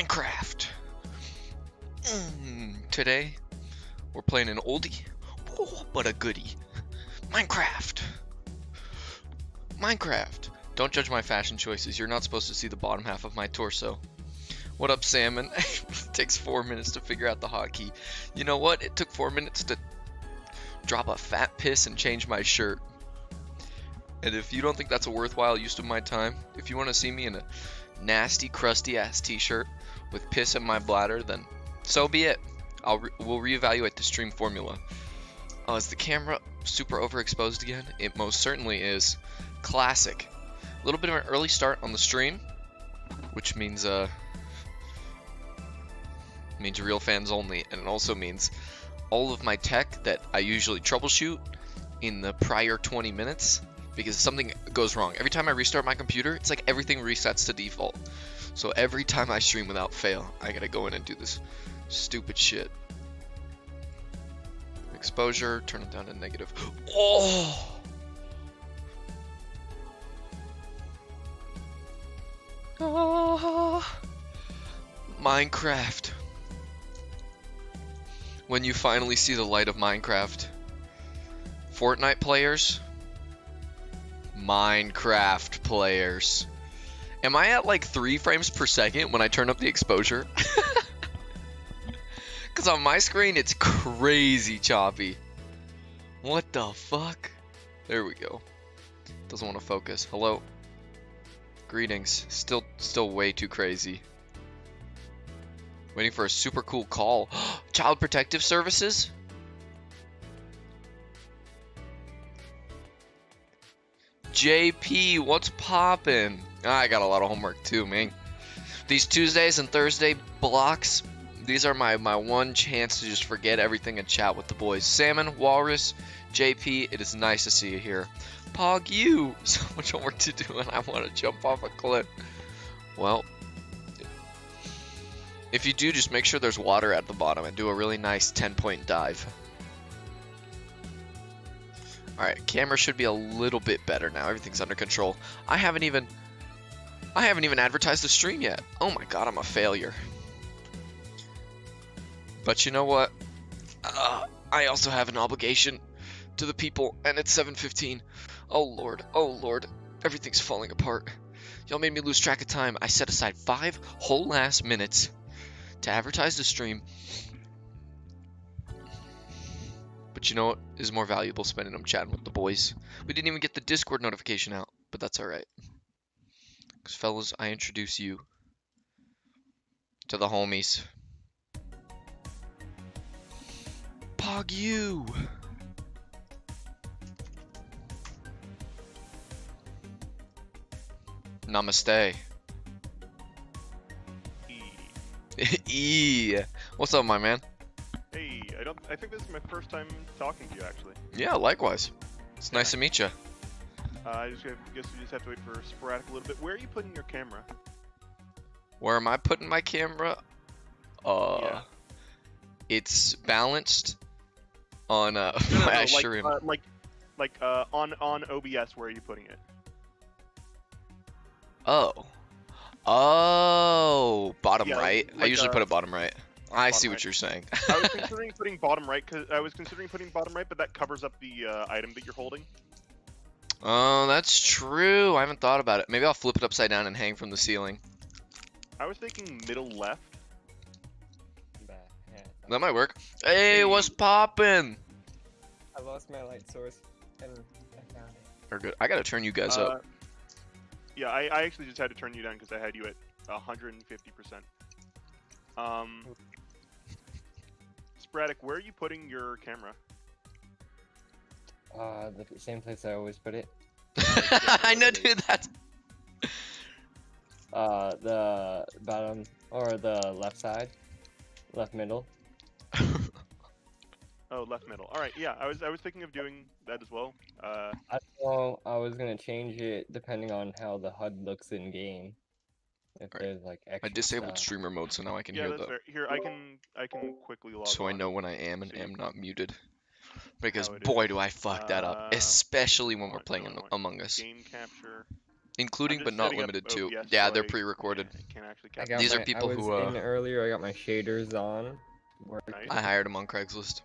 Minecraft. Mm, today, we're playing an oldie, but a goodie. Minecraft. Minecraft. Don't judge my fashion choices. You're not supposed to see the bottom half of my torso. What up, Salmon? it takes four minutes to figure out the hotkey. You know what? It took four minutes to drop a fat piss and change my shirt. And if you don't think that's a worthwhile use of my time, if you want to see me in a nasty, crusty ass t-shirt with piss in my bladder, then so be it. I'll re we'll reevaluate the stream formula. Oh, is the camera super overexposed again? It most certainly is. Classic. A little bit of an early start on the stream, which means uh means real fans only, and it also means all of my tech that I usually troubleshoot in the prior 20 minutes because something goes wrong. Every time I restart my computer, it's like everything resets to default. So every time I stream without fail, I gotta go in and do this stupid shit. Exposure, turn it down to negative. Oh! Oh! Minecraft. When you finally see the light of Minecraft. Fortnite players, Minecraft players. Am I at like three frames per second when I turn up the exposure? Because on my screen, it's crazy choppy. What the fuck? There we go. Doesn't want to focus. Hello. Greetings. Still, still way too crazy. Waiting for a super cool call. Child Protective Services? JP, what's poppin'? Ah, I got a lot of homework too, man. These Tuesdays and Thursday blocks, these are my, my one chance to just forget everything and chat with the boys. Salmon, Walrus, JP, it is nice to see you here. Pog, you! So much homework to do and I want to jump off a cliff. Well, if you do, just make sure there's water at the bottom and do a really nice 10 point dive. Alright, camera should be a little bit better now. Everything's under control. I haven't even... I haven't even advertised the stream yet. Oh my god, I'm a failure. But you know what? Uh, I also have an obligation to the people, and it's 7.15. Oh lord, oh lord. Everything's falling apart. Y'all made me lose track of time. I set aside five whole last minutes to advertise the stream But you know what is more valuable spending them chatting with the boys. We didn't even get the Discord notification out, but that's alright. Because fellas, I introduce you to the homies. Pog you! Namaste. E. e. What's up, my man? Hey, I don't. I think this is my first time talking to you, actually. Yeah, likewise. It's nice to meet you. Uh, I just guess we just have to wait for sporadic a little bit. Where are you putting your camera? Where am I putting my camera? Uh, Yeah. it's balanced on uh, No, no, no, my like, uh, like, like uh, on on OBS. Where are you putting it? Oh, oh, bottom Yeah, right. I usually uh, put it bottom right. I see what right. you're saying. I was considering putting bottom right because I was considering putting bottom right, but that covers up the uh, item that you're holding. Oh, that's true. I haven't thought about it. Maybe I'll flip it upside down and hang from the ceiling. I was thinking middle left. That might work. Hey, Hey. what's poppin'? I lost my light source and I found it. Or good. I gotta turn you guys Uh, up. Yeah, I, I actually just had to turn you down because I had you at 150 percent. Um, Sporadic, where are you putting your camera? Uh, the same place I always put it. I know, dude. That's Uh, the bottom or the left side, left middle. Oh, left middle. All right, yeah, I was I was thinking of doing that as well. Uh, I don't. I was gonna change it depending on how the HUD looks in game. If Alright. there's like I disabled stuff. streamer mode, so now I can yeah, hear that's the. fair. Here, I can I can quickly log. So I know when I am and See. am not muted. Because How boy, do I fuck that up, Uh, especially when we're playing hold. Among Us. Game capture. including but not limited to. OBS Yeah, so they're pre-recorded. I can't actually I capture. got These are people I was who, uh, in earlier. I got my shaders on. Nice. I hired them on Craigslist.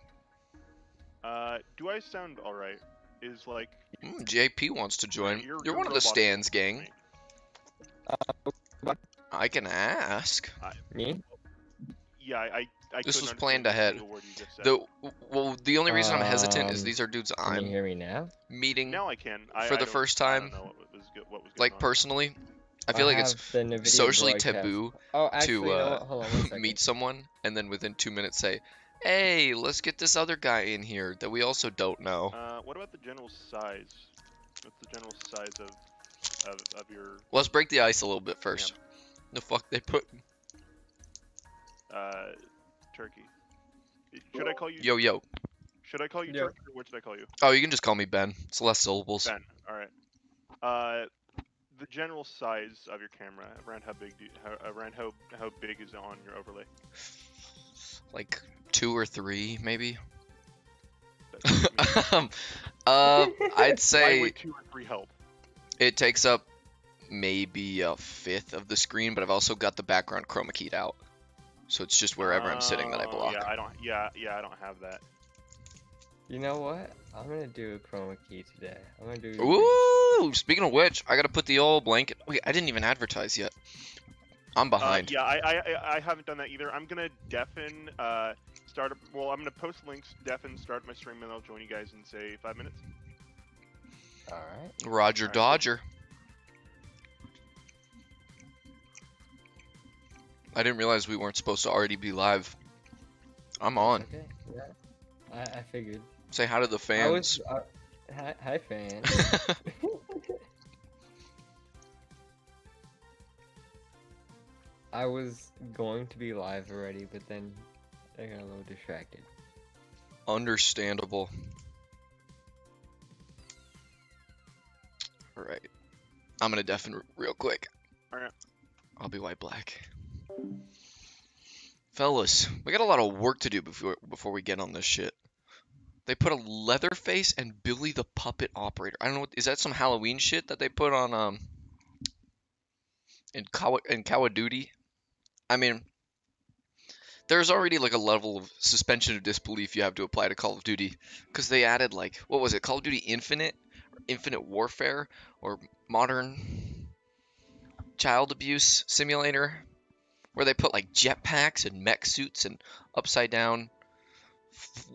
Uh, do I sound alright? Is like Mm, JP wants to join. You're- You're, you're one of the stands, gang. right? I can ask. Me? Yeah, I. I, I This was planned ahead. single word you just said. The well, the only reason I'm hesitant is Um, these are dudes Can I'm hear me now? meeting. Now I can. I, for I the first time, don't know what was go- what was going Like on. personally, I feel like it's have the NVIDIA socially taboo Oh, actually, to uh, what? Hold on one second. meet someone and then within two minutes say, "Hey, let's get this other guy in here that we also don't know." Uh, what about the general size? What's the general size of of, of your Let's break the ice a little bit first. The fuck they put uh, turkey? Should I call you? yo yo. Should I call you Yeah. turkey or what should I call you? Oh, you can just call me Ben. It's less syllables. Ben. All right. Uh, the general size of your camera, around how big do you, how, around how how big is on your overlay? Like two or three, maybe. Um, uh, I'd Why say would two or three help? it takes up maybe a fifth of the screen, but I've also got the background chroma keyed out, so it's just wherever I'm sitting that I Oh, block. Yeah, I don't. Yeah, yeah, I don't have that. You know what? I'm gonna do a chroma key today. I'm gonna do. Ooh, speaking of which, I gotta put the old blanket. Wait, I didn't even advertise yet. I'm Uh, behind. yeah, I, I I- I haven't done that either. I'm gonna deafen. Uh, start. up- Well, I'm gonna post links. Deafen. Start my stream, and I'll join you guys in say five minutes. All right. Roger Alright. Dodger. I didn't realize we weren't supposed to already be live. I'm on. Okay. Yeah. I, I figured. Say hi to the I fans. was. Uh, hi, hi, fans. I was going to be live already, but then I got a little distracted. Understandable. Alright. I'm gonna deafen r- real quick. Alright. I'll be white black. Fellas, we got a lot of work to do before before we get on this shit. They put a Leatherface and Billy the Puppet Operator. I don't know. What, is that some Halloween shit that they put on um in Kawa in of Duty? I mean, there's already like a level of suspension of disbelief you have to apply to Call of Duty because they added like what was it Call of Duty Infinite, or Infinite Warfare, or Modern Child Abuse Simulator, where they put like jetpacks and mech suits and upside down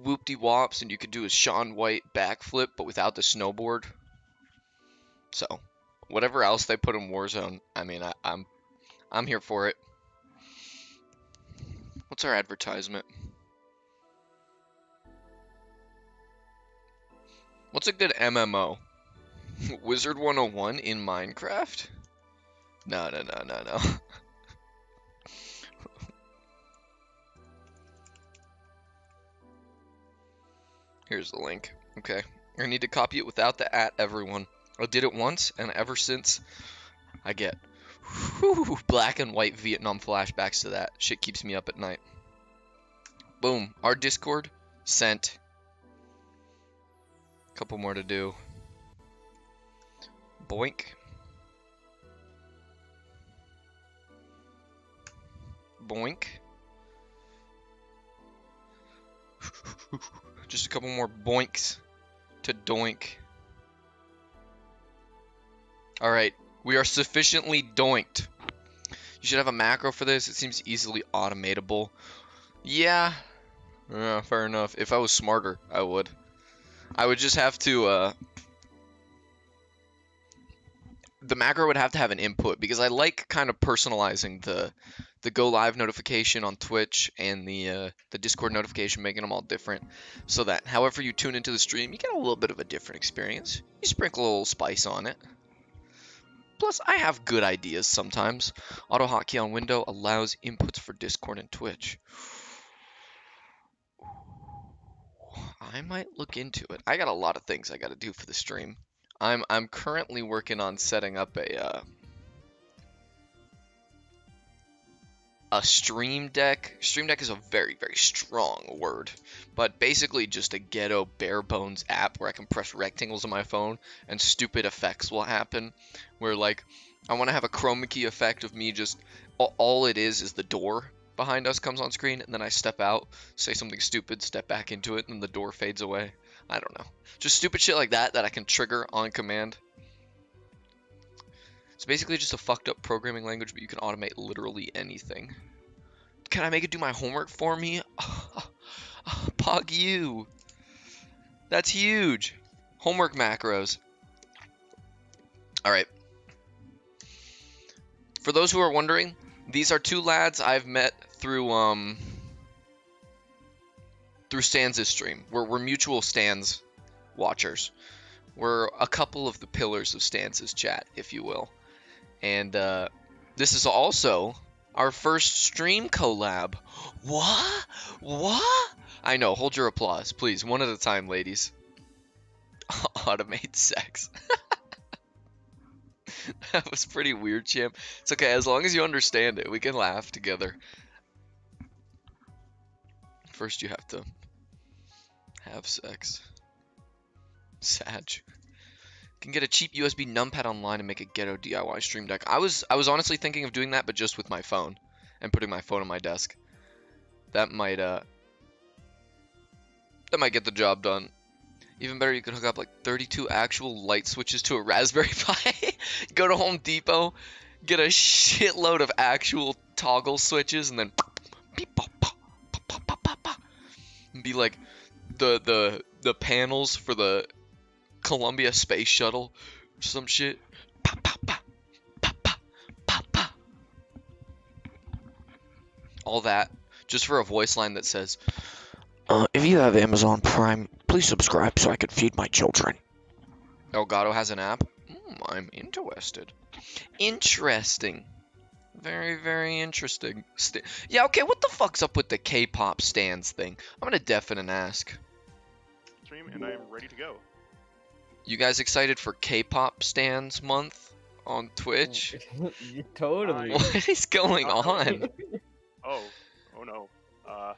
whoop de wops, and you could do a Shaun White backflip but without the snowboard. So, whatever else they put in Warzone, I mean, I, I'm I'm here for it. What's our advertisement? What's a good MMO? Wizard 101 in Minecraft? No, no, no, no, no. Here's the link. Okay. I need to copy it without the at everyone. I did it once, and ever since, I get whew, black and white Vietnam flashbacks to that. Shit keeps me up at night. Boom. Our Discord sent. Couple more to do. Boink. Boink. Just a couple more boinks to doink. Alright, we are sufficiently doinked. You should have a macro for this. It seems easily automatable. Yeah. Yeah, fair enough. If I was smarter, I would. I would just have to, uh... The macro would have to have an input because I like kind of personalizing the the go live notification on Twitch and the uh, the Discord notification, making them all different, so that however you tune into the stream, you get a little bit of a different experience. You sprinkle a little spice on it. Plus, I have good ideas sometimes. Auto hotkey on window allows inputs for Discord and Twitch. I might look into it. I got a lot of things I got to do for the stream. I'm I'm currently working on setting up a uh, a stream deck. Stream deck is a very, very strong word, but basically just a ghetto bare bones app where I can press rectangles on my phone and stupid effects will happen. Where like I want to have a chroma key effect of me just all, all it is is the door behind us comes on screen and then I step out, say something stupid, step back into it, and the door fades away. I don't know. Just stupid shit like that that I can trigger on command. It's basically just a fucked up programming language, but you can automate literally anything. Can I make it do my homework for me? Pog you. That's huge. Homework macros. Alright. For those who are wondering, these are two lads I've met through um through Stan's stream. We're, we're mutual Stans watchers. We're a couple of the pillars of Stan's chat, if you will. And uh, this is also our first stream collab. What? What? I know. Hold your applause, please. One at a time, ladies. Automate sex. that was pretty weird, champ. It's okay, as long as you understand it, we can laugh together. First, you have to have sex. Sag. Can get a cheap USB numpad online and make a ghetto DIY stream deck. I was I was honestly thinking of doing that, but just with my phone and putting my phone on my desk. That might uh that might get the job done. Even better, you could hook up like 32 actual light switches to a Raspberry Pi. Go to Home Depot, get a shitload of actual toggle switches, and then be like the the the panels for the Columbia Space Shuttle some shit. Pa, pa, pa, pa, pa, pa, pa. All that just for a voice line that says, Uh, if you have Amazon Prime, please subscribe so I can feed my children. Elgato has an app? Mm, I'm interested. Interesting. Very, very interesting. St yeah, okay, what the fuck's up with the K-pop stands thing? I'm gonna deafen and ask. Stream, and I am ready to go. You guys excited for K-pop stands month on Twitch? totally. What is going on? Oh, oh no. Uh,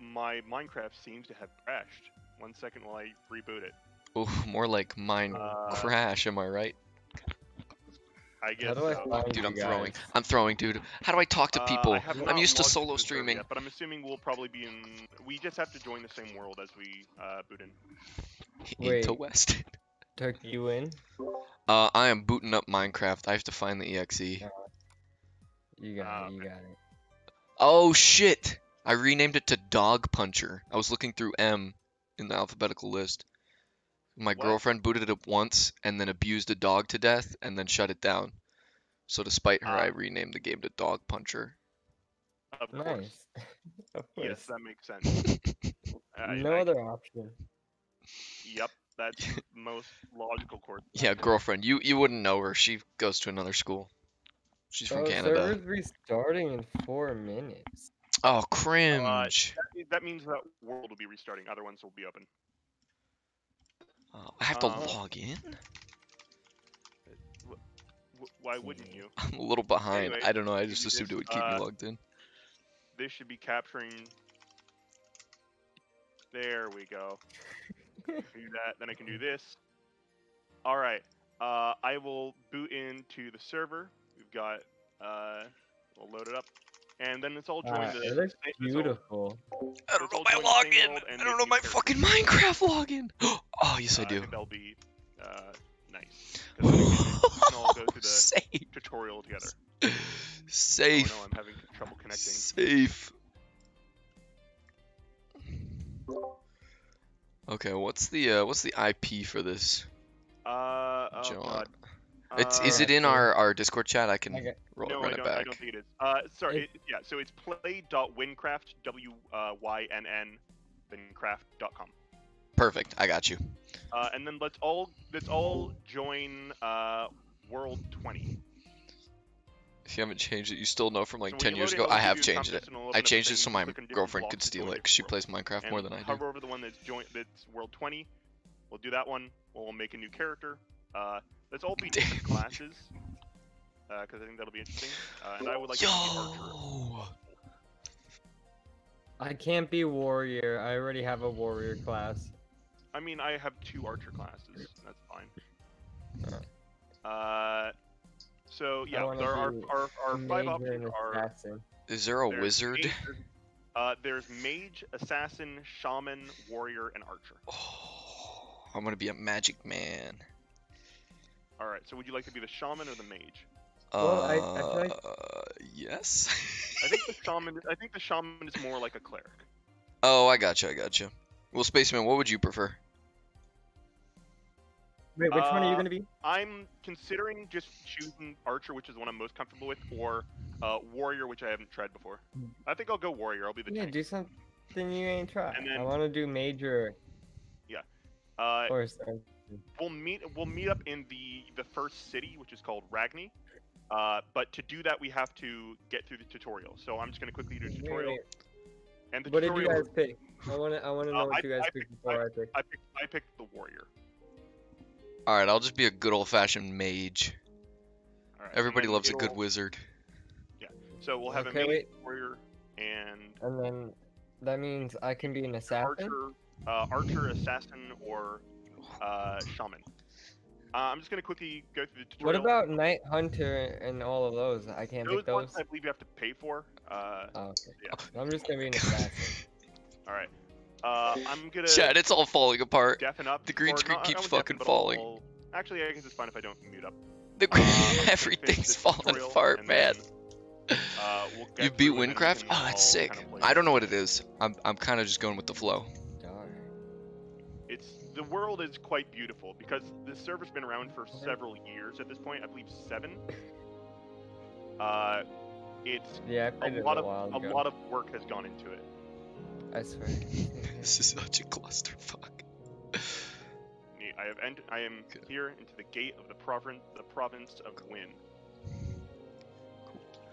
my Minecraft seems to have crashed. One second while I reboot it. Ooh, more like mine Uh, crash, am I right? I guess do I so. find Dude, I'm guys? throwing. I'm throwing, dude. How do I talk to Uh, people? I have I'm used to solo into the server streaming. Yet, but I'm assuming we'll probably be in. We just have to join the same world as we uh, boot in. Into West. Took you in? Uh, I am booting up Minecraft. I have to find the exe. You got Ah, it. You got it. Oh shit! I renamed it to Dog Puncher. I was looking through M in the alphabetical list. My What? girlfriend booted it up once and then abused a dog to death and then shut it down. So despite spite her, I Ah. renamed the game to Dog Puncher. Of course. Of course. Yes, that makes sense. I- no I- other option. Yep, that's most logical course. Yeah, girlfriend. You you wouldn't know her. She goes to another school. She's from oh, Canada. server's restarting in four minutes. Oh, cringe. That means that world will be restarting. Other ones will be open. Oh, I have to Uh, log in? Why wouldn't you? I'm a little behind. Anyway, I don't know. I just assumed this, it would keep uh, me logged in. This should be capturing. There we go. do that. Then I can do this. All right. Uh, I will boot into the server. We've got. Uh, we'll load it up, and then it's all joined. Ah, the, it looks it's all- beautiful. I don't know my joined the same login. I don't know my keeps fucking Minecraft login. Oh, yes, I uh, do. think that'll be uh, nice. 'Cause then we can, can all go through the Safe. tutorial together. Safe. Oh no, I'm having trouble connecting. Safe. Okay, what's the uh, what's the IP for this, Uh, oh John? god. It's is Uh, it in our, our Discord chat? I can I got- roll No, run I it don't, I back. don't think it is. Uh, sorry, It- it, yeah, so it's play.wynncraft, W-Y-N-N, then craft.com. Perfect. I got you. Uh, and then let's all, let's all join, uh, World 20. If you haven't changed it, you still know from like So 10 years ago. I have changed it. I changed it so my click on different girlfriend could steal it because she plays Minecraft And more than I do. hover over the one that's joint, that's World 20. We'll do that one. We'll make a new character. Uh, let's all be different classes. because I think that'll be interesting. Uh, and I would like to be archer. I can't be warrior. I already have a warrior class. I mean, I have two archer classes. That's fine. Uh, so yeah, there are our, our five options are assassin. Is there a there's wizard? mage- there's- uh, there's mage, assassin, shaman, warrior, and archer. Oh, I'm gonna be a magic man. All right. So would you like to be the shaman or the mage? Well, uh, I- I feel like- yes. I think the shaman. I think the shaman is more like a cleric. oh, I gotcha, I gotcha. Well, Spaceman, what would you prefer? Wait, which one are you Uh, gonna be? I'm considering just choosing archer, which is one I'm most comfortable with, or uh, warrior, which I haven't tried before. I think I'll go warrior. I'll be the. Yeah, tank. do something you ain't tried. And I want to do major Yeah. Uh, or assassin. We'll meet. We'll meet up in the the first city, which is called Ragni. Uh, but to do that, we have to get through the tutorial. So I'm just gonna quickly do the tutorial. wait, And the What did you guys pick? I want to. I want to know Uh, what I- you guys I picked picked- before I picked. I picked. I picked the warrior. All right, I'll just be a good old-fashioned mage. All right, Everybody loves a good it'll- wizard. So we'll have Okay, a mage, wait. warrior, and And then that means I can be an assassin. archer, uh, archer, assassin, or uh, shaman. Uh, I'm just gonna quickly go through the tutorial. What about knight hunter and all of those? I can't those pick those. ones? I believe you have to pay for. Uh, Oh, okay. Yeah. I'm just gonna be an assassin. all right. Uh, I'm gonna Chad, it's all falling apart. deafen up. the green or screen not- keeps won't deafen, fucking but falling. I'll- Actually, I guess it's fine if I don't mute up. The Uh, I'm just gonna finish everything's falling apart, and man. then, uh, we'll get You beat through it, and we Wynncraft? Oh, all that's sick. kinda I don't know what it. it is. I'm I'm kind of just going with the flow. Darn. It's the world is quite beautiful because this server's been around for several years at this point. I believe seven. Uh, it's Yeah, I a played it lot a of while a lot of work has gone into it. I swear. This is such a clusterfuck. I have ent- I am Good. here into the gate of the province the province of Wynn.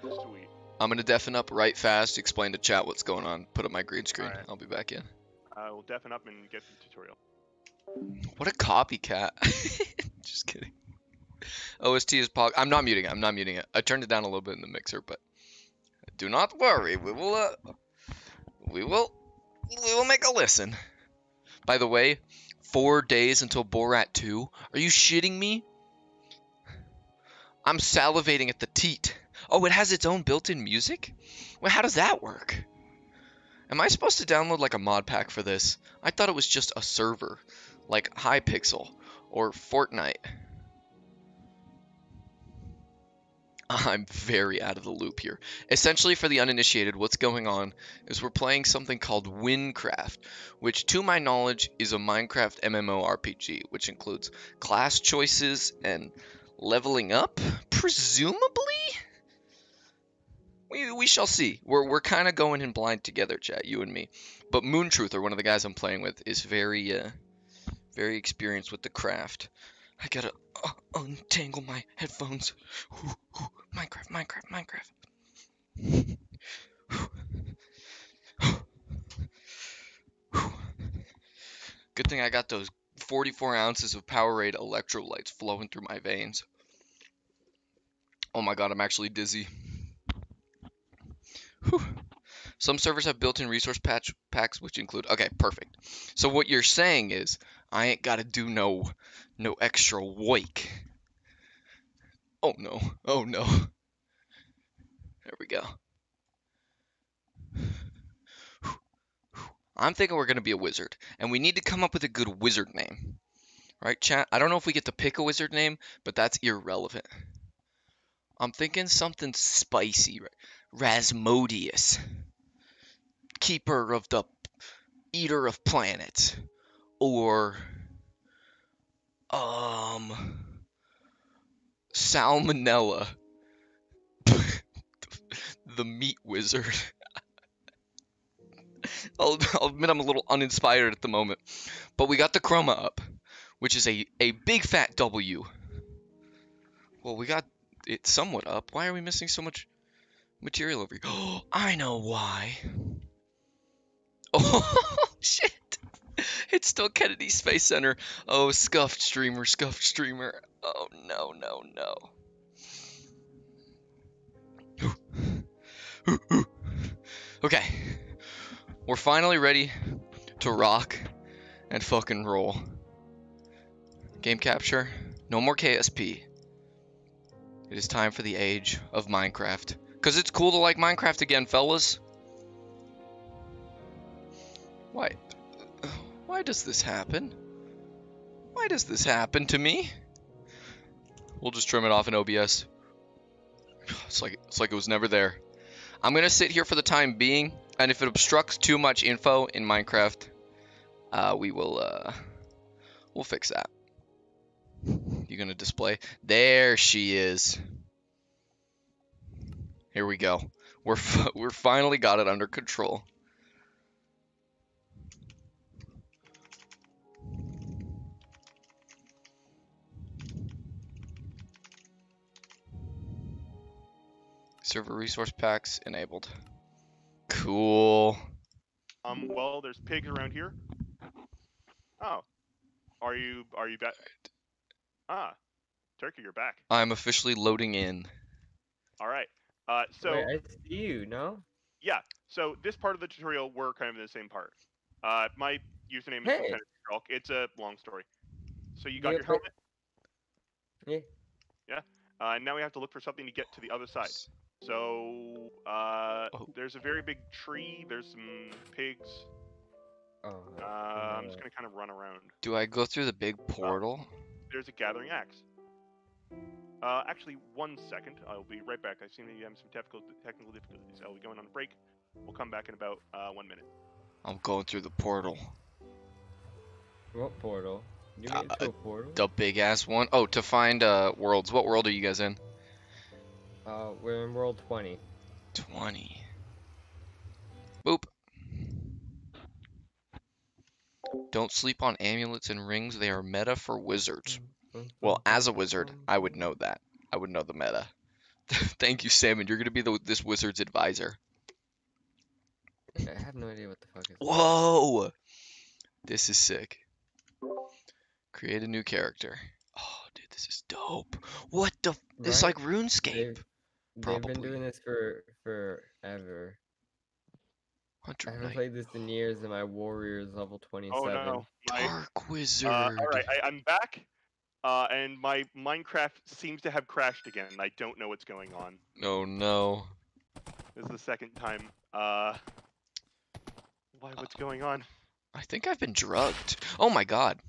Sweet. I'm gonna deafen up right fast, explain to chat what's going on, put up my green screen. Alright. I'll be back in. I will deafen up and get the tutorial. What a copycat. just kidding. OST is pog. I'm not muting it. I'm not muting it. I turned it down a little bit in the mixer, but do not worry. We will. Uh, we will. We will make a listen. By the way, four days until Borat 2. Are you shitting me? I'm salivating at the teat. Oh, it has its own built-in music? Well, how does that work? Am I supposed to download like a mod pack for this? I thought it was just a server, like Hypixel or Fortnite. I'm very out of the loop here. Essentially, for the uninitiated, what's going on is we're playing something called Wynncraft, which, to my knowledge, is a Minecraft MMORPG, which includes class choices and leveling up, presumably. We, we shall see. We're, we're kind of going in blind together, chat, you and me. But Moon Truther, one of the guys I'm playing with, is very, uh, very experienced with the craft. I gotta uh, untangle my headphones. Ooh, ooh, Minecraft, Minecraft, Minecraft. Good thing I got those 44 ounces of Powerade electrolytes flowing through my veins. Oh my god, I'm actually dizzy. Whew. Some servers have built-in resource patch packs which include okay, perfect. So what you're saying is I ain't gotta do no no extra work. Oh no. Oh no. There we go. I'm thinking we're gonna be a wizard, and we need to come up with a good wizard name. Right, chat? I don't know if we get to pick a wizard name, but that's irrelevant. I'm thinking something spicy. Rasmodius. Keeper of the Eater of Planets. Or um Salmonella. the meat wizard. I'll, I'll admit I'm a little uninspired at the moment. But we got the chroma up, which is a, a big fat W. Well, we got it somewhat up. Why are we missing so much material over here? Oh, I know why. Oh, shit. It's still Kennedy Space Center. Oh, scuffed streamer, scuffed streamer. Oh, no, no, no. okay. We're finally ready to rock and fucking roll. Game capture. No more KSP. It is time for the age of Minecraft. Because it's cool to like Minecraft again, fellas. Why? Why does this happen? Why does this happen to me? We'll just trim it off in OBS. It's like it's like it was never there. I'm gonna sit here for the time being, and if it obstructs too much info in Minecraft, uh, we will uh, we'll fix that. You gonna display? There she is. Here we go. We're we're finally got it under control. Server resource packs enabled. Cool. Um, well, there's pigs around here. Oh, are you are you back? Ah, Turkey, you're back. I'm officially loading in. All right. Uh, so Wait, I see you, no? yeah, so this part of the tutorial we're kind of in the same part. Uh, my username is Hey. Lieutenant Shrulk. It's a long story. So you got Yeah, your helmet. Yeah. Yeah. Uh, and now we have to look for something to get to the other side. So uh, Oh. there's a very big tree. There's some pigs. Oh, Uh, I'm just uh, gonna kind of run around. Do I go through the big portal? There's a gathering axe. Uh, actually, one second. I'll be right back. I seem to be having some technical technical difficulties. I'll be going on a break. We'll come back in about uh, one minute. I'm going through the portal. What portal? You Uh, a portal? The big ass one. Oh, to find uh worlds. What world are you guys in? Uh, we're in world 20. 20. Boop. Don't sleep on amulets and rings. They are meta for wizards. Well, as a wizard, I would know that. I would know the meta. Thank you, Salmon. You're gonna be the this wizard's advisor. I have no idea what the fuck is. Whoa! This is sick. Create a new character. Oh, dude, this is dope. What the? F- This is Right? like RuneScape. They've, they've been doing this for forever. I Hunter haven't Knight. played this in years, and my warrior is level 27. Oh no, my, Dark Wizard. uh, all right, I, I'm back. Uh, and my Minecraft seems to have crashed again. I don't know what's going on. Oh no. This is the second time. Uh, why? What's going on? I think I've been drugged. Oh my god.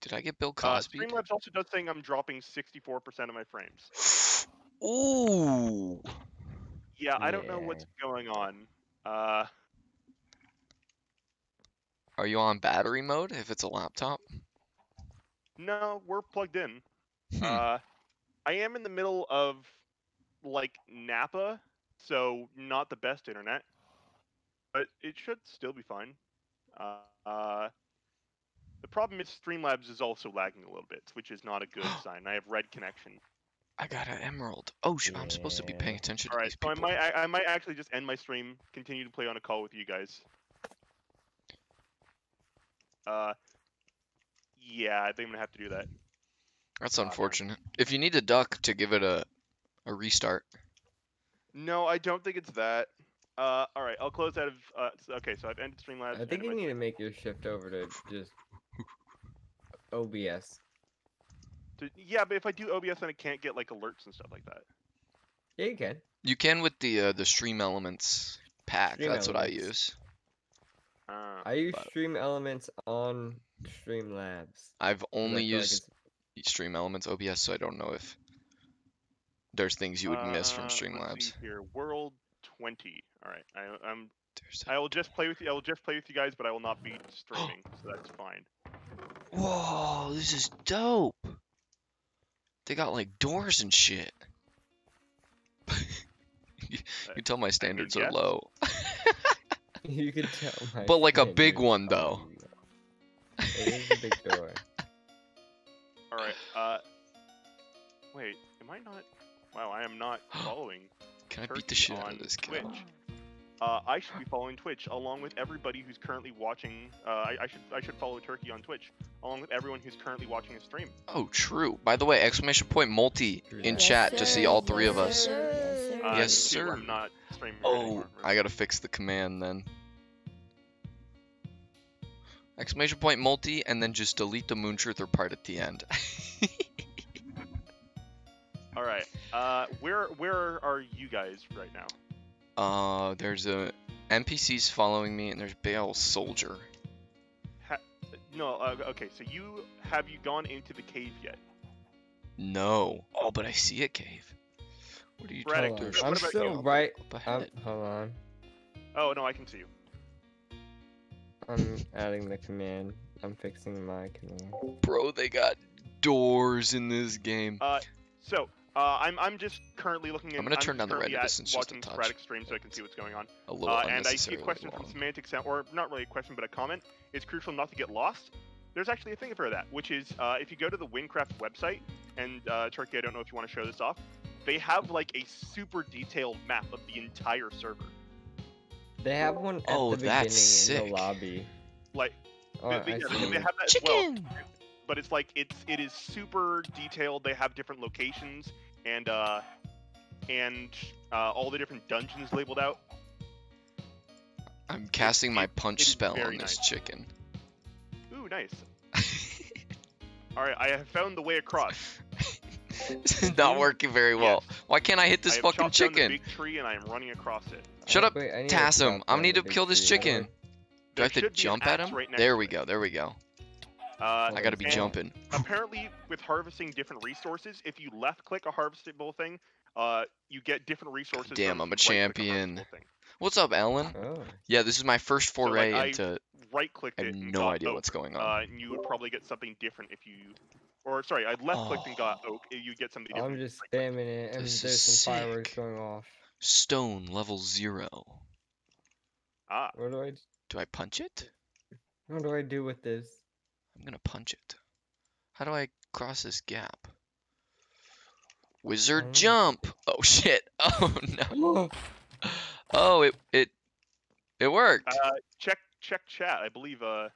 Did I get Bill Uh, Cosby? Streamlabs also does saying I'm dropping 64% of my frames. Ooh. Yeah, I don't know what's going on. Uh, Are you on battery mode if it's a laptop? no, we're plugged in. Hmm. Uh, I am in the middle of like Napa, so not the best internet, but it should still be fine. Uh, uh, the problem is Streamlabs is also lagging a little bit, which is not a good sign. I have red connection. I got an emerald. Oh shit, I'm supposed to be paying attention All to right, these so I people. might I, I might actually just end my stream, continue to play on a call with you guys. Uh, yeah, I think I'm gonna have to do that. That's damn. unfortunate. If you need a duck to give it a a restart. No, I don't think it's that. Uh, all right, I'll close out of. Uh, okay, so I've ended Streamlabs. I think you need to make your shift over to just OBS. To, yeah, but if I do OBS, then I can't get like alerts and stuff like that. Yeah, you can. You can with the uh, the Stream Elements pack. Stream That's what I use. Uh, I use but- Stream Elements on Streamlabs. I've only feel like used Stream Elements OBS, so I don't know if there's things you would miss from uh, let's Streamlabs. Here, World 20. All right, I, I'm. There's I will just play with you. I will just play with you guys, but I will not be streaming, so that's fine. Whoa, this is dope. They got like doors and shit. you can tell my standards are yes. low. you can tell my But, like, a big one, though. It is a big door. All right. Uh, wait, am I not? Wow, I am not following. Can I beat the Turkey shit out on of this kid? Twitch. Uh, I should be following Twitch along with everybody who's currently watching. Uh, I, I should I should follow Turkey on Twitch along with everyone who's currently watching his stream. Oh, true. By the way, exclamation point multi in Yes, chat to see all three of us. Uh, Yes, sir. I'm not streaming Oh, anymore. I gotta fix the command then. Exclamation point multi and then just delete the Moontruther part at the end. All right. Uh, where where are you guys right now? Uh, there's a NPCs following me and there's Bale Soldier. No. Uh, okay. So you have you gone into the cave yet? No. Oh, but I see a cave. What are you Braddock, trying to on. what I'm still you? right. Up I'm, hold on. Oh no, I can see you. I'm adding the command. I'm fixing my command. Bro, they got doors in this game. Uh, so uh, I'm I'm just currently looking. At, I'm gonna turn just down the currently red at distance just a watching touch. sporadic stream so I can see what's going on. A little Uh, and I see a question long. from Semantic Sound, or not really a question, but a comment. It's crucial not to get lost. There's actually a thing for that, which is uh, if you go to the Wynncraft website, and uh, Turkey, I don't know if you want to show this off, they have like a super detailed map of the entire server. They have one at Oh, the beginning that's in sick. the lobby. Like, Oh, they, they- yeah, they have that as well. Chicken! But it's like it's it is super detailed. They have different locations and uh, and uh, all the different dungeons labeled out. I'm casting my punch spell on this nice. chicken. Ooh, nice. All right, I have found the way across. this is not working very well. Yes. Why can't I hit I this have fucking chopped down the chicken? big tree and I am running across it. Shut up, wait, I need to Tassim. chop I down need to kill this tree. chicken. Do There I have to should be an jump at him? right there we go, there we go. Uh, I gotta be jumping. Apparently, with harvesting different resources, if you left-click a harvestable thing, uh, you get different resources. damn, I'm a if you right-click champion. harvestable thing. What's up, Ellen? Oh. Yeah, this is my first So, like, foray into. Right-clicked I have and no idea oak. what's going on. Uh, and you would probably get something different if you, or sorry, I left-clicked and got oak. You get something different. I'm just right-click. spamming it, and This there's is some fireworks going off. Stone level zero. Ah, What do I? Do I punch it? What do I do with this? I'm gonna punch it. How do I cross this gap? Wizard Oh. jump! Oh shit! Oh no! Oh, it it it worked. uh, check check chat. I believe. Uh,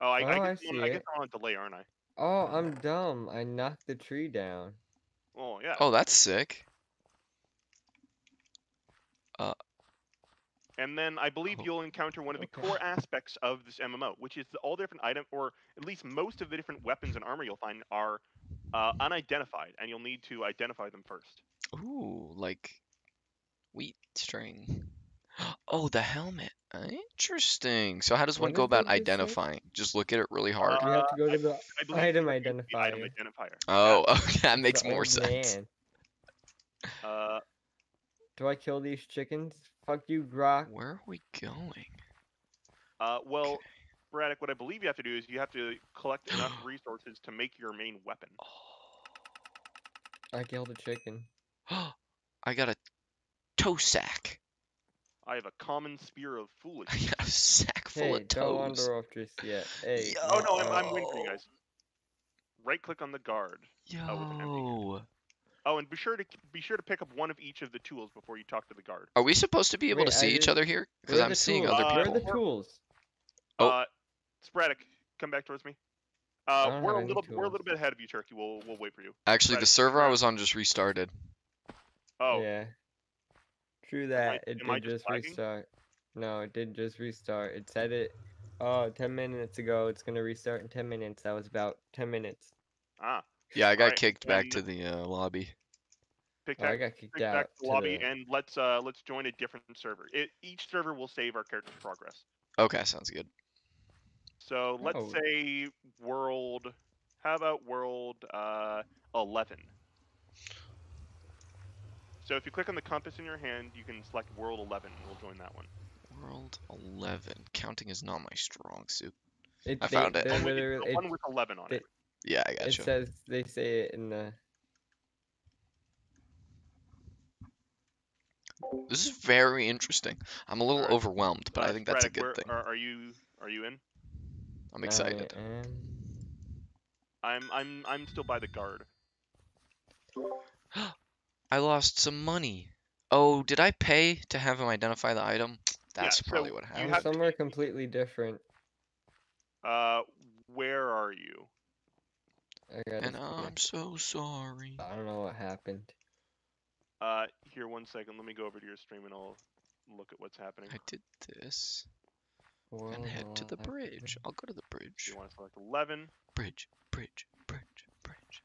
oh, I, Oh, I, I guess, I'm on- see I guess I'm on delay, aren't I? oh, I'm dumb. I knocked the tree down. Oh yeah. Oh, that's sick. And then I believe Oh, you'll encounter one of the okay. core aspects of this MMO, which is the, all different item, or at least most of the different weapons and armor you'll find are uh, unidentified, and you'll need to identify them first. Ooh, like wheat string. Oh, the helmet. Interesting. So how does one go about that you identifying? Just look at it really hard. You have to go I- to the I believe item you can use the item identifier. identifier. oh, okay, that makes the more sense. Uh, Do I kill these chickens? Fuck you, Grok. Where are we going? uh, well, Okay. Braddock, what I believe you have to do is you have to collect enough resources to make your main weapon. I killed a chicken. I got a toe sack. I have a common spear of I got a sack full Hey, of don't wander off just yet. Hey. Yo. Oh no, I'm, I'm winning for you guys. Right click on the guard. Oh, with an empty Yo. Oh, and be sure to be sure to pick up one of each of the tools before you talk to the guard. Are we supposed to be able Wait, to I see each other here? Because I'm seeing tools? other Uh, Where are people. the tools? Oh. Uh, Sporadic, come back towards me. Uh, we're a any little we're a little bit ahead of you, Turkey. We'll we'll wait for you. Actually, Right, the server I was on just restarted. Oh, Yeah. True that. it did just just restart. No, it did just restart. It said it. Oh, 10 minutes ago. It's gonna restart in 10 minutes. That was about 10 minutes. ah, Yeah, I got Alright, kicked back to the uh, lobby. pick Oh, I got kicked pick out. back the to lobby the- and let's uh let's join a different server. It, each server will save our character's progress. Okay, sounds good. So let's Oh. say world. How about world uh, 11? So if you click on the compass in your hand, you can select world 11, and we'll join that one. World 11. Counting is not my strong suit. It, I they- found it. they're The one with- it- one with 11 on they- it. Yeah, I got It gotcha. says they say it in the. This is very interesting. I'm a little Alright. overwhelmed, but I Uh, think that's a good where- thing. Are, are you are you in? I'm excited. I am- I'm I'm I'm still by the guard. I lost some money. Oh, did I pay to have him identify the item? That's so probably what you happened. have to somewhere get- completely different. Uh, where are you? I got And I'm so sorry. I don't know what happened. Uh, here one second. Let me go over to your stream and I'll look at what's happening. I did this and head to the Alive. bridge. I'll go to the bridge. You want to select 11. Bridge, bridge, bridge, bridge.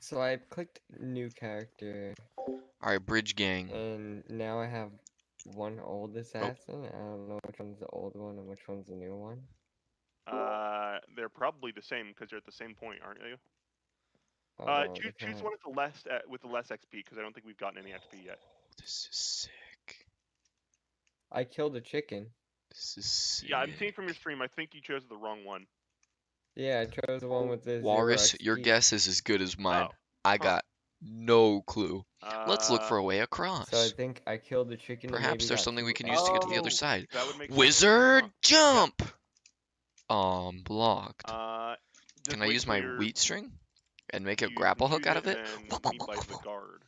So I clicked new character, Alright, bridge gang. and now I have one old assassin. I don't know which one's the old one and which one's the new one. Uh, they're probably the same because they're at the same point, aren't you? Uh, Oh, choose, choose kinda- one with the less uh, with the less XP because I don't think we've gotten any XP yet. This is sick. I killed a chicken. This is sick. Yeah, I'm seeing from your stream. I think you chose the wrong one. Yeah, I chose the one with this. zero Walrus, your guess is as good as mine. Oh, I huh. got no clue. Let's look Uh, for a way across. So I think I killed the chicken. Perhaps maybe something we can use to get to the Oh, other side. That sense. Wizard Huh. jump! Um, blocked. Uh, Can I use my you're- wheat string and make a grapple hook out of it? And then meet by the guard.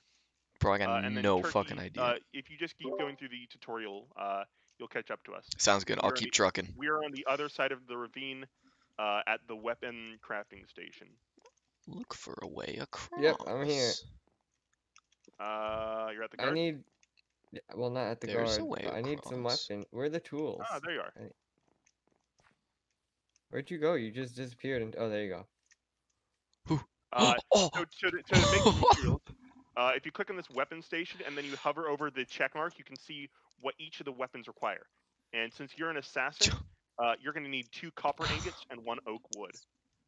Bro, I Uh, got and then no Turkey, fucking idea. Uh, if you just keep going through the tutorial, uh, you'll catch up to us. Sounds good. I'll keep the- trucking. We are on the other side of the ravine, uh, at the weapon crafting station. Look for a way across. Yep, I'm here. Uh, you're at the guard. I need. Well, not at the There's a guard. way but I need some across. weapon. Where are the tools? Ah, there you are. Where'd you go? You just disappeared. And oh, there you go. Uh, oh, so, so, to, so to make the materials, uh, if you click on this weapon station and then you hover over the check mark, you can see what each of the weapons require. And since you're an assassin, uh, you're going to need two copper ingots and one oak wood.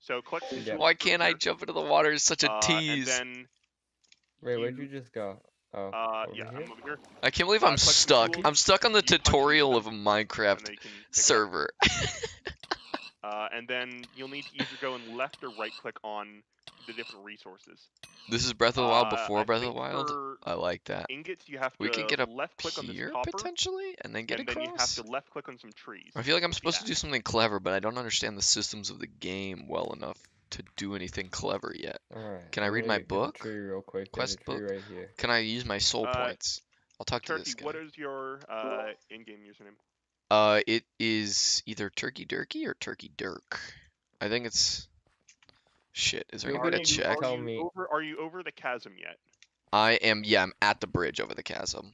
So collect Yeah. why can't I jump into the water? It's such a uh, tease. And then, Wait, where'd You- you just go? Oh, uh, over yeah, here? I'm over here. I can't believe uh, I'm stuck. tools, I'm stuck on the you punch into tutorial of a Minecraft and then you can pick it up. server. Uh, and then you'll need to either go and left or right click on the different resources. this is Breath of the Wild Uh, before I Breath of the Wild. I like that. ingots, you have to We can get up left click on this Here copper, potentially, and then get and then you have to left click on some trees. I feel like I'm supposed to do something clever, but I don't understand the systems of the game well enough to do anything clever yet. Alright. Can I read my get to the book? Tree real quick. Quest There's a tree book? right here. Can I use my soul Uh, points? I'll talk to Turkey, this guy. what is your uh, in-game username? Uh, it is either Turkey Durkey or Turkey Dirk. I think it's. Shit, is there You're any way to check? Are Tell you me. Over, are you over the chasm yet? I am. Yeah, I'm at the bridge over the chasm.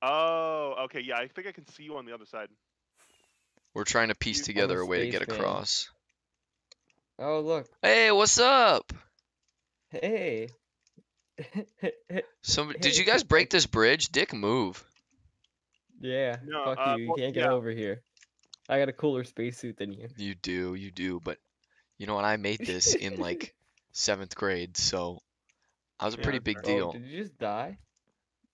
Oh, okay. Yeah, I think I can see you on the other side. We're trying to piece You- I'm together a a way to get spaceman. across. Oh, look. Hey, what's up? Hey. Some did you guys break this bridge? Dick, move. Yeah. No, fuck uh, you. You well, can't get yeah. over here. I got a cooler spacesuit than you. You do, you do, but you know what? I made this in like seventh grade, so I was a Yeah, pretty big fair. Oh, deal. did you just die?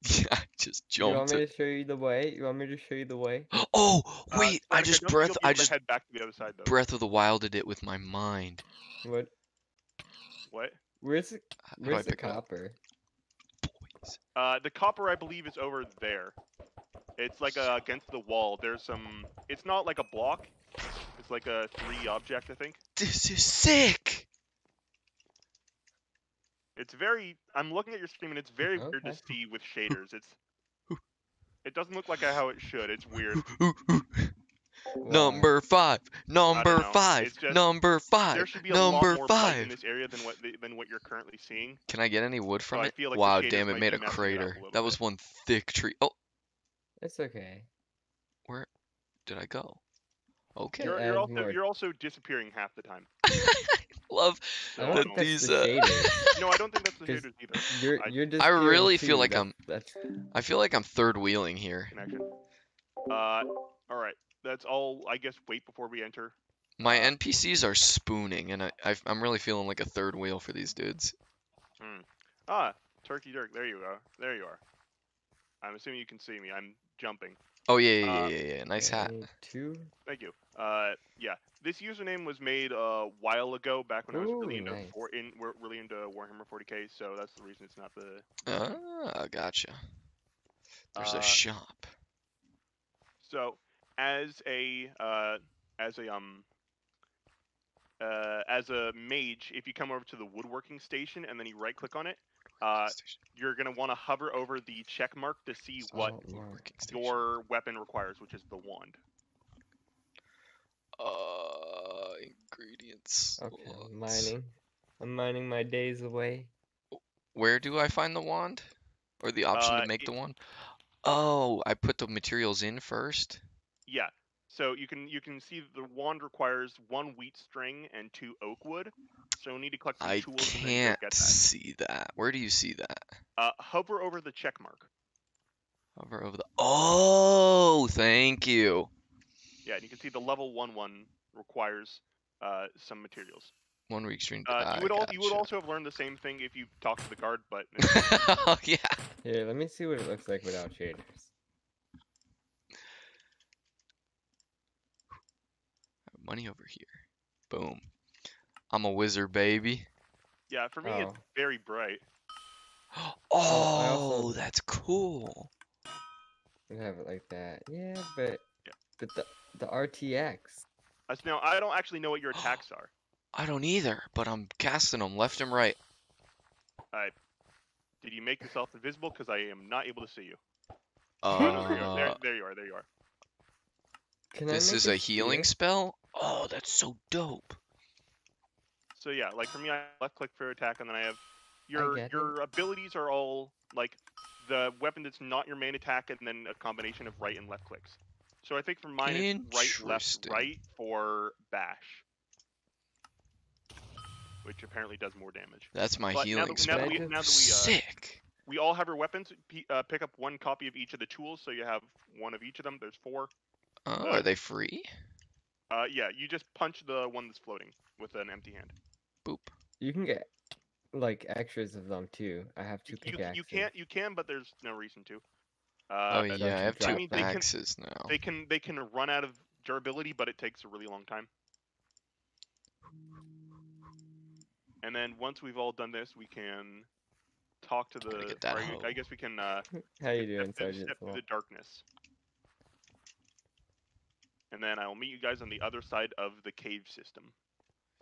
Yeah, I just jumped. You want me to show you the way? You want me to show you the way? Oh Uh, wait, I just don't breath. I just head back to the other side though. Breath of the Wilded it with my mind. What? What? Where's the, How do I where's the copper? Uh, the copper I believe is over there. It's like uh, against the wall. There's some. It's not like a block. It's like a 3D object, I think. This is sick. It's very. I'm looking at your screen and it's very weird to see with shaders. It's. It doesn't look like how it should. It's weird. Number five. Number five. just- Number five. There five. should be a lot more light in this area than what than what you're currently seeing. Can I get any wood from I it? like wow, damn! It made a a crater. That was one thick tree. Oh, It's okay. where did I go? Okay. You're, you're also more. you're also disappearing half the time. Love. I So, that think that's these, the uh, no, I don't think that's the shaders either. You're I- you're. I really feel like that's, I'm- That's I feel like I'm third wheeling here. Connection. Uh, all right. That's all. I guess wait before we enter. My NPCs are spooning, and I, I I'm really feeling like a third wheel for these dudes. Ah, Turkey Dirk. There you go. There you are. I'm assuming you can see me. I'm jumping. Oh yeah, yeah, Uh, yeah, yeah, yeah. Nice hat. need two. Thank you. Uh, yeah. This username was made a while ago, back when I was really into nice. for in we're really into Warhammer 40k. So that's the reason it's not the. Ah, gotcha. There's Uh, a shop. So as a uh, as a um uh, as a mage, if you come over to the woodworking station and then you right click on it, Uh, you're gonna want to hover over the check mark to see what Lord. Working station. your weapon requires, which is the wand. Uh, ingredients. Okay, I'm mining. I'm mining my days away. Where do I find the wand? Or the option Uh, to make it- the wand? Oh, I put the materials in first. Yeah. So you can you can see the wand requires one wheat string and two oak wood. So you'll need to collect some I tools and then go can't get that. see that. Where do you see that? Uh, hover over the check mark. Hover over the. Oh, thank you. Yeah, and you can see the level one one requires uh, some materials. One wheat string. Uh, you would al- you would also have learned the same thing if you talked to the guard, but oh yeah. Here, let me see what it looks like without shaders. Money over here. Boom. I'm a wizard, baby. yeah, for me it's Oh. very bright. Oh, also- that's cool. You have it like that. Yeah, but Yeah. but the the RTX. Uh, so now I don't actually know what your attacks are. I don't either, but I'm casting them left and right. Alright. Did you make yourself invisible? Because I am not able to see you. Uh, Oh, no, there, you are. There, there you are. There you are. Can this I is a healing spear? spell. Oh, that's so dope. So yeah, like for me, I left click for attack, and then I have your get it. your abilities are all like the weapon that's not your main attack, and then a combination of right and left clicks. So I think for mine, it's right, left, right for bash, which apparently does more damage. That's my But now healing that, now that we, now that we, uh, Sick. we all have our weapons, p- uh, pick up one copy of each of the tools, so you have one of each of them. There's four. Oh, uh, are they free? Uh, yeah, you just punch the one that's floating with an empty hand. Boop. You can get like extras of them too. I have two You, you, pickaxes. you can't, you can, but there's no reason to. Oh Uh, don't yeah, I have drop two mean, they can- now. they can they can run out of durability, but it takes a really long time. And then once we've all done this, we can talk to the. or I- guess we can uh, How you doing, step, through- Sergeant? step through the darkness. And then I will meet you guys on the other side of the cave system.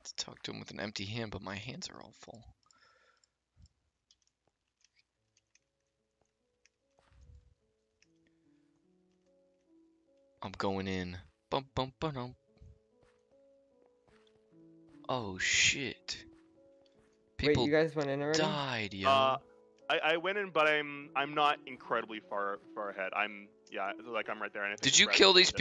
To talk to him with an empty hand, but my hands are all full. I'm going in. Bum bum bum. Oh shit. Wait, you guys went in already? died, yo. Uh, I, I went in, but I'm I'm not incredibly far far ahead. I'm yeah, like I'm right there. And I think Did you kill found these it.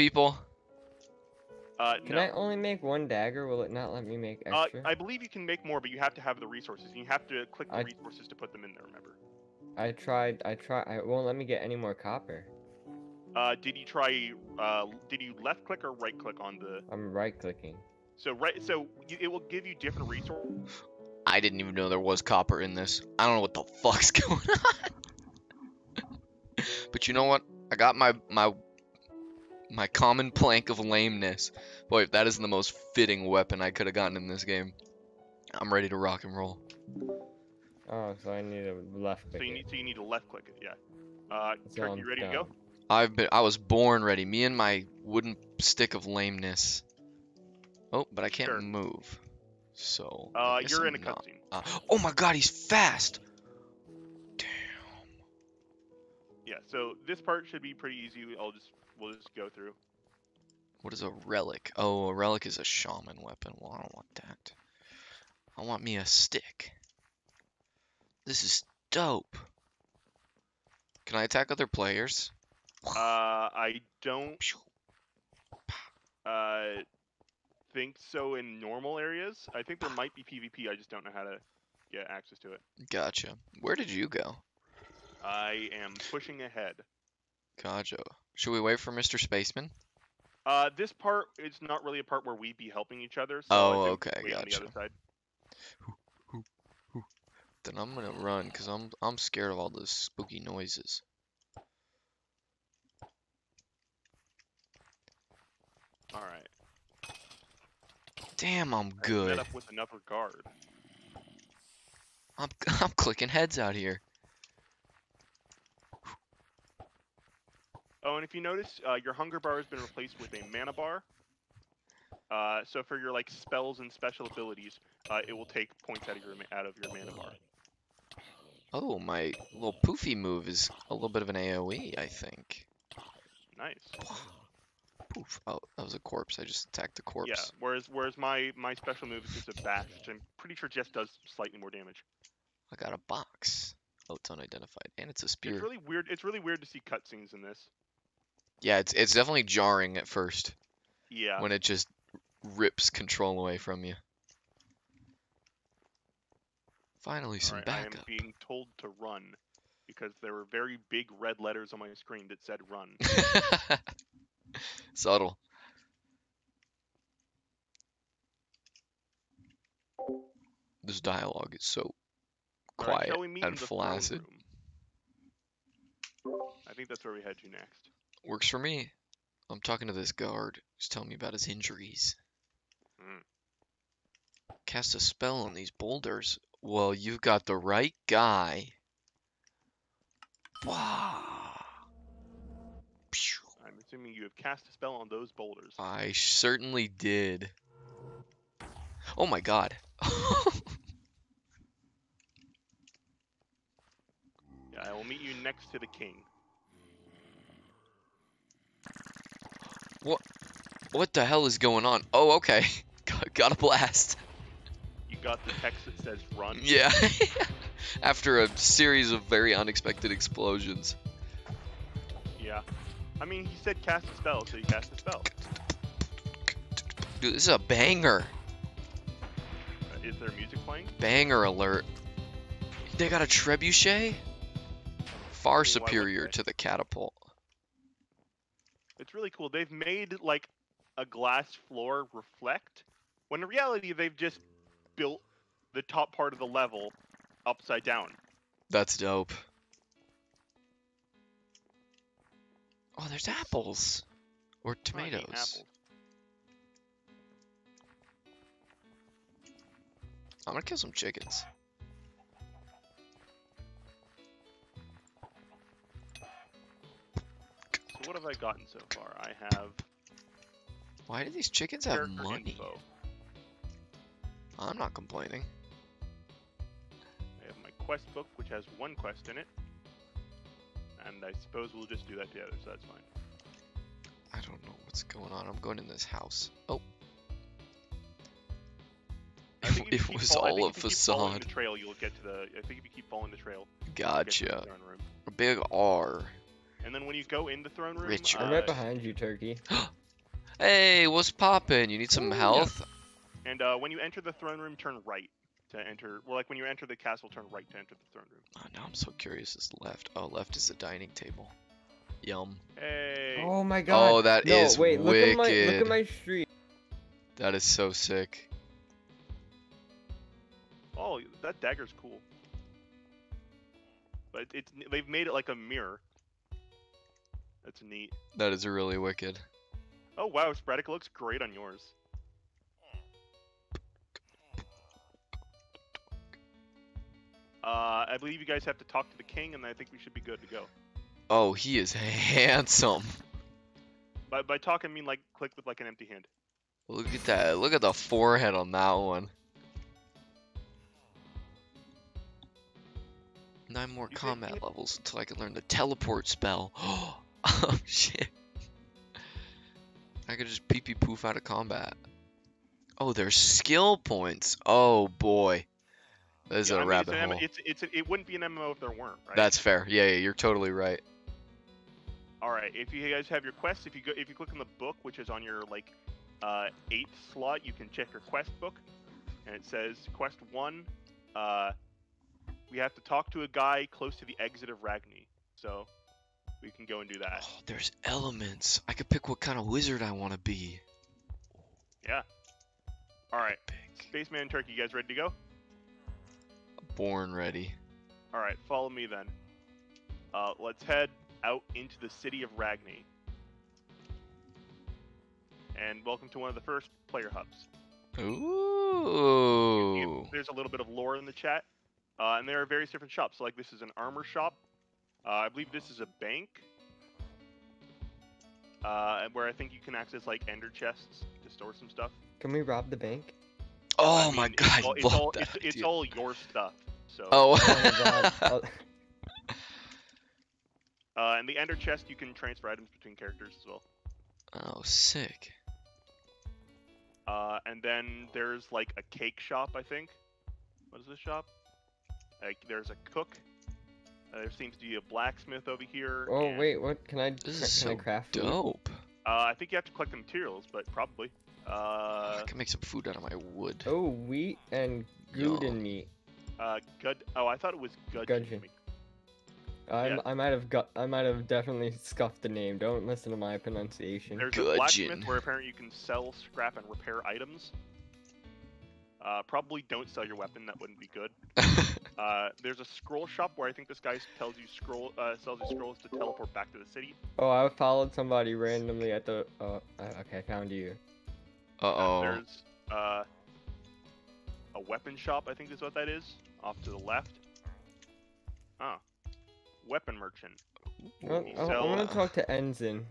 People? Uh, Can no. I only make one dagger? Will it not let me make Uh, extra? I believe you can make more, but you have to have the resources. and You have to click the I- resources to put them in there. Remember? I tried. I tried. It won't let me get any more copper. Uh, did you try? Uh, did you left click or right click on the? I'm right clicking. So right, so you, it will give you different resources. I didn't even know there was copper in this. I don't know what the fuck's going on. but you know what? I got my my my common plank of lameness. Boy, that is the most fitting weapon I could have gotten in this game. I'm ready to rock and roll. Oh, so I need a left click. So you need, so you need to left click it. Yeah. Uh, So Kirk, I'm you ready to go? I've been I was born ready. Me and my wooden stick of lameness. Oh, but I can't Sure. move. So Uh, you're in I'm a not- cutscene. uh, oh my god, he's fast. Damn. Yeah. So this part should be pretty easy. I'll just we'll just go through. What is a relic? Oh, a relic is a shaman weapon. Well, I don't want that. I want me a stick. This is dope. Can I attack other players? Uh, I don't uh think so in normal areas. I think there might be PvP. I just don't know how to get access to it. Gotcha. Where did you go? I am pushing ahead. Gotcha. Should we wait for Mr. Spaceman? Uh, this part is not really a part where we'd be helping each other. So Oh, okay, the gotcha. other side. Then I'm gonna run because I'm I'm scared of all those spooky noises. All right. Damn, I'm I Met good. up with another guard. I'm I'm clicking heads out here. Oh, and if you notice, uh, your hunger bar has been replaced with a mana bar. Uh, so for your like spells and special abilities, uh, it will take points out of your out of your mana bar. Oh, my little poofy move is a little bit of an AoE, I think. Nice. Poof. Oh, that was a corpse. I just attacked the corpse. Yeah. Whereas whereas my my special move is just a bash, which I'm pretty sure just does slightly more damage. I got a box. Oh, it's unidentified. And it's a spear. It's really weird. It's really weird to see cutscenes in this. Yeah, it's it's definitely jarring at first Yeah. when it just rips control away from you. Finally, some Alright, I am being told to run because there were very big red letters on my screen that said run. Subtle. This dialogue is so quiet shall we meet in and flaccid. I think that's where we head to next. Works for me. I'm talking to this guard who's telling me about his injuries. Hmm. Cast a spell on these boulders. Well, you've got the right guy. Wow. I'm assuming you have cast a spell on those boulders. I certainly did. Oh my god. Yeah, I will meet you next to the king. What What the hell is going on? Oh, okay. Got, a blast. You got the text that says run. Yeah. After a series of very unexpected explosions. Yeah. I mean, he said cast a spell, so you cast a spell. Dude, this is a banger. Uh, Is there music playing? Banger alert. They got a trebuchet? Far superior to the catapult. It's really cool. They've made like a glass floor reflect, when in reality they've just built the top part of the level upside down. That's dope. Oh, there's apples. Or tomatoes. I'm gonna kill some chickens. So what have I gotten so far? I have Why do these chickens have money? info. I'm not complaining. I have my quest book, which has one quest in it. And I suppose we'll just do that together, so that's fine. I don't know what's going on. I'm going in this house. Oh. It was all a think if you keep following facade. The trail, you'll get to the. I think if you keep following the trail, you'll get to the Gotcha. room. A big R. And then when you go in the throne room, Richard. I'm uh, right behind you, Turkey. Hey, what's poppin'? You need some Ooh, yeah. health? and uh, when you enter the throne room, turn right to enter. Well, like when you enter the castle, turn right to enter the throne room. Oh, now I'm so curious. Is left? Oh, left is the dining table. Yum. Hey. Oh my god. Oh, that no, is wait, look at my look at my street. That is so sick. Oh, that dagger's cool. But it's they've made it like a mirror. That's neat. That is really wicked. Oh wow, Sporadic looks great on yours. Uh, I believe you guys have to talk to the king, and I think we should be good to go. Oh, he is handsome. By by talk, I mean like click with like an empty hand. Look at that. Look at the forehead on that one. Nine more You combat levels until I can learn the teleport spell. oh shit. I could just pee pee poof out of combat. Oh, there's skill points. Oh boy. This is Yeah, I a mean, rabbit hole. It's it's it wouldn't be an MMO if there weren't, right? That's fair. Yeah, yeah, you're totally right. All right. If you guys have your quests, if you go, if you click on the book, which is on your like uh, eighth slot, you can check your quest book, and it says quest one. Uh, we have to talk to a guy close to the exit of Ragni, so we can go and do that. Oh, there's elements. I could pick what kind of wizard I want to be. Yeah. All right. Pick. Spaceman Turkey, you guys ready to go? Born ready. All right. Follow me then. Uh, let's head out into the city of Ragni. And welcome to one of the first player hubs. Ooh. You- There's a little bit of lore in the chat, uh, and there are various different shops. So, like this is an armor shop. Uh, I believe this is a bank, uh, where I think you can access like ender chests to store some stuff. Can we rob the bank? Oh I my mean, god, it's all, it's all, that it's, it's all your stuff. So, Oh. My god. Oh, uh, and the ender chest, you can transfer items between characters as well. oh, sick. Uh, and then there's like a cake shop, I think. What is this shop? Like, there's a cook. Uh, there seems to be a blacksmith over here. oh and, wait, what can I This is can I so craft? food? Dope. Uh, I think you have to collect the materials, but probably. Uh, I can make some food out of my wood. Oh, wheat and Yo. guden meat. uh, gud. Oh, I thought it was gudgeon. Gudgeon. meat. I, Yeah. I might have got I might have definitely scuffed the name. Don't listen to my pronunciation. There's a blacksmith where apparently you can sell scrap and repair items. Uh, probably don't sell your weapon. That wouldn't be good. Uh, there's a scroll shop where I think this guy tells you scroll uh, sells you scrolls to teleport back to the city. Oh, I followed somebody randomly at the. Oh, uh, okay, I found you. Uh oh. There's uh, a weapon shop. I think is what that is. Off to the left. Ah, weapon merchant. Oh, You oh, I want gonna uh, talk to Ensign.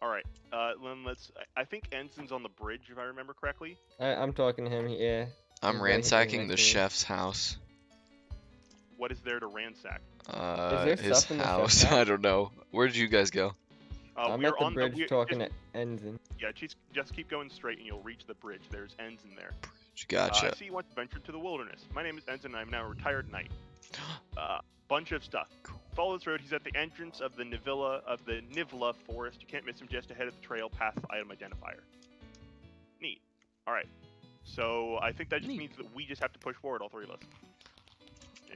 All right. Uh, then let's. I- I think Ensign's on the bridge if I remember correctly. I, I'm talking to him. Yeah. I'm He's ransacking the next to me. chef's house. What is there to ransack? Uh, is there his stuff in the house. house? I don't know. Where did you guys go? Uh, I'm we're at the on bridge we- talking just, to Ensign. Yeah, just just keep going straight and you'll reach the bridge. There's Ensign there. Uh, Gotcha. I see you want to venture to the wilderness. My name is Ensign and I'm now a retired knight. Uh, bunch of stuff. Cool. Follow this road. He's at the entrance of the Nivilla of the Nivla forest. You can't miss him just ahead of the trail past the item identifier. Neat. All right. So I think that just Neat. means that we just have to push forward, all three of us.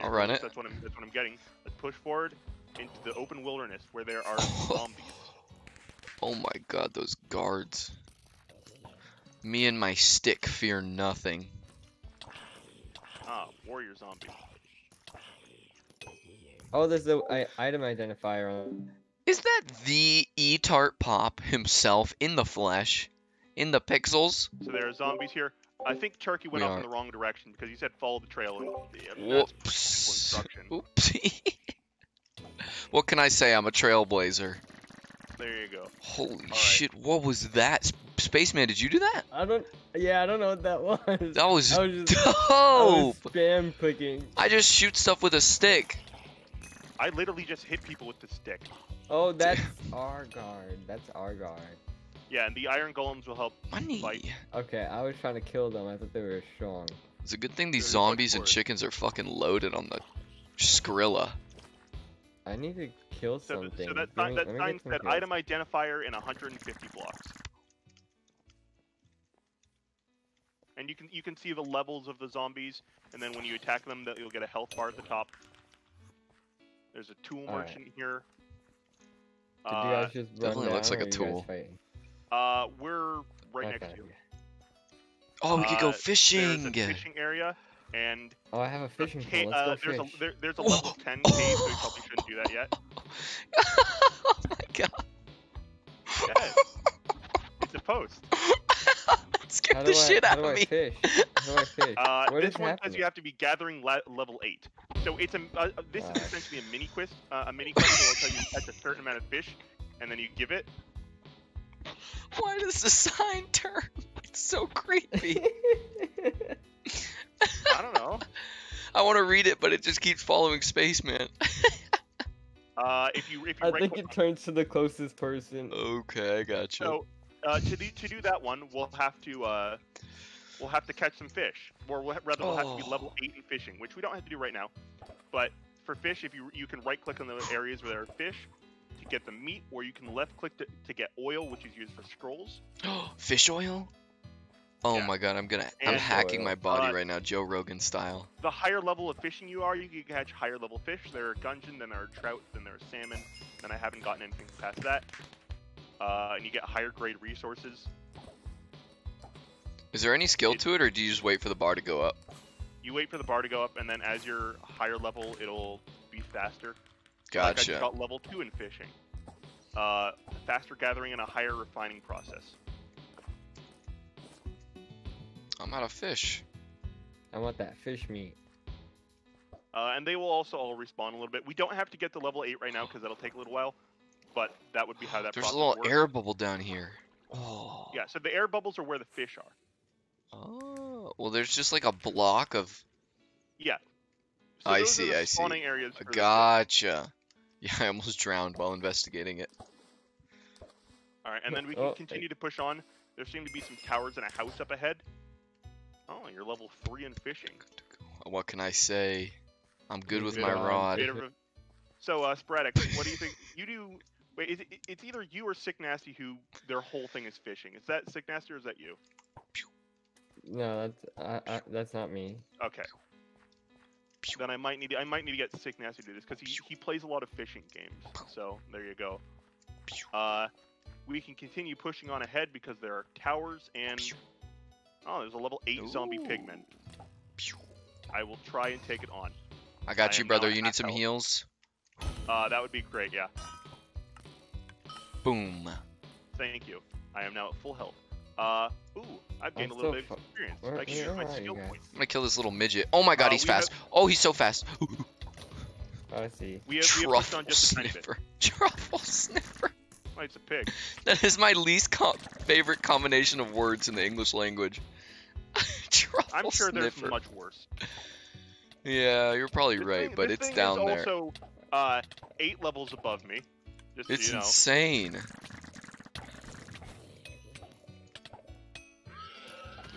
I'll run it. That's what I'm. That's what I'm getting. Let's push forward into the open wilderness where there are zombies. Oh my god, those guards. Me and my stick fear nothing. Ah, warrior zombie. Oh, there's the I, item identifier on. Is that the E-Tart Pop himself in the flesh? In the pixels? So there are zombies here. I think Turkey went We off are. in the wrong direction because he said follow the trail. And, yeah, I Whoops. instruction. Oopsie. what can I say? I'm a trailblazer. There you go. Holy shit, what was that? Spaceman, did you do that? I don't. Yeah, I don't know what that was. That was I was just. dope. I was spam clicking. I just shoot stuff with a stick. I literally just hit people with the stick. Oh, that's our guard. That's our guard. Yeah, and the iron golems will help. Money. Fight. Okay, I was trying to kill them. I thought they were strong. It's a good thing these There's much zombies and chickens are fucking loaded on the Skrilla. I need to kill So, something. so that, Give sign, me- that sign get said item identifier in 150 blocks. And you can you can see the levels of the zombies, and then when you attack them, that you'll get a health bar at the top. There's a tool Alright. merchant here. Uh, guys just run definitely looks like a tool. Fighting? uh, we're right okay. next to you. Oh, we could go Uh, fishing. There's a fishing area, and Oh, I have a a fishing ca- pole. uh, Let's go there's fish. a there, there's a Whoa. level 10 cave, so you probably shouldn't do that yet. oh my god. Yeah. it's a post. That scared How the do I, shit how out do of I me. fish? How do I fish? Uh, what this one happening? says you have to be gathering le- level eight. So it's a uh, uh, this is essentially a mini quest. Uh, a mini quest will tell you catch a certain amount of fish, and then you give it. Why does the sign turn? It's so creepy. I don't know. I want to read it, but it just keeps following Spaceman. Uh, if you if you I right think it turns to the closest person. okay, I gotcha. so uh, to do to do that one, we'll have to uh, we'll have to catch some fish, or we'll, rather we'll have to be Oh. level eight in fishing, which we don't have to do right now. But for fish, if you you can right click on the areas where there are fish to get the meat, or you can left click to, to get oil, which is used for scrolls. Fish oil? Oh Yeah. my god, I'm gonna I'm And- hacking my body Uh, right now, Joe Rogan style. the higher level of fishing you are, you can catch higher level fish. There are gudgeon, then there are trout, then there are salmon, and I haven't gotten anything past that. Uh, and you get higher grade resources. Is there any skill it- to it, or do you just wait for the bar to go up? You wait for the bar to go up, and then as you're higher level, it'll be faster. Like I Gotcha. got level two in fishing. Uh, faster gathering and a higher refining process. I'm out of fish. I want that fish meat. Uh, and they will also all respawn a little bit. We don't have to get to level eight right now because that'll take a little while, but that would be how that There's a little works. air bubble down here. Oh. Yeah, so the air bubbles are where the fish are. Oh. Well, there's just like a block of. Yeah. So I those are see, the I see. spawning areas for the. Gotcha. Yeah, I almost drowned while investigating it. All right, and then we can Oh, continue to push on. There seem to be some towers and a house up ahead. Oh, you're level three in fishing. What can I say? I'm good with my rod. Bit of a- So, uh, sporadic. What do you think? You do. Wait, is it, it's either you or Sick Nasty who their whole thing is fishing. Is that Sick Nasty or is that you? No, that's I, I, that's not me. Okay. Then I might need to, I might need to get Sick Nasty to do this because he, he plays a lot of fishing games. So there you go. Uh, we can continue pushing on ahead because there are towers and oh, there's a level eight zombie pigman. I will try and take it on. I got I you, brother. You need some health. heals? Uh, that would be great. Yeah. Boom. Thank you. I am now at full health. Uh, ooh, I've gained I'm a little bit of experience. where- I can where use my skill guys? points. I'm gonna kill this little midget. Oh my god, Uh, he's we have- fast. Oh, he's so fast. Oh, I see. We have, we have on just a tiny bit. sniffer. Truffle sniffer. Oh, it's a pig. That is my least co- favorite combination of words in the English language. Truffle I'm sure there's much worse. Yeah, you're probably This right, thing- but this it's thing down is there. also uh, eight levels above me. Just so It's you know. insane.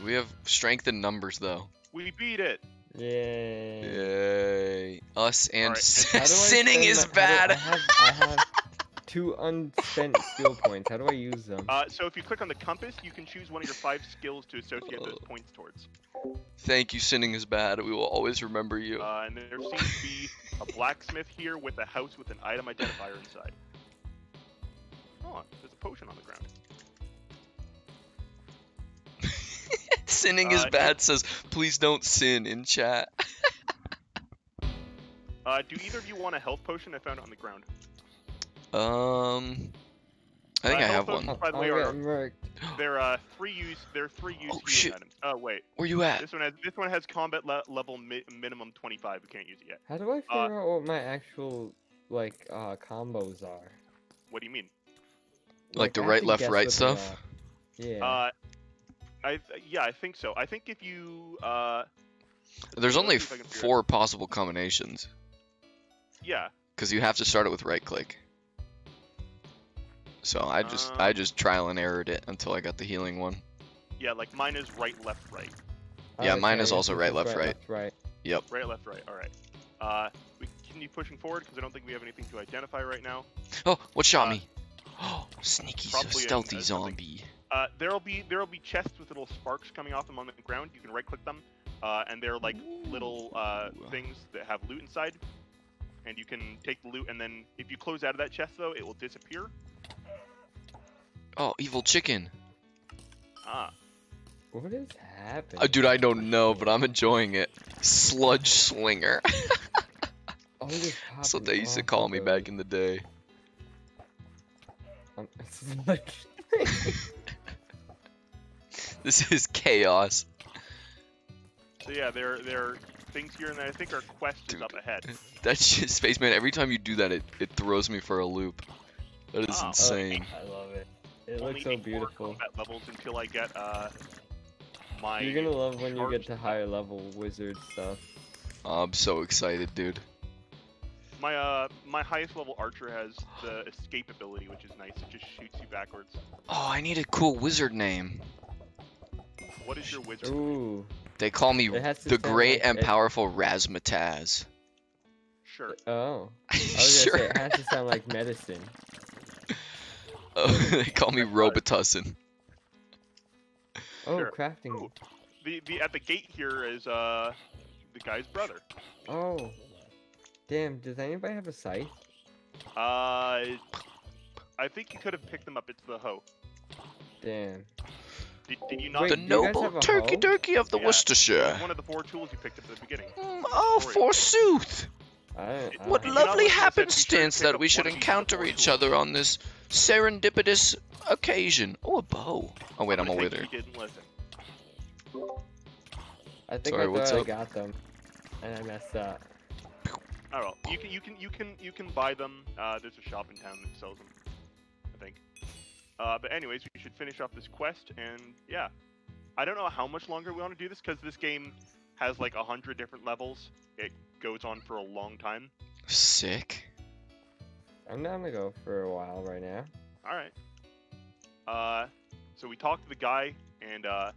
We have strength in numbers, though. We beat it. Yay. Yay. Us and Alright, s- How do I sinning is my- bad. I have, I have two unspent skill points. How do I use them? Uh, so if you click on the compass, you can choose one of your five skills to associate those Oh. points towards. Thank you, sinning is bad. We will always remember you. Uh, and there seems to be a blacksmith here with a house with an item identifier inside. Oh, there's a potion on the ground. Sinning is uh, bad says, please don't sin in chat. Uh, do either of you want a health potion? I found it on the ground. Um, I think Uh, I health have potions, one. By the way, are getting murked. they're uh three use they're three use Oh, shit. items. Oh wait, Where you at? this one has this one has combat le- level mi- minimum 25. We can't use it yet. How do I Uh, figure out what my actual like uh combos are? What do you mean? Like the right, left, right stuff? Yeah. Uh, I yeah, I think so. I think if you uh There's only see if I can figure it- four possible combinations. yeah Because you have to start it with right click. So I just I Um, just trial and errored it until I got the healing one. yeah like mine is right left right yeah, Okay, mine is also right, left, right. left, right. Yep. Right left right. All right. Uh, we can continue pushing forward because I don't think we have anything to identify right now. Oh, what shot Uh, me? Oh, sneaky, so probably an- stealthy zombie. something. Zombie. Uh, there'll be there'll be chests with little sparks coming off them on the ground. You can right click them, uh, and they're like little uh, things that have loot inside. And you can take the loot, and then if you close out of that chest though, it will disappear. Oh, evil chicken. Ah, What is happening? Uh, dude, I don't know, but I'm enjoying it. Sludge slinger. Oh, That's what they used to call me back in the day. Um, it's like This is chaos. so yeah, there there are things here, and I think our quest is Dude. up ahead. That's just Spaceman. Every time you do that, it, it throws me for a loop. That is Oh. insane. I love it. It Only looks so beautiful. combat levels until I get uh my. You're gonna love when you get to higher level wizard stuff. I'm so excited, dude. My uh my highest level archer has the escape ability, which is nice. It just shoots you backwards. Oh, I need a cool wizard name. What is your wizard? Ooh. They call me It has to the great like and it- powerful Razmataz. Sure. Oh. I was gonna say sure. it has to sound like medicine. Oh, they call me Robitussin. Oh, Sure. crafting. Ooh. The the at the gate here is uh the guy's brother. Oh. Damn, does anybody have a scythe? Uh, I think you could have picked them up. It's the hoe. Damn. Did, did you not? Wait, The do you guys noble turkey hoe? turkey of the Yeah. Worcestershire. One of the four tools you picked up at the beginning. Mm, oh, Sorry. forsooth! I, I What Did you don't- not lovely listen? I said be sure happenstance that we should one of each of the encounter each tools. other on this serendipitous occasion. Oh, a bow. Oh, wait, I'm a gonna take wither. it You didn't listen. I think Sorry, I what's thought I up? got them. And I messed up. I don't. You can you can you can you can buy them. Uh, there's a shop in town that sells them. I think. Uh, but anyways, we should finish off this quest, and yeah, I don't know how much longer we want to do this because this game has like a hundred different levels. It goes on for a long time. Sick. I'm down to go for a while right now. All right. Uh, so we talked to the guy, and uh,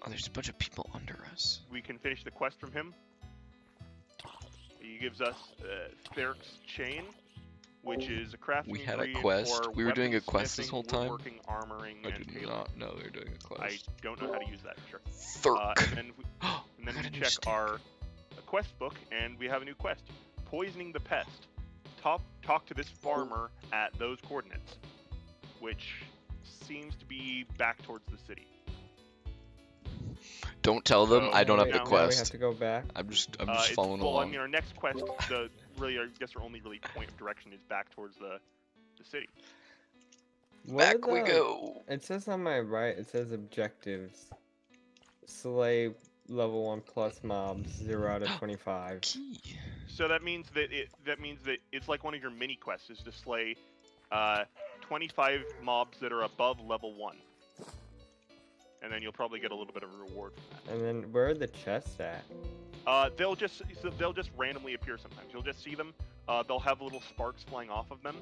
Oh, there's a bunch of people under us. we can finish the quest from him. He gives us uh, Theric's chain, which is a crafting We had a quest? We were doing a quest this whole time? Woodworking, armoring, I and did not know they were doing a quest. I don't know how to use that. Sure. Uh, and then we, Oh, and then we check our uh, quest book, and we have a new quest: poisoning the pest. Talk talk to this farmer at those coordinates, which seems to be back towards the city. Don't tell them So, I don't have the now- Now we have to go back. I'm just I'm Uh, just it's- following well, I along. mean, our next quest, the really, I guess, our only really point of direction is back towards the the city. What are Back we go. It says on my right, it says objectives. Slay level 1 plus mobs, 0 out of 25. So that means that it that means that it's like one of your mini quests is to slay uh, 25 mobs that are above level one, and then you'll probably get a little bit of a reward from that. And then where are the chests at? Uh, they'll just they'll just randomly appear sometimes. You'll just see them. Uh, they'll have little sparks flying off of them,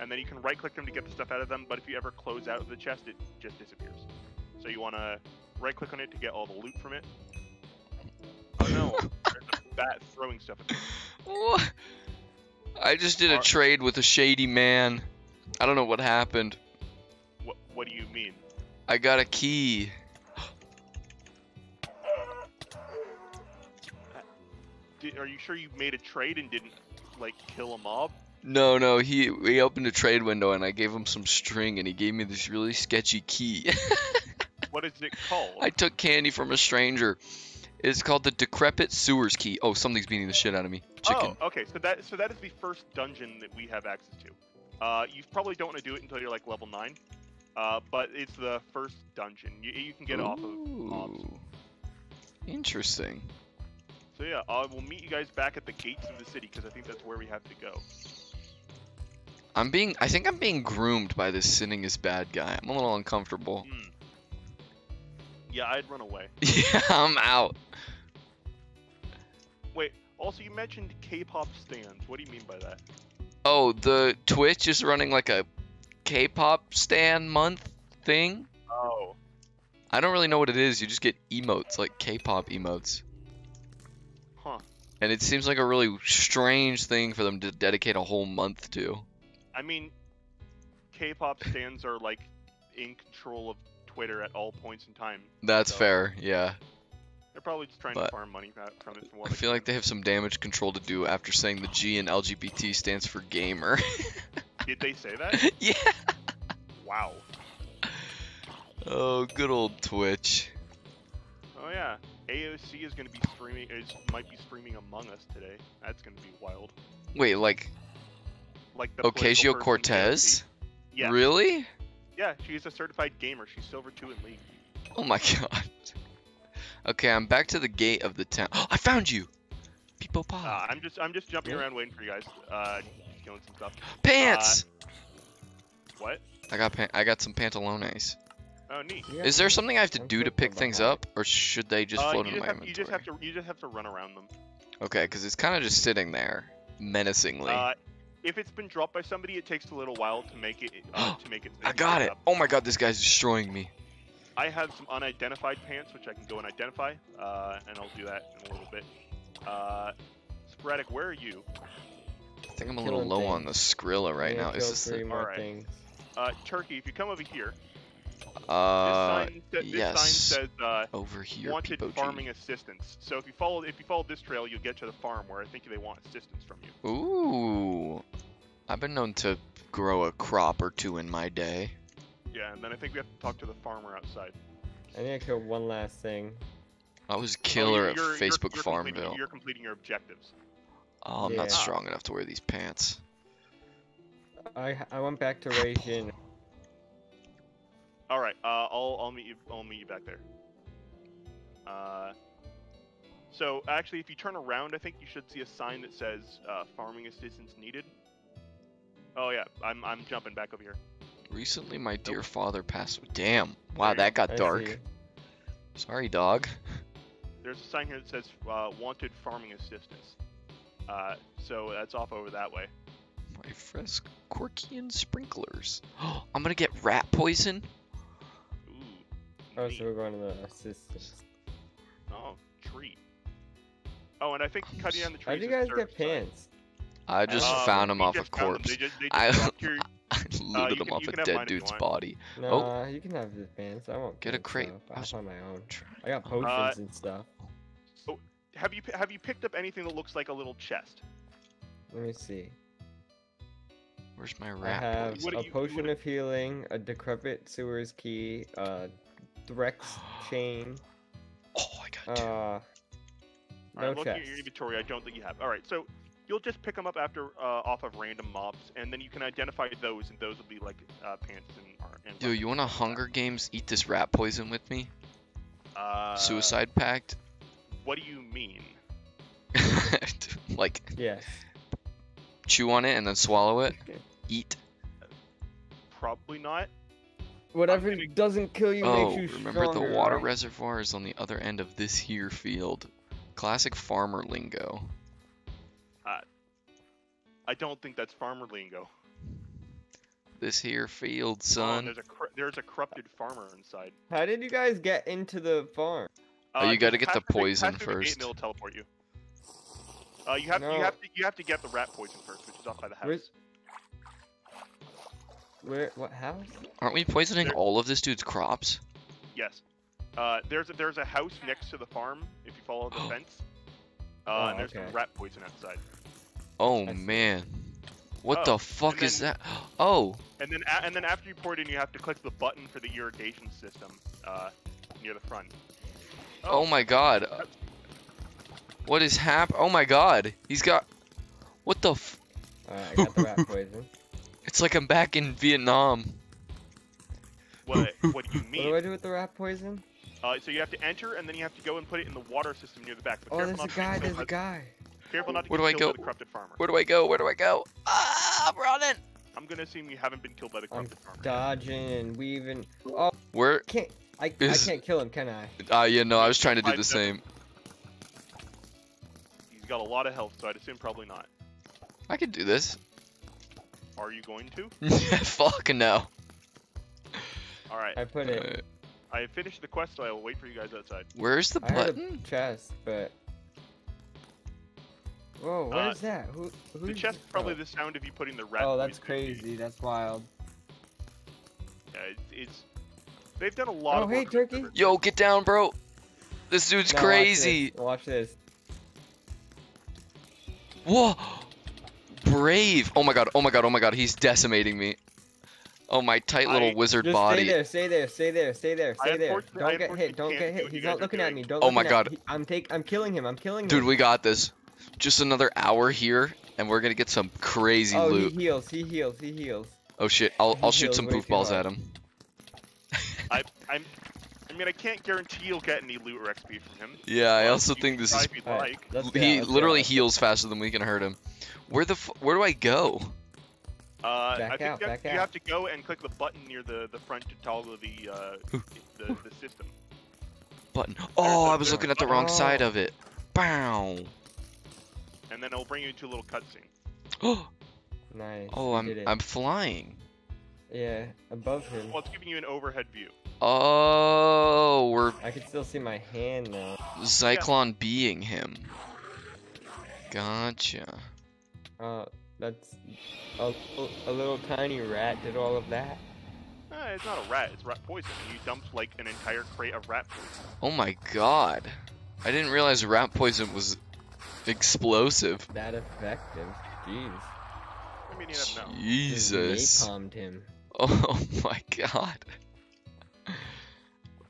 and then you can right-click them to get the stuff out of them. But if you ever close out of the chest, it just disappears. So you want to right-click on it to get all the loot from it. Oh no! There's a bat throwing stuff at me. What? I just did a Are- trade with a shady man. I don't know what happened. What What do you mean? I got a key. Did, are you sure you made a trade and didn't like kill a mob? No, no, he we opened a trade window and I gave him some string and he gave me this really sketchy key. What is it called? I took candy from a stranger. It's called the decrepit sewers key. Oh, something's beating the shit out of me. Chicken. Oh, okay. So that so that is the first dungeon that we have access to. Uh, you probably don't want to do it until you're like level nine. Uh, but it's the first dungeon. You, you can get off of mobs. Ooh. Interesting. So yeah, uh, we'll meet you guys back at the gates of the city because I think that's where we have to go. I'm being I think I'm being groomed by this Sinningest bad guy. I'm a little uncomfortable. Hmm. Yeah, I'd run away. yeah, I'm out. Wait. Also, you mentioned K-pop stans. What do you mean by that? Oh, the Twitch is running like a K-pop stan month thing. Oh. I don't really know what it is. You just get emotes, like K-pop emotes. And it seems like a really strange thing for them to dedicate a whole month to. I mean, K-pop stans are like in control of Twitter at all points in time. That's So- fair, yeah. They're probably just trying But to farm money from it. From what I feel like they have some damage control to do after saying the G in LGBT stands for gamer. Did they say that? yeah. wow. Oh, good old Twitch. Oh yeah. AOC is going to be streaming. Is might be streaming Among Us today. That's going to be wild. Wait, like Like the Ocasio Cortez? Yeah. Really? Yeah, she's a certified gamer. She's silver two in league. Oh my god. Okay, I'm back to the gate of the town. Oh, I found you. People Uh, pop. I'm just I'm just jumping Yeah. around waiting for you guys. Uh, killing some stuff. Pants. What? I got pan- I got some pantalones. Oh neat. Is there something I have to do to pick things up, or should they just uh, float in just my have, you inventory? just have to you just have to run around them. Okay, because it's kind of just sitting there, menacingly. Uh, if it's been dropped by somebody, it takes a little while to make it uh, to make it. I got it. up. Oh my god, this guy's destroying me. I have some unidentified pants, which I can go and identify, uh, and I'll do that in a little bit. Uh, Sporadic, where are you? I think I'm a little Killing low on the. Skrilla right Yeah, now. Is kill this three the, more Alright. things. Uh, Turkey, if you come over here, uh this sign, this yes. sign says uh, over here, wanted Peepo G. farming assistance. So if you follow if you follow this trail, you'll get to the farm where I think they want assistance from you. Ooh, I've been known to grow a crop or two in my day. Yeah, and then I think we have to talk to the farmer outside. I need to kill one last thing. I was Oh, killer you're- at you're- you're- Facebook you're Farmville. Completing, you're completing your objectives. Oh, I'm not strong enough to wear these pants. I I went back to Rajin. All right, uh, I'll I'll meet you I'll meet you back there. Uh, so actually, if you turn around, I think you should see a sign that says uh, "Farming assistance needed." Oh yeah, I'm I'm jumping back over here. Recently, my dear father passed. Damn. Wow, There you that got I dark. Sorry, dog. There's there's a sign here that says uh, "Wanted Farming Assistance." Uh, so that's off over that way. My fresh Corkian sprinklers. I'm gonna get rat poison. Ooh. Oh, neat. so we're going to the assistance. Oh, tree. Oh, and I think cutting down the trees. How'd you guys get pants? I just Uh, found him we off a corpse. They just, they just I- your- I looted you him can- off a dead mine if you dude's want. body. Nah, Oh. you can have the pants. I won't Get a crate. I I'll was find my own. Try- I got potions Uh, and stuff. Oh, have you have you picked up anything that looks like a little chest? Let me see. Where's my wrap? I have? What a you- potion what- of healing, a decrepit sewers key, a Threx chain, Oh, I got two. uh, All no right, looking at your inventory, I don't think you have. All right, so you'll just pick them up after uh, off of random mobs, and then you can identify those, and those will be like uh, pants and. ar- and Yo, you want a Hunger Games eat this rat poison with me? Uh, Suicide pact? What do you mean? like, Yes. chew on it and then swallow it? Eat? Probably not. Whatever gonna- doesn't kill you Oh, makes you remember the water right? reservoir is on the other end of this here field. Classic farmer lingo. I don't think that's farmer lingo. This here field, Oh, son. and there's a there's a corrupted farmer inside. How did you guys get into the farm? Oh, you gotta get the poison pass through the first. it'll teleport you. Uh, you have No. you have to you have to get the rat poison first, which is off by the house. Where's- Where? What house? Aren't we poisoning There- all of this dude's crops? Yes. Uh, there's a, there's a house next to the farm if you follow the fence. Uh, Oh, and there's okay. some rat poison outside. Oh man. What Oh, the fuck is then- that? Oh, And then and then after you pour it in, you have to click the button for the irrigation system uh, near the front. oh my god. What is hap? Oh my god. He's got. What the f? Alright, I got the rat poison. It's like I'm back in Vietnam. What what do you What do I do with the rat poison? Uh, so you have to enter, and then you have to go and put it in the water system near the back. But Oh, careful there's a not to get guy. killed There's a guy. Careful not to Where get do I go? by the corrupted farmer. Where do I go? Where do I go? Ah, I'm running. I'm gonna assume you haven't been killed by the corrupted I'm farmer. dodging and weaving. Oh, Where? can't I? I can't kill him, can I? Ah, yeah, no, I was trying to do Five the same. He's got a lot of health, so I'd assume probably not. I could do this. Are you going to? Fuck no. All right. I put it. Uh, I have finished the quest, so I will wait for you guys outside. where's the I had button? a chest, but. Whoa, what Uh, is that? Who? The Who's chest is probably oh. the sound of you putting the rat. Oh, that's poison in. crazy. That's wild. Yeah, it's, it's. They've done a lot Oh, of hey, work. turkey. Yo, get down, bro. This dude's Now crazy. Watch this. Whoa! Brave! Oh my god, oh my god, oh my god, he's decimating me. Oh, my tight little I- wizard Just body. stay there, stay there, stay there, stay there, stay there. Don't get hit, don't get hit. He's not looking at me. Don't Oh my God. he- I'm take, I'm killing him. I'm killing Dude, him. we got this. Just another hour here, and we're gonna get some crazy oh, loot. he heals. He heals. He heals. Oh shit, I'll, I'll shoot some way too poofballs hard. at him. I, I'm. I mean, I can't guarantee you'll get any loot or XP from him. Yeah, I also you think this is. If you'd like. let's He out, literally out. heals faster than we can hurt him. Where the f- where do I go? Uh, Back I think out, you, have, back you out. have to go and click the button near the, the front to toggle the, uh, the the system. Button. Oh, I was looking at the wrong button. side of it. Bow. and then it'll bring you into a little cutscene. Oh, Nice. oh, I'm. I'm flying. Yeah, above him. Well, it's giving you an overhead view. Oh, we're I can still see my hand now. Zyklon being him. Gotcha. Uh, that's a, a little tiny rat did all of that. Uh, it's not a rat, it's rat poison. You dumped like an entire crate of rat poison. Oh my god. I didn't realize rat poison was explosive. That effective. Jeez. I mean, you never know. Jesus. Just napalmed him. Oh my god.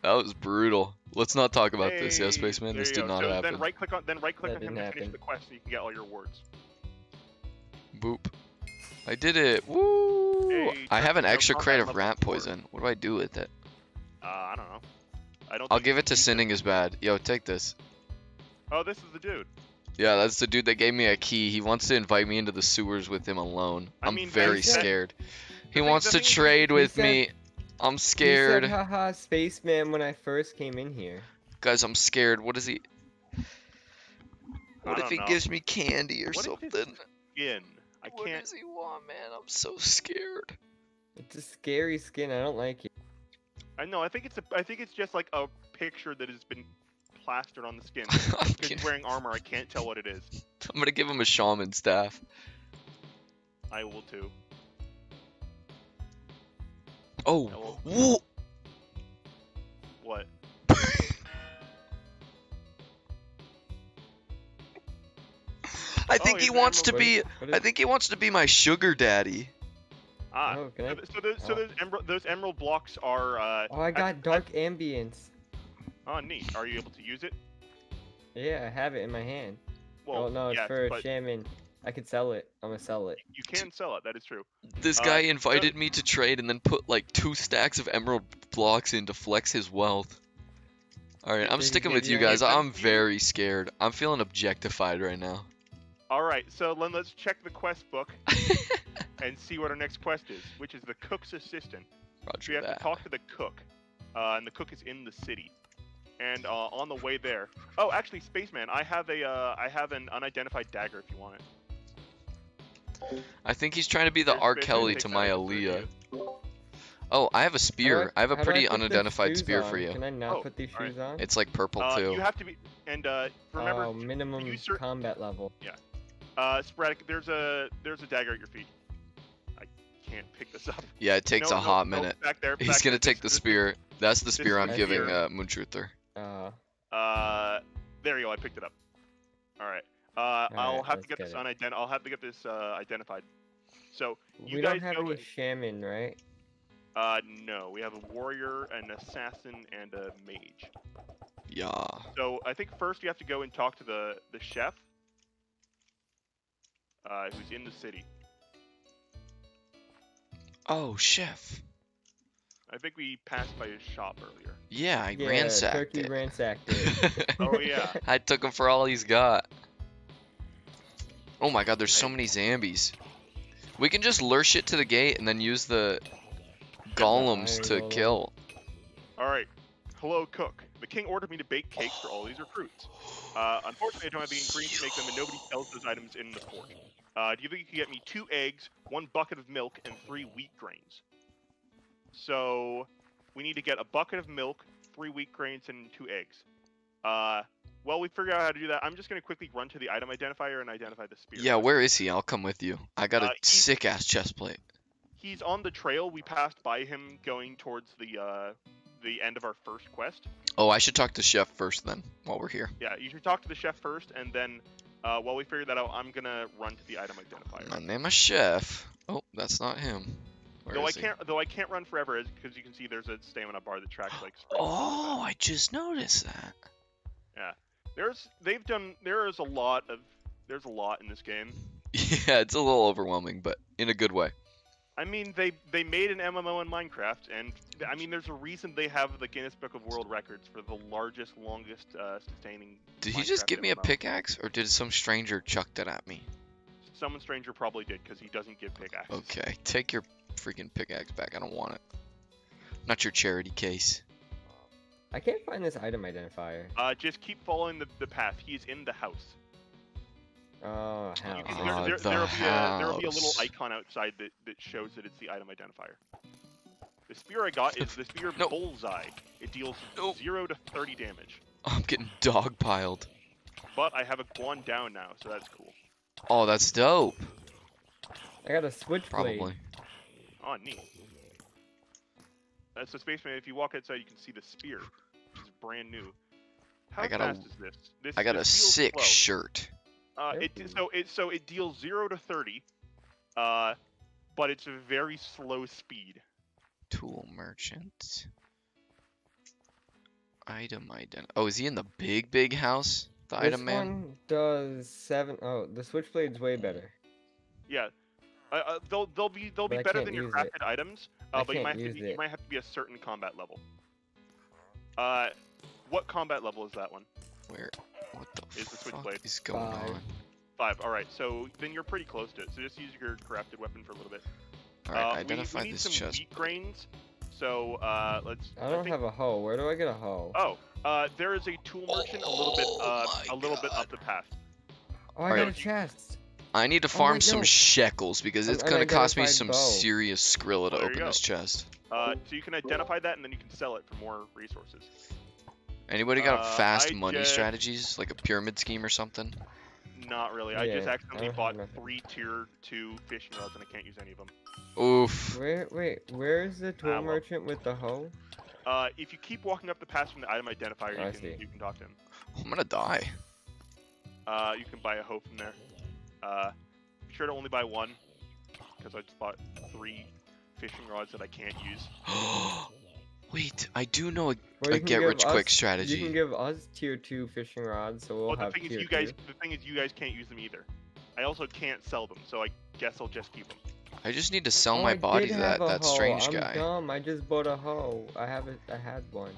That was brutal. Let's not talk about this, yeah, Hey, Spaceman. This did go. not so happen. Then right click on then right click That on him didn't to finish the quest so you can get all your rewards. Boop. I did it. Woo! Hey, I have an extra crate of level rat poison. What do I do with it? Uh, I don't know. I don't. I'll give it to Sinning is bad. Yo, take this. Oh, this is the dude. Yeah, that's the dude that gave me a key. He wants to invite me into the sewers with him alone. I I'm mean, very said- scared. He wants to trade with me. I'm He scared. said, haha, spaceman when I first came in here. Guys, I'm scared. What is he? What if he know. gives me candy or What something? Skin. I What can't. What does he want, man? I'm so scared. It's a scary skin. I don't like it. I know. I think it's a. I think it's just like a picture that has been plastered on the skin. I'm, he's wearing armor, I can't tell what it is. I'm gonna give him a shaman staff. I will too. Oh, I whoa! What? I think Oh, he wants to be. is- I think he wants to be my sugar daddy. Ah. Oh, can I- so, those, so oh. those emerald those emerald blocks are. Uh, Oh, I act- got dark ambience. Oh, neat. Are you able to use it? Yeah, I have it in my hand. Well, oh no, it's yes, for a but shaman. I could sell it. I'm gonna sell it. you can sell it. That is true. This Uh, guy so- invited me to trade and then put like two stacks of emerald blocks in to flex his wealth. Alright, I'm Did sticking give with you you guys. anything? I'm very scared. I'm feeling objectified right now. All right. So then let's check the quest book and see what our next quest is, which is the cook's assistant. So Roger we have that. to talk to the cook, uh, and the cook is in the city. And uh, on the way there, oh, actually, spaceman, I have a, uh, I have an unidentified dagger if you want it. I think he's trying to be the Here's R. Kelly to that my as a thirty Aaliyah. Oh, I have a spear. I have a pretty unidentified spear on? for you. Can I not Oh, put these alright. shoes on? It's like purple Uh, too. you have to be, and uh, remember, oh, minimum you cer- combat level. Yeah. Uh, sporadic. There's a, there's a dagger at your feet. I can't pick this up. Yeah, it takes No, a hot no, minute. back there. He's gonna take This- the this- spear. That's the spear is I'm giving spear. uh, Moontruther. Uh, Uh, there you go. I picked it up. All right. Uh, I'll Alright, have to get get this it. unident. I'll have to get this uh, identified. So, You we don't guys have know any shaman, right? uh, no, we have a warrior, an assassin, and a mage. Yeah. So I think first you have to go and talk to the the chef, uh, who's in the city. Oh, chef. I think we passed by his shop earlier. Yeah, I yeah, ransacked Turkey it. ransacked it. Oh yeah. I took him for all he's got. Oh my god, there's so many zombies. We can just lure shit to the gate and then use the golems to kill. All right. Hello, cook. The king ordered me to bake cakes for all these recruits. Uh, unfortunately, I don't have the ingredients to make them, and nobody sells those items in the fort. Uh, do you think you can get me two eggs, one bucket of milk, and three wheat grains? So, we need to get a bucket of milk, three wheat grains, and two eggs. Uh, well, we figure out how to do that. I'm just gonna quickly run to the item identifier and identify the spear. Yeah, where is he? I'll come with you. I got a Uh, he- sick ass chest plate. He's on the trail. We passed by him going towards the uh, the end of our first quest. Oh, I should talk to Chef first then, while we're here. Yeah, you should talk to the chef first, and then uh, while we figure that out, I'm gonna run to the item identifier. My name is Chef. Oh, that's not him. Where though I he? can't, though I can't run forever, because you can see there's a stamina bar that tracks like. Oh. I just noticed that. Yeah, there's, they've done. There is a lot of, there's a lot in this game. Yeah, it's a little overwhelming, but in a good way. I mean, they they made an MMO in Minecraft, and I mean, there's a reason they have the Guinness Book of World Records for the largest, longest uh, sustaining. Did he just Minecraft give me a pickaxe, or did some stranger chuck that at me? Someone stranger probably did, because he doesn't give pickaxes. Okay, take your freaking pickaxe back. I don't want it. Not your charity case. I can't find this item identifier. Uh, just keep following the, the path. He's in the house. Oh, You how? can, Ah, there, the there, there'll, be a, there'll be a little icon outside that, that shows that it's the item identifier. The spear I got is the spear No. bullseye. It deals No. 0 to 30 damage. I'm getting dogpiled. But I have a Guan down now, so that's cool. Oh, that's dope. I got a switchblade. Probably. Oh, neat. That's the spaceman. If you walk outside, you can see the spear. It's brand new. How I got a- fast is this? this I got a this feels sick slow. shirt. Uh, it so it so it deals zero to thirty, uh, but it's a very slow speed. Tool merchant. Item ident. Oh, is he in the big, big house? The This item man? one does seven oh the switchblade's way better. Yeah, uh, uh, they'll they'll be they'll be But I better than your crafted it. items, uh, but you might have to be, you might have to be a certain combat level. Uh, what combat level is that one? Where? What the Is the switchblade. is going Five. on? Five. All right, so then you're pretty close to it. So just use your crafted weapon for a little bit. Alright, uh, we- identify we, need this some chest. wheat grains. So uh, let's. I don't think- have a hoe. Where do I get a hoe? Oh, uh, there is a tool merchant a little bit, uh, Oh a little bit up the path. Oh, I got a Alright. chest. I need to Oh, farm wait, some no. shekels because it's gonna cost me some bow. serious skrilla to There open this chest. Uh, so you can identify that and then you can sell it for more resources. Anybody got Uh, fast I money just- strategies, like a pyramid scheme or something? Not really. I just Yeah, I accidentally bought nothing. three tier two fishing rods and I can't use any of them. Oof. Where, wait, where's the tool merchant with the hoe? Uh, if you keep walking up the path from the item identifier, Oh, you can you can talk to him. I'm gonna die. Uh, you can buy a hoe from there. Uh, be sure to only buy one, because I just bought three fishing rods that I can't use. Wait, I do know a, Or a get give rich quick strategy. You can give us tier two fishing rods, so we'll Well, the have thing is, you guys two. the thing is, you guys can't use them either. I also can't sell them, so I guess I'll just keep them. I just need to sell Oh, my I body to that, have that hoe. strange I'm guy. dumb. I just bought a hoe. I have it. I had one.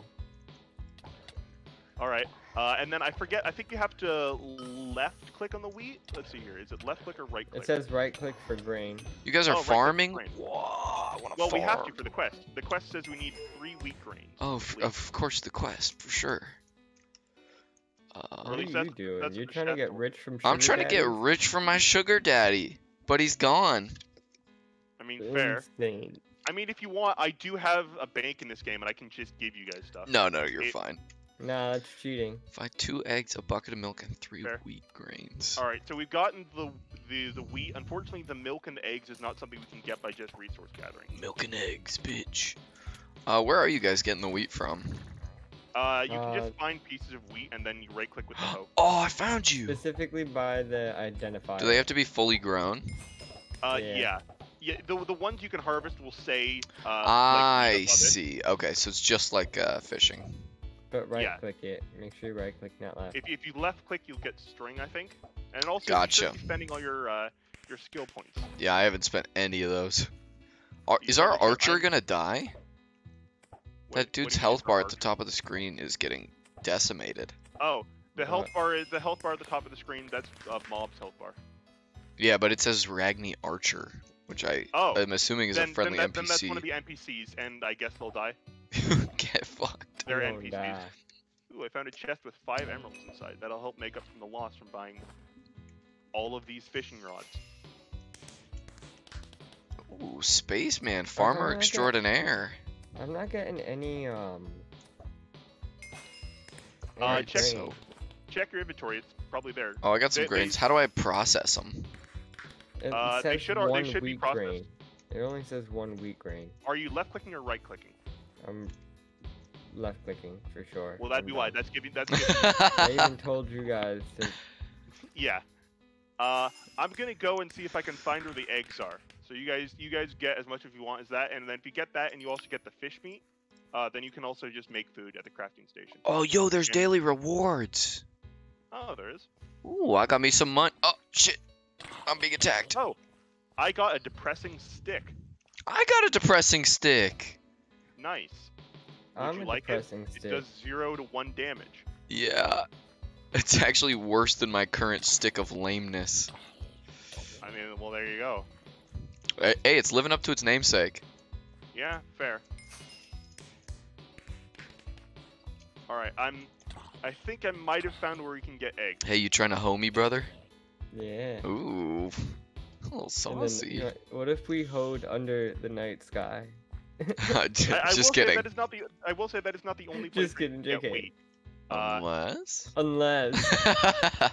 All right. Uh, and then I forget. I think you have to left click on the wheat. Let's see here. Is it left click or right click? It says right click for grain. You guys Oh, are right, that's farming? fine. Whoa, I wanna well, we have to for the quest. The quest says we need three wheat grains. Oh, Wheat. of course, the quest, for sure. Uh, What are you that's- doing? that's You're trying to get rich from I'm sugar trying to get rich from my sugar daddy, but he's gone. I mean, fair. Insane. I mean, if you want, I do have a bank in this game, and I can just give you guys stuff. No, no, you're It- fine. Nah, that's cheating. If I had two eggs, a bucket of milk, and three Fair. wheat grains. All right, so we've gotten the, the the wheat. Unfortunately, the milk and the eggs is not something we can get by just resource gathering. Milk and eggs, bitch. Uh, where are you guys getting the wheat from? Uh, you can Uh, just find pieces of wheat and then you right click with the hoe. Oh, I found you. Specifically by the identifier. Do they have to be fully grown? Uh, Yeah. yeah. Yeah, the, the ones you can harvest will say. Uh, I like, wheat above it. see. Okay, so it's just like uh, fishing. But right Yeah. click it. Make sure you right click, not left. If, if you left click, you'll get string, I think. And also, Gotcha. you should be spending all your uh, your skill points. Yeah, I haven't spent any of those. Ar- You is our archer gonna die? What- That dude's do you mean health bar at the top of the screen is getting decimated. Oh, the health What? bar is the health bar at the top of the screen. That's uh, mob's health bar. Yeah, but it says Ragni Archer, which I Oh, I'm assuming is then, a friendly then, that, then that's one of the NPCs, and I guess they'll die. Get fucked. They're You won't NPCs. die. Ooh, I found a chest with five emeralds inside. That'll help make up from the loss from buying all of these fishing rods. Ooh, spaceman, farmer I got- extraordinaire. I'm not getting any um. Uh, check- So, Check your inventory. It's probably there. oh, I got some They- they- grains. How do I process them? It Uh, they should al- they should be processed. grain. It only says one wheat grain. Are you left clicking or right clicking? I'm left clicking for sure. Well, that'd I'm be why. That's giving. That's giving. I even told you guys to. yeah. Uh, I'm gonna go and see if I can find where the eggs are. So you guys, you guys get as much as you want as that, and then if you get that, and you also get the fish meat, uh, then you can also just make food at the crafting station. oh, yo, there's Yeah. daily rewards. Oh, there is. Ooh, I got me some money. Oh, shit. I'm being attacked. Oh, I got a depressing stick. I got a depressing stick. Nice. Would I'm you like it? depressing It does zero to one damage. Yeah. It's actually worse than my current stick of lameness. I mean, well, there you go. Hey, hey, it's living up to its namesake. Yeah, fair. All right, I'm. I think I might have found where we can get eggs. Hey, you trying to hoe me, brother? Yeah. Ooh. A little saucy. then, what if we hoed under the night sky? Just I, I will say kidding. that is not the. I will say that is not the only place Just kidding, can get JK. wheat. Uh, Unless. Unless.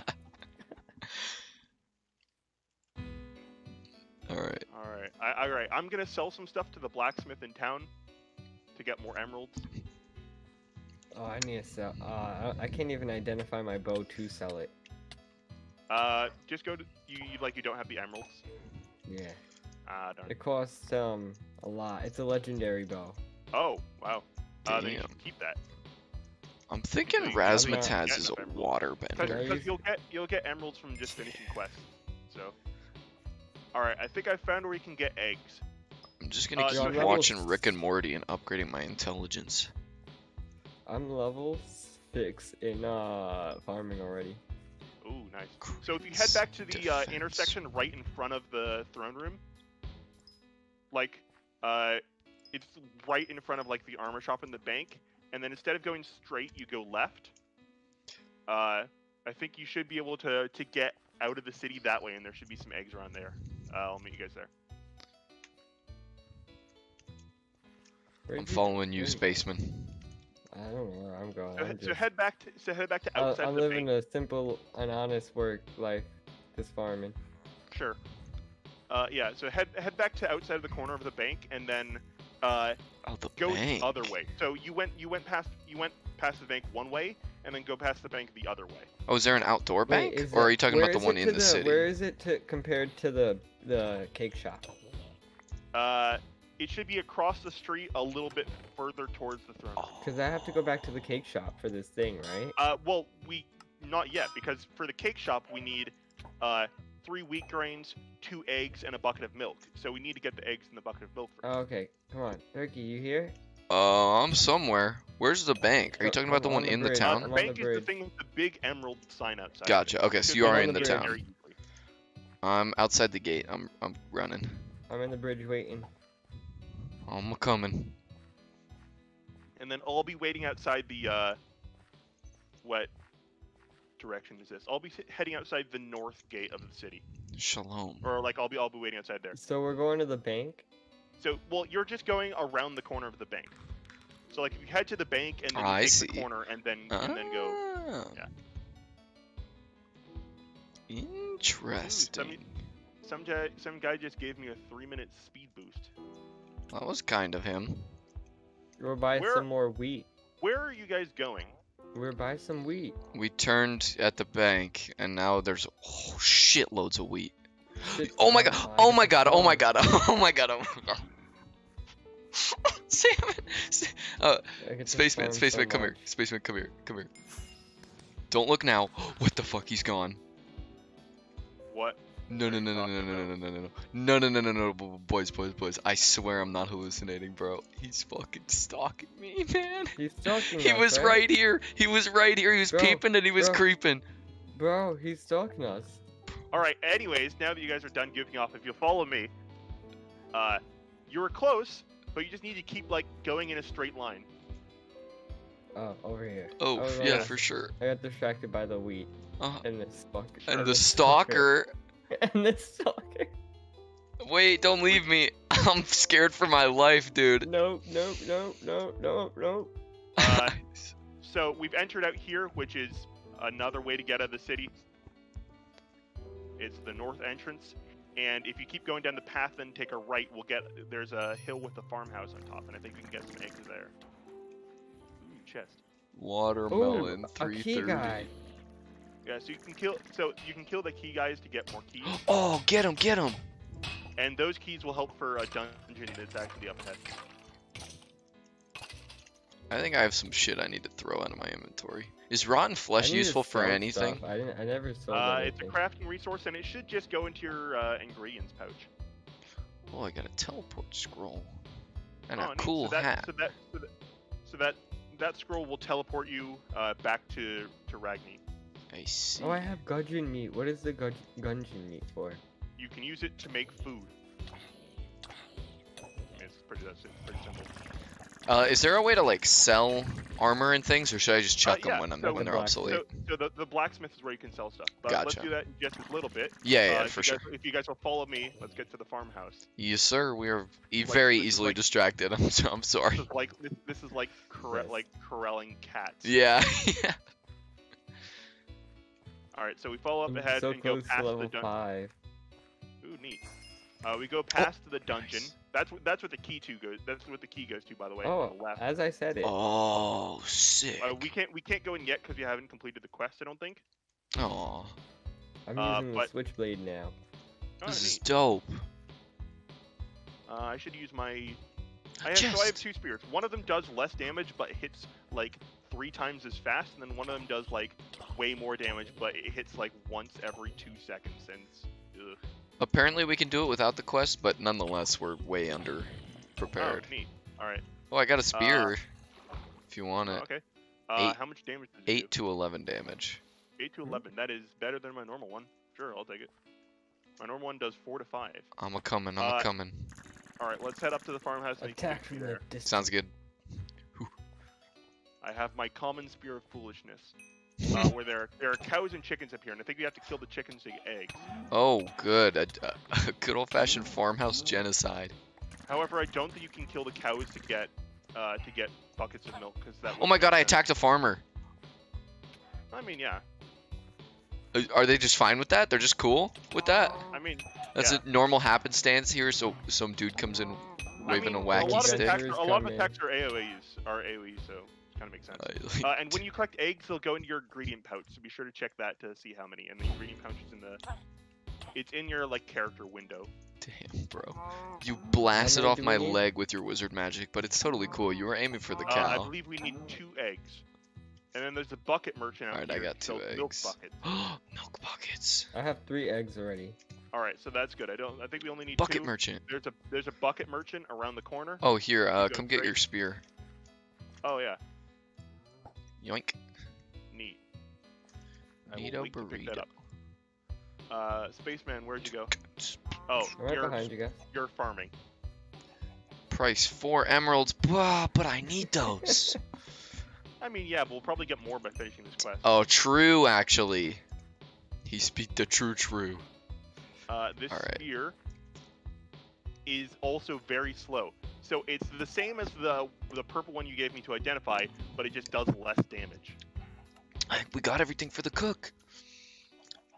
Alright. all right, I, all right. I'm gonna sell some stuff to the blacksmith in town to get more emeralds. Oh, I need to sell. Uh, I I can't even identify my bow to sell it. Uh, just go to you. you like you don't have the emeralds. Yeah. Ah, darn. It costs um a lot. It's a legendary bow. Oh, wow. Uh, then you Damn. should keep that. I'm thinking Wait, I'm Razzmatazz is a enough emeralds. water Because bender. You'll get you'll get emeralds from just finishing quests. So, all right. I think I found where you can get eggs. I'm just gonna Uh, keep so have- watching Rick and Morty and upgrading my intelligence. I'm level six in uh farming already. Ooh, nice. So if you head back to the uh, Defense. intersection right in front of the throne room, like, uh, it's right in front of like the armor shop and the bank, and then instead of going straight, you go left. Uh, I think you should be able to to get out of the city that way, and there should be some eggs around there. Uh, I'll meet you guys there. Where'd I'm you- following you, where- Spaceman. I don't know where I'm going. So, I'm he- so just, head back to so head back to I- outside I'm the living bank. a simple and honest work life. Just farming. Sure. Uh, yeah. So head head back to outside of the corner of the bank, and then uh, Oh, the go bank. the other way. So you went you went past you went past the bank one way, and then go past the bank the other way. Oh, is there an outdoor Wait, bank? is or are you talking about the one in to the, city? Where is it to compared to the the cake shop? Uh, it should be across the street a little bit further towards the throne. Because I have to go back to the cake shop for this thing, right? Uh, well, we not yet because for the cake shop we need uh three wheat grains, two eggs, and a bucket of milk. So we need to get the eggs and the bucket of milk first. Oh, okay, come on, Turkey, you here? Uh, I'm somewhere. Where's the bank? Are you talking about the one the in the bridge. Uh, town? the I'm the bank is the thing with the big emerald sign outside. Gotcha. Okay, so you are in the the town. I'm outside the gate. I'm I'm running. I'm in the bridge waiting. I'm a coming. And then I'll be waiting outside the uh, what direction is this? I'll be heading outside the north gate of the city, Shalom. or like I'll be I'll be waiting outside there. So we're going to the bank. So well, you're just going around the corner of the bank. So like if you head to the bank and then you I take see. the corner and then and then go. Ah. yeah. Interesting. Some guy some guy just gave me a three minute speed boost. That was kind of him. We're buy Where- some more wheat. Where are you guys going? We're buy some wheat. We turned at the bank, and now there's oh, shitloads of wheat. Shit, Oh my god! Oh my god! Oh my god! Oh my god! Oh my god! Salmon! Uh, I get to spaceman, so spaceman, come here. Spaceman, come here. Come here. Don't look now. What the fuck? He's gone. What? No, no, no, no, no, no, no, no, no, no, no, no, no, no, no, bo- boys, boys, boys. I swear I'm not hallucinating, bro. He's fucking stalking me, man. He's stalking He us, was right? right here. He was right here. He was Bro, peeping and he was bro. creeping. Bro, he's stalking us. All right. Anyways, now that you guys are done goofing off, if you'll follow me, uh, you were close, but you just need to keep like going in a straight line. Oh, over here. Oh, Oh, yeah, right. for sure. I got distracted by the wheat Uh, and the stalker. and the stalker. and the stalker. Wait, don't leave me. I'm scared for my life, dude. No, no, no, no, no, no. Uh, So we've entered out here, which is another way to get out of the city. It's the north entrance, and if you keep going down the path and take a right, we'll get there's a hill with a farmhouse on top, and I think we can get some eggs there. Ooh, chest. Watermelon, Ooh, a key 330. Guy. Yeah, so you can kill so you can kill the key guys to get more keys, Oh, get him, get him. and those keys will help for a dungeon that's actually up ahead. I think I have some shit I need to throw out of my inventory. Is rotten flesh I need to useful for anything? stuff. I didn't. I never sold Uh, it's a crafting resource, and it should just go into your uh, ingredients pouch. Oh, I got a teleport scroll. And Oh, a neat. cool so that, hat. So that, so that, so that, that scroll will teleport you uh, back to to Ragni. I see. Oh, I have gudgeon meat. What is the gud- gungeon meat for? You can use it to make food. It's pretty that's it, pretty simple. Uh, is there a way to like sell armor and things, or should I just chuck Uh, yeah, them when I'm so when the they're black- obsolete? So, so the, the blacksmith is where you can sell stuff. But let's do that in just a little bit. yeah, yeah, Uh, if for you sure. guys- if you guys will follow me, let's get to the farmhouse. Yes, sir. We are e- Like- very easily like- distracted. I'm so, I'm sorry. This is like this, this is like corre- Yes. like corralling cats. Yeah, yeah. All right, so we follow up I'm ahead so and go close to past the dungeon. five. Ooh, neat. Uh, we go past the dungeon. nice. That's what that's what the key to goes. That's what the key goes to, by the way. Oh, the left. as I said it. Oh, sick. Uh, we can't we can't go in yet because we haven't completed the quest. I don't think. Oh, I'm uh, using but- the switchblade now. Oh, this is dope. Uh, I should use my. I have, so I have two spears. One of them does less damage, but hits like three times as fast, and then one of them does like way more damage, but it hits like once every two seconds. And ugh. Apparently, we can do it without the quest, but nonetheless, we're way under prepared. Oh, neat. All right. Oh, I got a spear. if you want it, okay. Uh, Eight- how much damage does it eight do? to eleven damage. Eight to eleven. That is better than my normal one. Sure, I'll take it. My normal one does four to five. I'm a coming. I'm a Uh, coming. All right, let's head up to the farmhouse. Attack from there. the distance. Sounds good. I have my common spear of foolishness. uh, where there there are cows and chickens up here, and I think we have to kill the chickens to get eggs. Oh, good. A, a good old-fashioned farmhouse genocide. However, I don't think you can kill the cows to get uh, to get buckets of milk because that. Oh my make god, I attacked a farmer. I mean, yeah. Uh, Are they just fine with that? They're just cool with that? I mean, That's yeah. a normal happenstance here, so some dude comes in I waving mean, a wacky a lot stick. Of attacks, a lot of Come in. attacks are AOE's, are AOE, so it kind of makes sense. Uh, Uh, and when you collect eggs, they'll go into your ingredient pouch, so be sure to check that to see how many. And the ingredient pouch is in the, it's in your like character window. Damn, bro. You blasted off my leg with your wizard magic, but it's totally cool. You were aiming for the Uh, I believe we need two eggs. And then there's a bucket merchant out Alright, I here. got so two milk buckets. Milk buckets. I have three eggs already. All right, so that's good. I don't. I think we only need Bucket two. merchant. There's a there's a bucket merchant around the corner. Oh, here, uh, go come get your spear. Oh yeah, Yoink. neat. I will Neato wait to pick that burrito. up. Uh, spaceman, where'd you go? Oh, I'm right you're behind you guys. you're farming. Price four emeralds. Bah, but I need those. I mean, yeah, but we'll probably get more by finishing this quest. oh, true, actually. He speak the true true. Uh, this Alright. spear is also very slow. So it's the same as the the purple one you gave me to identify, but it just does less damage. We got everything for the cook.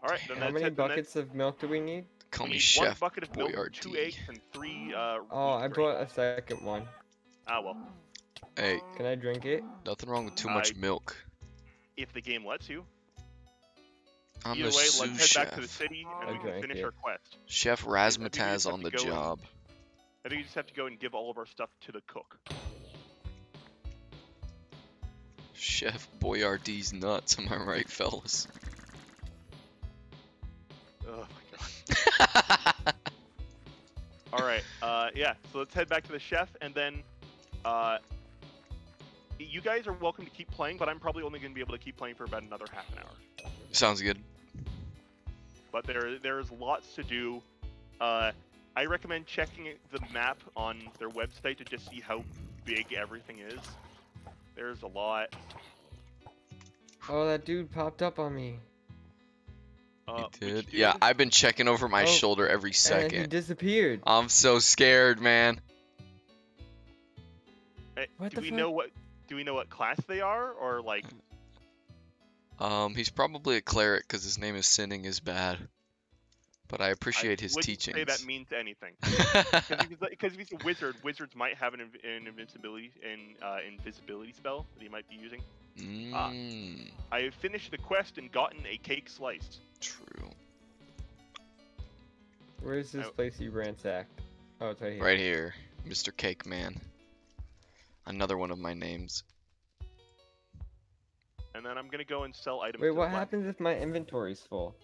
All right, then How many it. Buckets of milk do we need? Call we me need one Chef bucket of milk, two eggs, and three. Uh, Oh, I brought a second one. Ah well, Hey, Can I drink it? nothing wrong with too much I- milk. if the game lets you. I'm Either the way, sous let's head back to the chef. city and I we can finish it. our quest. Chef think Razmataz on the go and- job. I think you just have to go and give all of our stuff to the cook. Chef Boyardee's nuts, am I right, fellas? Oh my god. All right. Uh, yeah. So let's head back to the chef, and then, uh, you guys are welcome to keep playing, but I'm probably only going to be able to keep playing for about another half an hour. Sounds good. But there, there is lots to do. Uh, I recommend checking the map on their website to just see how big everything is. There's a lot. Oh, that dude popped up on me. Uh, He did. Yeah. I've been checking over my Oh, shoulder every And he disappeared. I'm so scared, man. Eh, What do the we fuck? know what? Do we know what class they are, or like? Um, he's probably a cleric because his name is Sinning is bad. But I appreciate I his wouldn't teachings. Say that means anything. Because if he's a wizard, wizards might have an, an invincibility an uh, invisibility spell that he might be using. Ah. mm, I have finished the quest and gotten a cake slice. true. Where's this Oh. place you ransacked? Oh, it's right here. Right here, Mr. Cake Man. Another one of my names. And then I'm gonna go and sell items. Wait, to what black- happens if my inventory's full?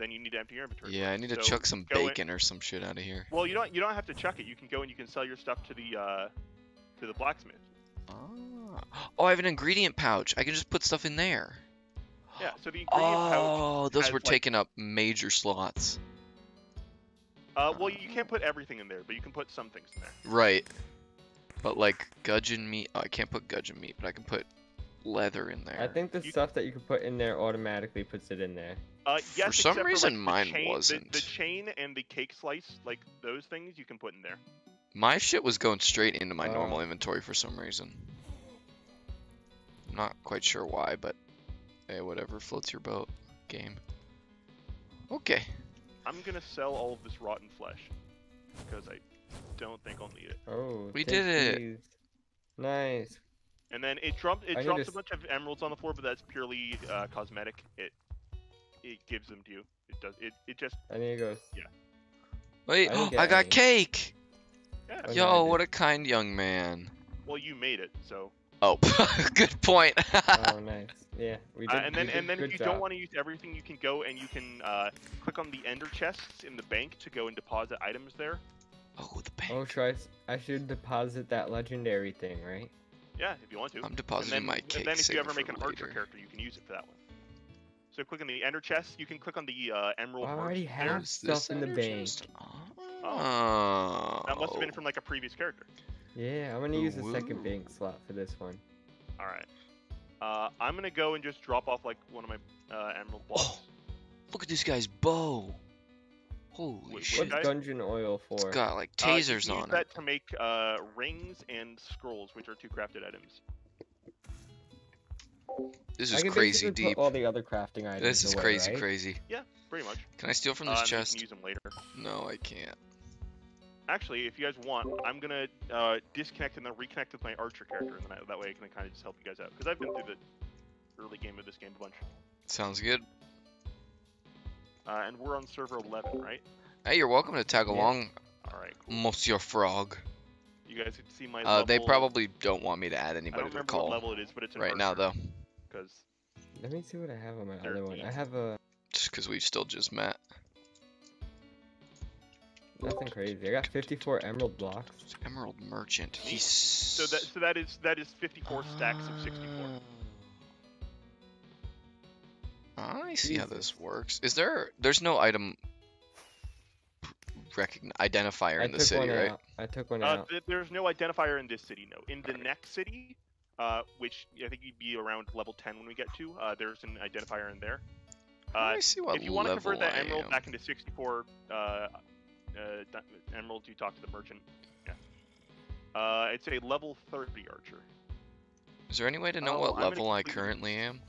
Then you need to empty your inventory. Yeah, I need to So chuck some go in- bacon or some shit out of here. Well, you don't. You don't have to chuck it. You can go and you can sell your stuff to the uh, to the blacksmith. Ah. Oh, I have an ingredient pouch. I can just put stuff in there. Yeah. So the ingredient pouch. Oh, those were like- taking up major slots. Uh, well, you can't put everything in there, but you can put some things in there. Right. But like gudgeon meat, oh, I can't put gudgeon meat, but I can put leather in there. I think the You- stuff that you can put in there automatically puts it in there. Uh, yes, For some except reason, like, the mine chain, wasn't. The, chain and the cake slice, like those things, you can put in there. My shit was going straight into my Uh. normal inventory for some reason. I'm not quite sure why, but hey, whatever floats your boat. Game. Okay. I'm gonna sell all of this rotten flesh because I don't think I'll need it. Oh, We did it. these. Nice. And then it dropped. It I drops a bunch of emeralds on the floor, but that's purely uh, cosmetic. It it gives them to you. It does. It it just I need to go. Wait, I I, got any. cake! yeah. Oh, Yo, did. what a kind young man. Well, you made it, so. Oh, good point. Oh, nice. Yeah, we did. Uh, and then we and then if you job. don't want to use everything, you can go and you can uh, click on the ender chests in the bank to go and deposit items there. oh, the bank. Oh, should I, s- I should deposit that legendary thing, right? Yeah, if you want to. I'm depositing then, my and cake then if you ever make for an archer character, you can use it for that one. So click on the ender chest. You can click on the uh, emerald. I already there. have Is this stuff in the ender bank. chest? Oh. That must have been from like a previous character. Yeah, I'm gonna use the second bank slot for this one. All right. Uh, I'm gonna go and just drop off like one of my uh, emerald blocks. Oh, look at this guy's bow. Holy Wait, shit. guy? What's gudgeon oil It's for? got like Uh, you tasers can use on that it. to make uh, rings and scrolls, which are two crafted items. This I is can crazy deep. Put all the other crafting items. This is away, crazy, right? crazy. Yeah, pretty much. Can I steal from Uh, this and then you chest? can use them later. No, I can't. Actually, if you guys want, I'm gonna uh, disconnect and then reconnect with my archer character, and then I, that way I can kind of just help you guys out. Because I've been through the early game of this game a bunch. Sounds good. Uh, and we're on server 11, right? Hey, you're welcome to tag Yeah. along, All right, cool. Monsieur Frog. You guys can see my Uh, they probably don't want me to add I anybody don't to the remember what call level it is, but it's an right now, though, Because Let me see what I have on my other one. I have a just because we've still just met. nothing crazy. I got 54 emerald blocks. Emerald Merchant. He's so that so that is that is 54 stacks of 64. Ah, I see how this works. Is there? There's no item recogn identifier I in the city, right? out. I took one Uh, out. th- there's no identifier in this city, no. In the Alright. next city, uh, which I think you'd be around level 10 when we get to, uh, there's an identifier in there. I Uh, see what if you want to convert that I emerald am. back into 64 uh, uh, emeralds, you talk to the merchant. Yeah. Uh, it's a level 30 archer. Is there any way to know Oh, what I'm level I currently am?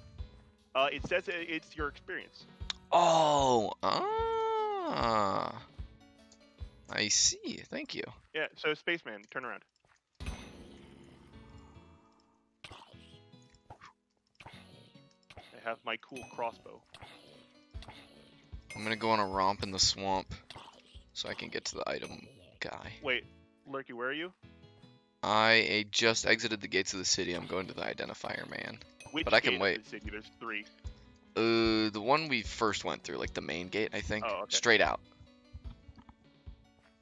Uh, it says it's your experience. Oh, ah. I see. Thank you. Yeah, so Spaceman, turn around. I have my cool crossbow. I'm gonna go on a romp in the swamp so I can get to the item guy. Wait, Lurky, where are you? I uh, just exited the gates of the city. I'm going to the identifier man. Which But I can gate of wait. the city? There's three. Uh, the one we first went through, like the main gate, I think. Oh, okay. Straight out.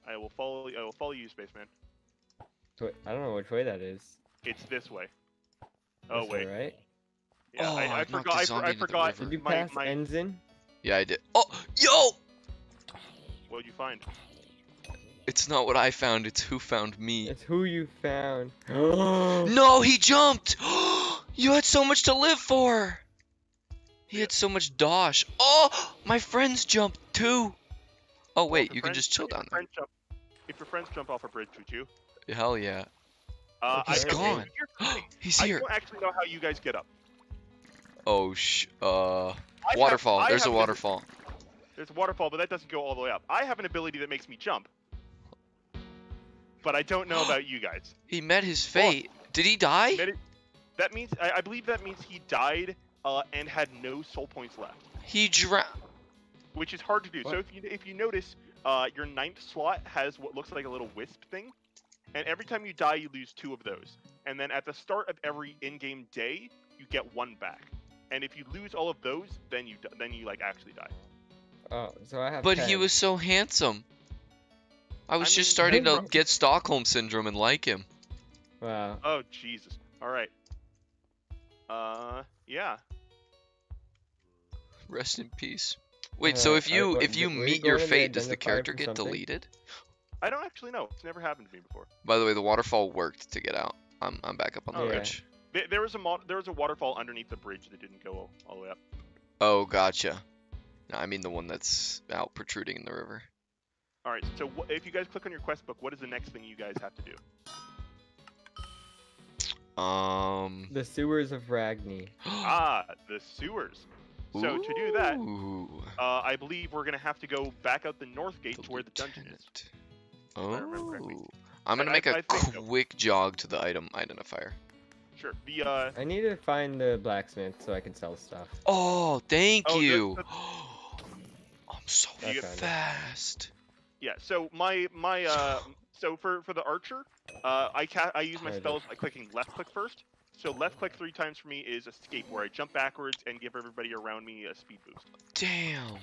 I will follow. I will follow you, Spaceman. Wait, I don't know which way that is. It's this way. Oh This way, wait. right? Yeah, Oh, I, I I forgot. I, for, I forgot. Did you my, pass my, Ensign? Yeah, I did. Oh, yo! What'd you find? It's not what I found. It's who found me. It's who you found. no! No, he jumped! you had so much to live for! He had so much dosh. Oh, my friends jumped too! Oh, wait, if your you can just chill down there. jump- if your friends jump off a bridge, would you? Hell yeah. Uh, He's I, gone. here's the thing. He's I don't actually know how you guys get up. Oh, sh. Uh. I Waterfall. I There's a waterfall. There's a waterfall, but that doesn't go all the way up. I have an ability that makes me jump. But I don't know about you guys. He met his fate. Did he die? That, means I, I believe that means he died uh, and had no soul points left, He drowned. which is hard to do. So if you if you notice, uh, your ninth slot has what looks like a little wisp thing, and every time you die, you lose two of those. And then at the start of every in-game day, you get one back. And if you lose all of those, then you then you like actually die. Oh, so I have. But he was so handsome. I was I just mean, starting to get Stockholm syndrome and like him. Wow. Oh Jesus! All right. Uh, yeah. Rest in peace. Wait, so Uh, if you what- if you were you meet your fate, does the character get something? deleted? I don't actually know. It's never happened to me before. By the way, the waterfall worked to get out. I'm I'm back up on the Oh, yeah. Bridge. There, there was a mo- there was a waterfall underneath the bridge that didn't go all, all the way up. Oh, gotcha. No, I mean the one that's out protruding in the river. All right. So wh- if you guys click on your quest book, what is the next thing you guys have to do? Um. The sewers of Ragni. ah, the sewers. So to do that, uh, I believe we're gonna have to go back out the north gate to where the dungeon is. lieutenant. I remember correctly. Oh. I'm gonna I- make I a think so. quick jog to the item identifier. Sure. The uh, I need to find the blacksmith so I can sell stuff. Oh, thank Oh, you. the- I'm so I found it. fast. yeah. So my my uh, so for for the archer, uh, I ca- I use my spells by clicking left click first. So left click three times for me is escape, where I jump backwards and give everybody around me a speed boost. Damn.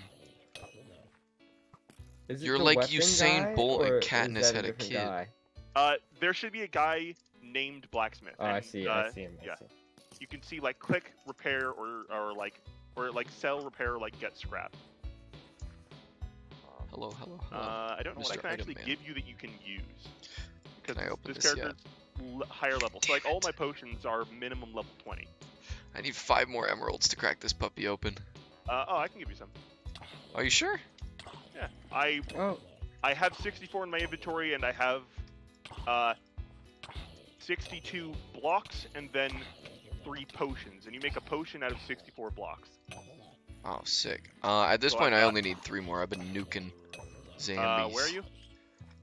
Is it You're like weapon Usain guy, Bolt and or Katniss is that had a different kid. Guy? Uh, there should be a guy named Blacksmith. Oh, I see. uh, I see him. I yeah. see. You can see like click repair or or like or like sell repair like get scrap. Hello, hello, hello. Uh, I don't know what I can Item actually Man. give you that you can use because Can I this- open this this yet? character's l- higher level. So like all my potions are minimum level 20. I need five more emeralds to crack this puppy open. Uh, oh, I can give you some. Are you sure? Yeah, I Oh, I have 64 in my inventory, and I have uh 62 blocks, and then three potions. And you make a potion out of 64 blocks. Oh, sick. Uh, at this So point, I got- only need three more. I've been nuking zombies. Uh, where are you?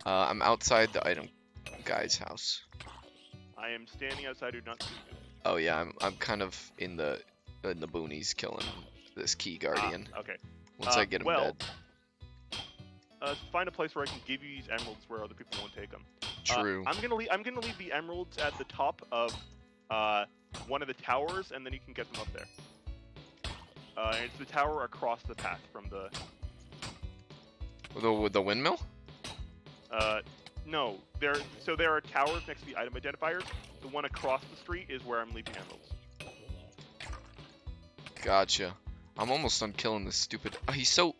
Uh, I'm outside the item guy's house. I am standing outside. Do not see you. Oh yeah, I'm I'm kind of in the in the boonies killing this key guardian. Ah, okay. Once uh, I get him well, dead. Uh, find a place where I can give you these emeralds where other people won't take them. True. I'm gonna leave. I'm gonna leave the emeralds at the top of uh, one of the towers, and then you can get them up there. Uh, it's the tower across the path from the. the the windmill. Uh, no, there. So there are towers next to the item identifiers. The one across the street is where I'm leaving emeralds. Gotcha. I'm almost done killing this stupid. Oh, he's so.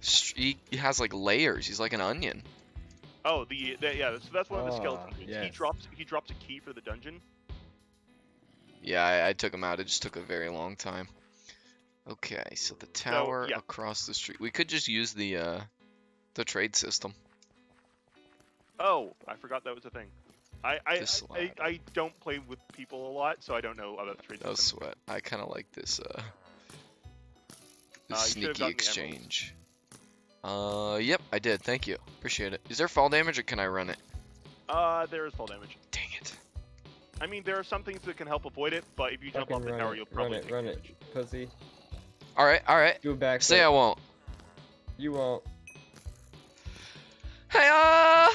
He has like layers. He's like an onion. Oh, the, the yeah. So that's one of the Ah, skeletons. He yes. drops. He drops a key for the dungeon. Yeah, I, I took him out. It just took a very long time. Okay, so the tower yeah. across the street. We could just use the uh, the trade system. Oh, I forgot that was a thing. I I, I, I. I don't play with people a lot, so I don't know about the trade No system. sweat. I kind of like this uh, Uh, this you should've sneaky gotten the exchange. Uh, yep, I did. Thank you. Appreciate it. Is there fall damage or can I run it? Uh, there is fall damage. Dang it. I mean, there are some things that can help avoid it, but if you jump off the tower, it, you'll probably run probably it, take run it, damage. pussy. All right, all right. Do a back. Say I won't. You won't. Hey, uh.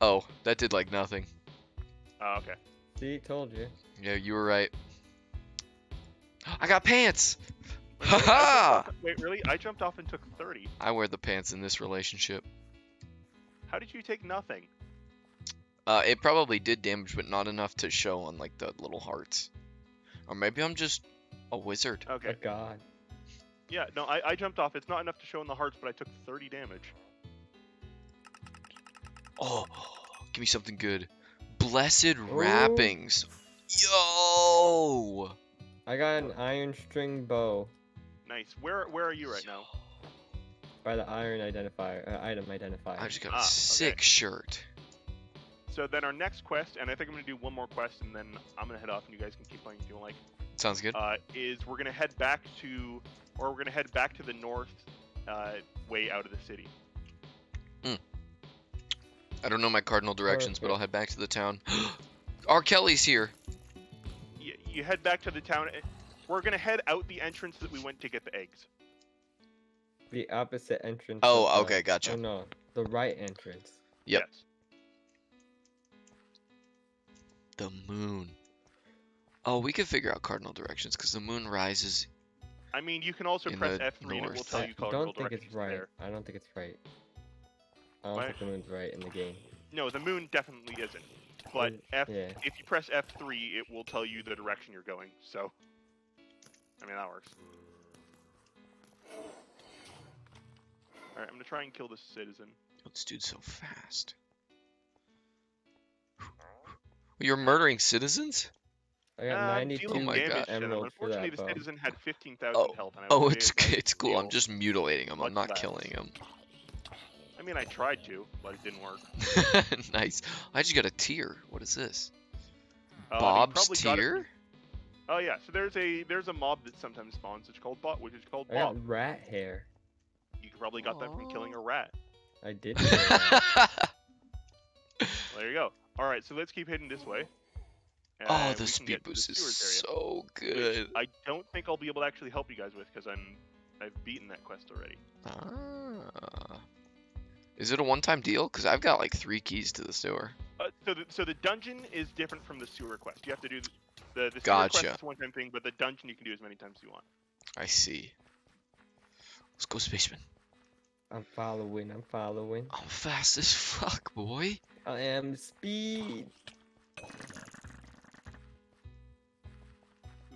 Oh, that did like nothing. Oh, okay. See, told you. Yeah, you were right. I got pants. Wait, wait, I jumped Haha! Wait, really? I jumped off and took 30. I wear the pants in this relationship. How did you take nothing? Uh, it probably did damage, but not enough to show on like the little hearts. Or maybe I'm just a wizard. Okay. A god. Yeah, no, I, I jumped off. It's not enough to show in the hearts, but I took 30 damage. Oh, give me something good. Blessed wrappings. Yo. I got an iron string bow Nice. Where where are you right now? by the iron identifier, uh, item identifier. I just got Ah, a okay. sick shirt. So then our next quest, and I think I'm gonna do one more quest, and then I'm gonna head off, and you guys can keep playing if you like. Sounds good. Uh, is we're gonna head back to, or we're gonna head back to the north, uh, way out of the city. I don't know my cardinal directions, but I'll head back to the town. R. Kelly's here. You, you head back to the town. We're gonna head out the entrance that we went to get the eggs. The opposite entrance. Oh, of the- okay, gotcha. Oh no, the right entrance. Yep. Yes. The moon. Oh, we could figure out cardinal directions because the moon rises. I mean, you can also press F3 and it will tell you cardinal I don't think directions it's right. there. I don't think it's right. I don't Why? think the moon's right in the game. No, the moon definitely isn't. But F, yeah. if you press F3, it will tell you the direction you're going. So, I mean, that works. All right, I'm gonna try and kill this citizen. This dude's so fast. You're murdering citizens? I got Uh, 92 dealing Oh my damage God. to them. Unfortunately, that the citizen had 15,000 Oh. health, and I Oh, was it's it's cool. I'm just mutilating him. I'm not less. killing him. I mean, I tried to, but it didn't work. nice. I just got a tear. What is this? Uh, Bob's probably got tear? Oh yeah, so there's a there's a mob that sometimes spawns. It's called Bot, which is called I got Bob. rat hair. You probably got that from killing a rat. I did. kill a rat. Well, there you go. All right, so let's keep heading this way. oh, and we the speed get the boost is sewers area, so good. I don't think I'll be able to actually help you guys with because I'm I've beaten that quest already. Ah. Is it a one-time deal? Because I've got like three keys to the sewer. Uh, so the so the dungeon is different from the sewer quest. You have to do the the, the Gotcha. quest is a one-time thing, but the dungeon you can do as many times as you want. I see. Let's go, spaceman. I'm following. I'm following. I'm fast as fuck, boy. I am speed.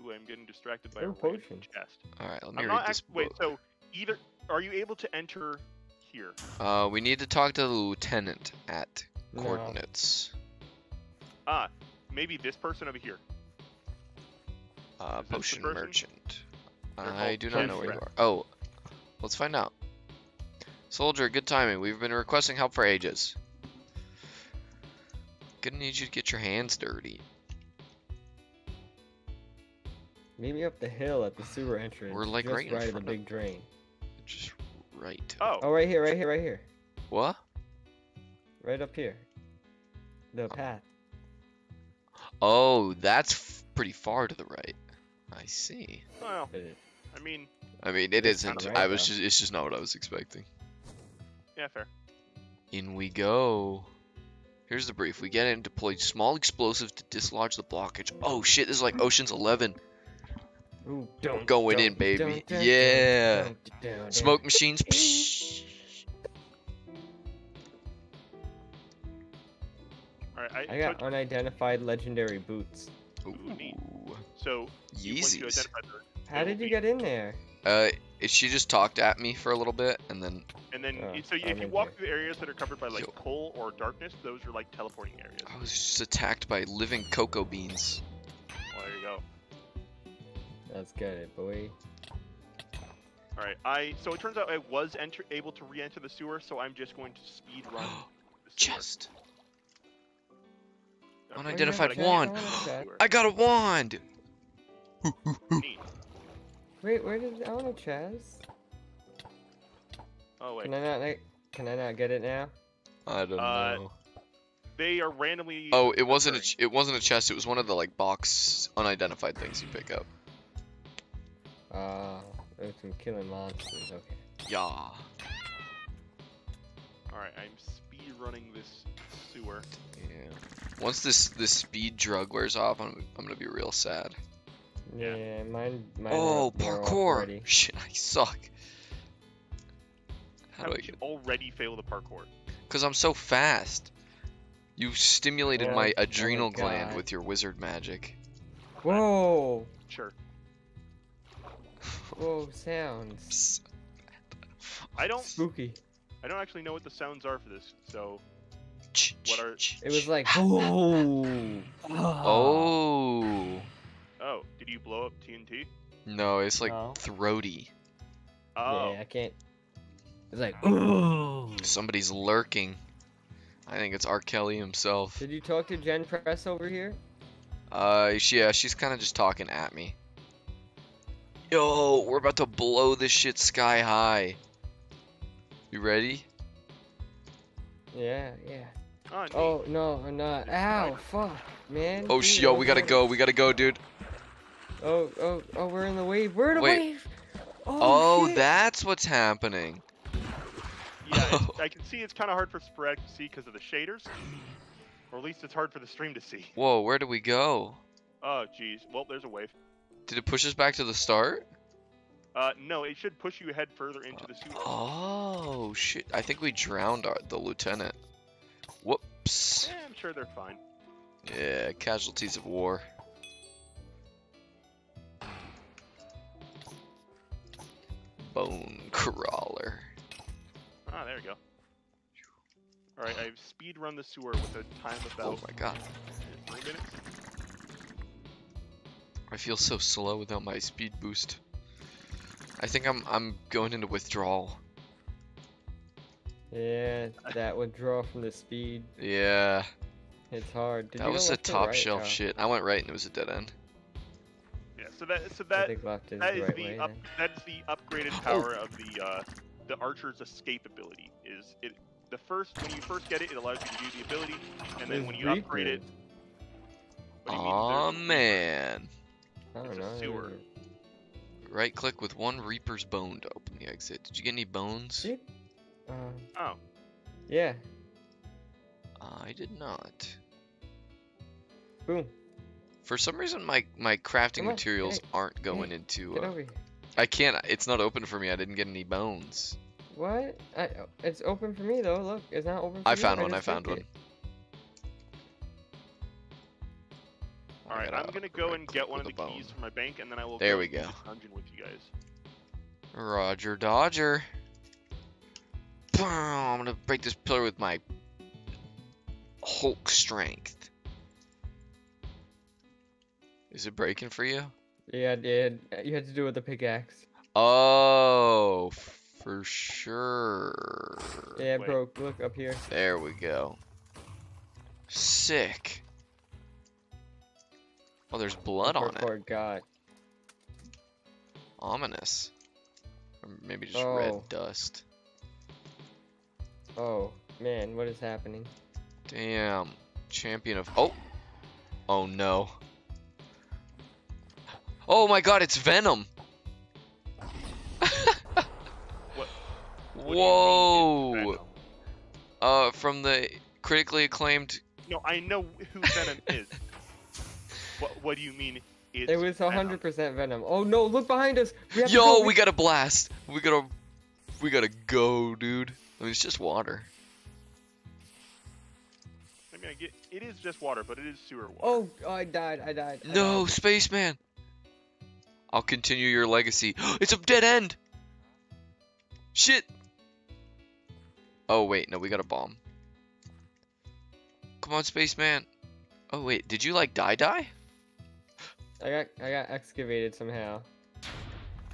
Ooh, I'm getting distracted by a Oh, random potion. chest. All right, let me I'm read not this act- wait. So either are you able to enter here? Uh, we need to talk to the lieutenant at No. coordinates. Ah, maybe this person over here. Uh, Is this the potion merchant. I do not know where you are. Oh, let's find out. Soldier, good timing. We've been requesting help for ages. Gonna need you to get your hands dirty. Meet me up the hill at the sewer entrance. We're, like, just right in right of the front of- big drain. Just right. Oh, Oh, right here, right here, right here. What? Right up here. The path. Oh, that's f- pretty far to the right. I see. well, I mean, I mean, It's isn't. kinda I was though. just. It's just not what I was expecting. yeah, fair. In we go. Here's the brief. We get in, deploy small explosive to dislodge the blockage. Oh shit, this is like Ocean's Eleven. Ooh, dun, going dun, in, baby. dun, dun, Yeah. dun, dun, dun. Smoke machines. psh. All right, I, I got unidentified legendary boots. Ooh, neat. Ooh. So you, you Yeezys. identify the, How did you get in there? Uh, she just talked at me for a little bit, and then and then Oh, you- so I'm if you walk here. through areas that are covered by like Yo. coal or darkness, those are like teleporting areas. I was just attacked by living cocoa beans. Well, there you go. That's good, boy. All right, I so it turns out I was enter, able to re-enter the sewer, so I'm just going to speed run. the sewer. Chest. Okay, Unidentified I'm wand. get into the I sewer. I got a wand. Neat. Wait, where did I want a chest? Oh wait, Can I not like, can I not get it now? I don't Uh, know. they are randomly. Oh, it wasn't a. occurring. ch- It wasn't a chest. It was one of the like box unidentified things you pick up. Uh, there's some killing monsters. Okay. Yeah. All right, I'm speed running this sewer. Yeah. Once this this speed drug wears off, I'm I'm gonna be real sad. Yeah. Yeah, mine. mine Oh, are- parkour! Shit, I suck. How How do I you get? already fail the parkour? Cause I'm so fast. You stimulated Yeah, my oh my adrenal gland with your wizard magic. Whoa! Sure. Whoa! Sounds I don't. spooky. I don't actually know what the sounds are for this. So What are- It was like. Oh. Oh. Oh, did you blow up TNT? No, it's like No. throaty. Oh, Yeah, I can't. It's like. Oh. Somebody's lurking. I think it's R. Kelly himself. Did you talk to Jen Press over here? Uh, she, yeah, she's kind of just talking at me. Yo, we're about to blow this shit sky high. You ready? Yeah, yeah. oh, neat. Oh no, I'm not. Ow! Fuck, man. Oh, Dude, sh- yo, we gotta go. We gotta go, dude. Oh, oh, oh, we're in the wave. We're in a Wait. wave. Oh, shit. that's what's happening. Yeah, it's- I can see it's kind of hard for Sporadic to see because of the shaders. Or at least it's hard for the stream to see. Whoa, where do we go? Oh, jeez. Well, there's a wave. Did it push us back to the start? Uh, no, it should push you ahead further into the sewer. Oh, shit. I think we drowned our, the lieutenant. Whoops. Yeah, I'm sure they're fine. Yeah, casualties of war. Bone crawler. Ah, there we go. Alright, I've speed run the sewer with a time of Oh my god. three minutes. I feel so slow without my speed boost. I think I'm I'm going into withdrawal. Yeah, that withdrawal from the speed. Yeah, It's hard. Did that you was a top right? shelf Oh, shit. I went right and it was a dead end. Yeah, so that so I that think left the right the way. up, that's the upgraded power of the uh, the archer's escape ability. Is it the first when you first get it, it allows you to do the ability, and then There's when you upgrade it, Oh what do you mean Aw there's a man. I don't a know. sewer. Right click with one Reaper's bone to open the exit. Did you get any bones? Did- Uh, Oh, yeah. I did not. Boom. For some reason, my my crafting Come on, materials hey, aren't going into. Get Uh, over here. I can't. It's not open for me. I didn't get any bones. What? I, it's open for me though. Look, it's not open for I you. found one. I found one. it. all right. gotta I'm gonna go and get one of with the a keys from my bank, and then I will. There go we go. the Dungeon with you guys. Roger Dodger. I'm gonna break this pillar with my Hulk strength. Is it breaking for you? Yeah, dude. You had to do it with the pickaxe. Oh, for sure. Yeah, Wait. bro. Look up here. There we go. Sick. Oh, there's blood on it. Poor God. Ominous. Or maybe just Oh. red dust. Oh man, what is happening? Damn. Champion of. Oh! Oh no. Oh my god, it's Venom! What do you mean Whoa! Venom? Uh, from the critically acclaimed. No, I know who Venom is. What What do you mean? It's It was 100% Venom. Oh no, look behind us. We have Yo, go. we got a blast! We gotta. We gotta go, dude. I mean, it's just water. I mean, I get it is just water, but it is sewer water. Oh, I died. I died. I No, died. spaceman! I'll continue your legacy. it's a dead end! Shit! Oh, wait, no, we got a bomb. Come on, spaceman. Oh, wait, did you, like, die die? I got I got excavated somehow.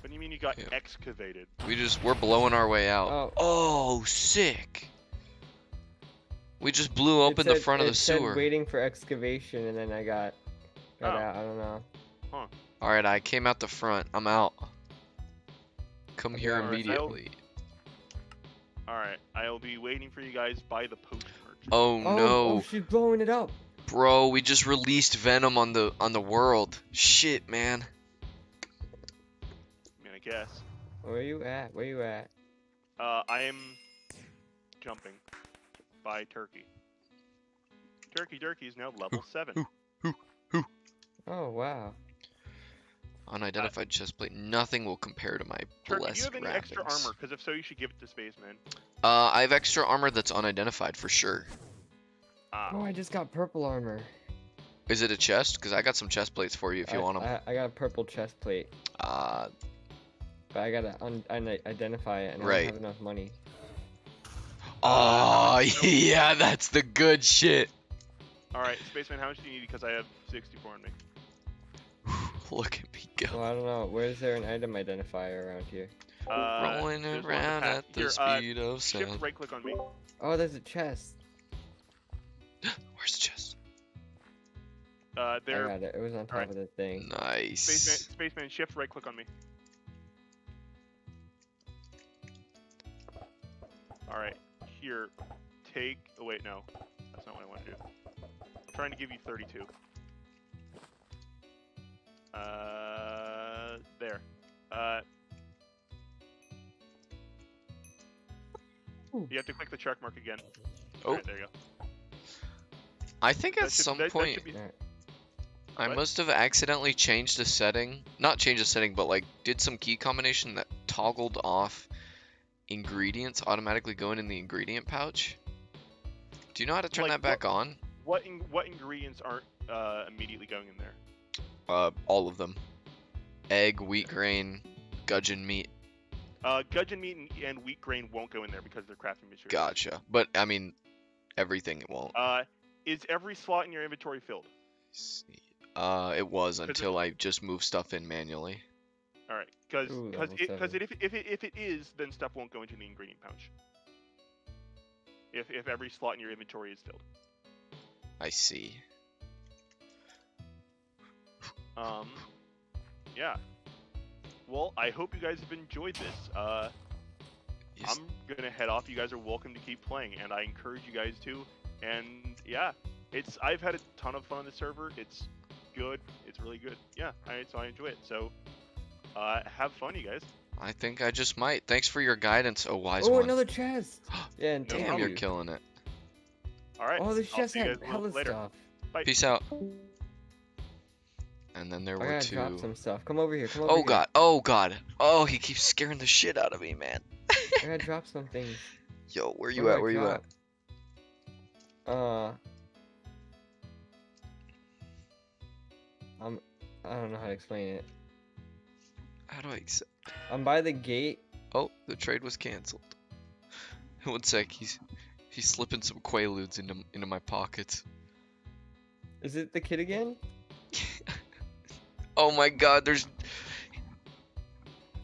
What do you mean you got Yeah. excavated? We just, we're blowing our way out. Oh. Oh, sick! We just blew It open the front of it the said sewer. waiting for excavation, and then I got got Oh. out. I don't know. Alright, I came out the front. I'm out. Come here alright, immediately. All right, I'll be waiting for you guys by the post merchant. Oh, Oh, no. oh, she's blowing it up. Bro, we just released Venom on the on the world. Shit, man. I mean, I guess. Where you at? Where you at? Uh, I am jumping by Turkey. Turkey Turkey is now level seven. Oh wow. Unidentified chest plate. Nothing will compare to my Turkey, do you blessed have any extra armor? Because if so, you should give it to Spaceman. Uh, I have extra armor that's unidentified for sure. Ah, Oh, I just got purple armor. Is it a chest? Because I got some chest plates for you if you I, want them. I, I got a purple chest plate, Uh, but I gotta un- un- identify it, and I don't have enough money. oh yeah, that's the good shit. all right, Spaceman, how much do you need? Because I have 64 on me. Look at me go. Well, I don't know. Where's there an item identifier around here? Uh, Rolling around at the Here, uh, speed of Shift sound. right click on me. Oh, there's a chest. Where's the chest? Uh, I there. got it. It was on top Alright. of the thing. Nice. Spaceman, Spaceman, shift right click on me. All right, here, take. Oh wait, no, that's not what I want to do. I'm trying to give you 32. Uh, there. Uh. You have to click the check mark again. Oh. Alright, there you go. I think at should- some that- that point should be- I What? must have accidentally changed the setting. Not changed the setting, but like did some key combination that toggled off ingredients automatically going in the ingredient pouch. Do you know how to turn Like that back on? What in, what ingredients aren't uh, immediately going in there? Uh, all of them. Egg, wheat grain, gudgeon meat. Uh, gudgeon meat and, and wheat grain won't go in there because they're crafting materials. Gotcha. But I mean, everything it won't. Uh, is every slot in your inventory filled? See. Uh, it was it- until I just moved stuff in manually. All right, because because cause if, if, it, if it is, then stuff won't go into the ingredient pouch. If, if every slot in your inventory is filled. I see. Um, yeah. Well, I hope you guys have enjoyed this. Uh, Yes. I'm gonna head off. You guys are welcome to keep playing, and I encourage you guys to. And yeah, it's I've had a ton of fun on the server. It's good. It's really good. Yeah, I, so I enjoy it. So uh, have fun, you guys. I think I just might. Thanks for your guidance, oh wise Oh, one. another chest. yeah, and No Damn, thank you're killing it. All right. Oh, this chest see had guys a hella later. stuff. Peace out. And then there I were gotta two. drop some stuff. Come over here. Come over Oh here. god. Oh god. Oh, he keeps scaring the shit out of me, man. I gotta drop some things. Yo, where you do at? Where you at? Uh. I'm. I don't know how to explain it. How do I accept? I'm by the gate. Oh, the trade was canceled. One sec. He's he's slipping some quaaludes into into my pockets. Is it the kid again? Oh my god, there's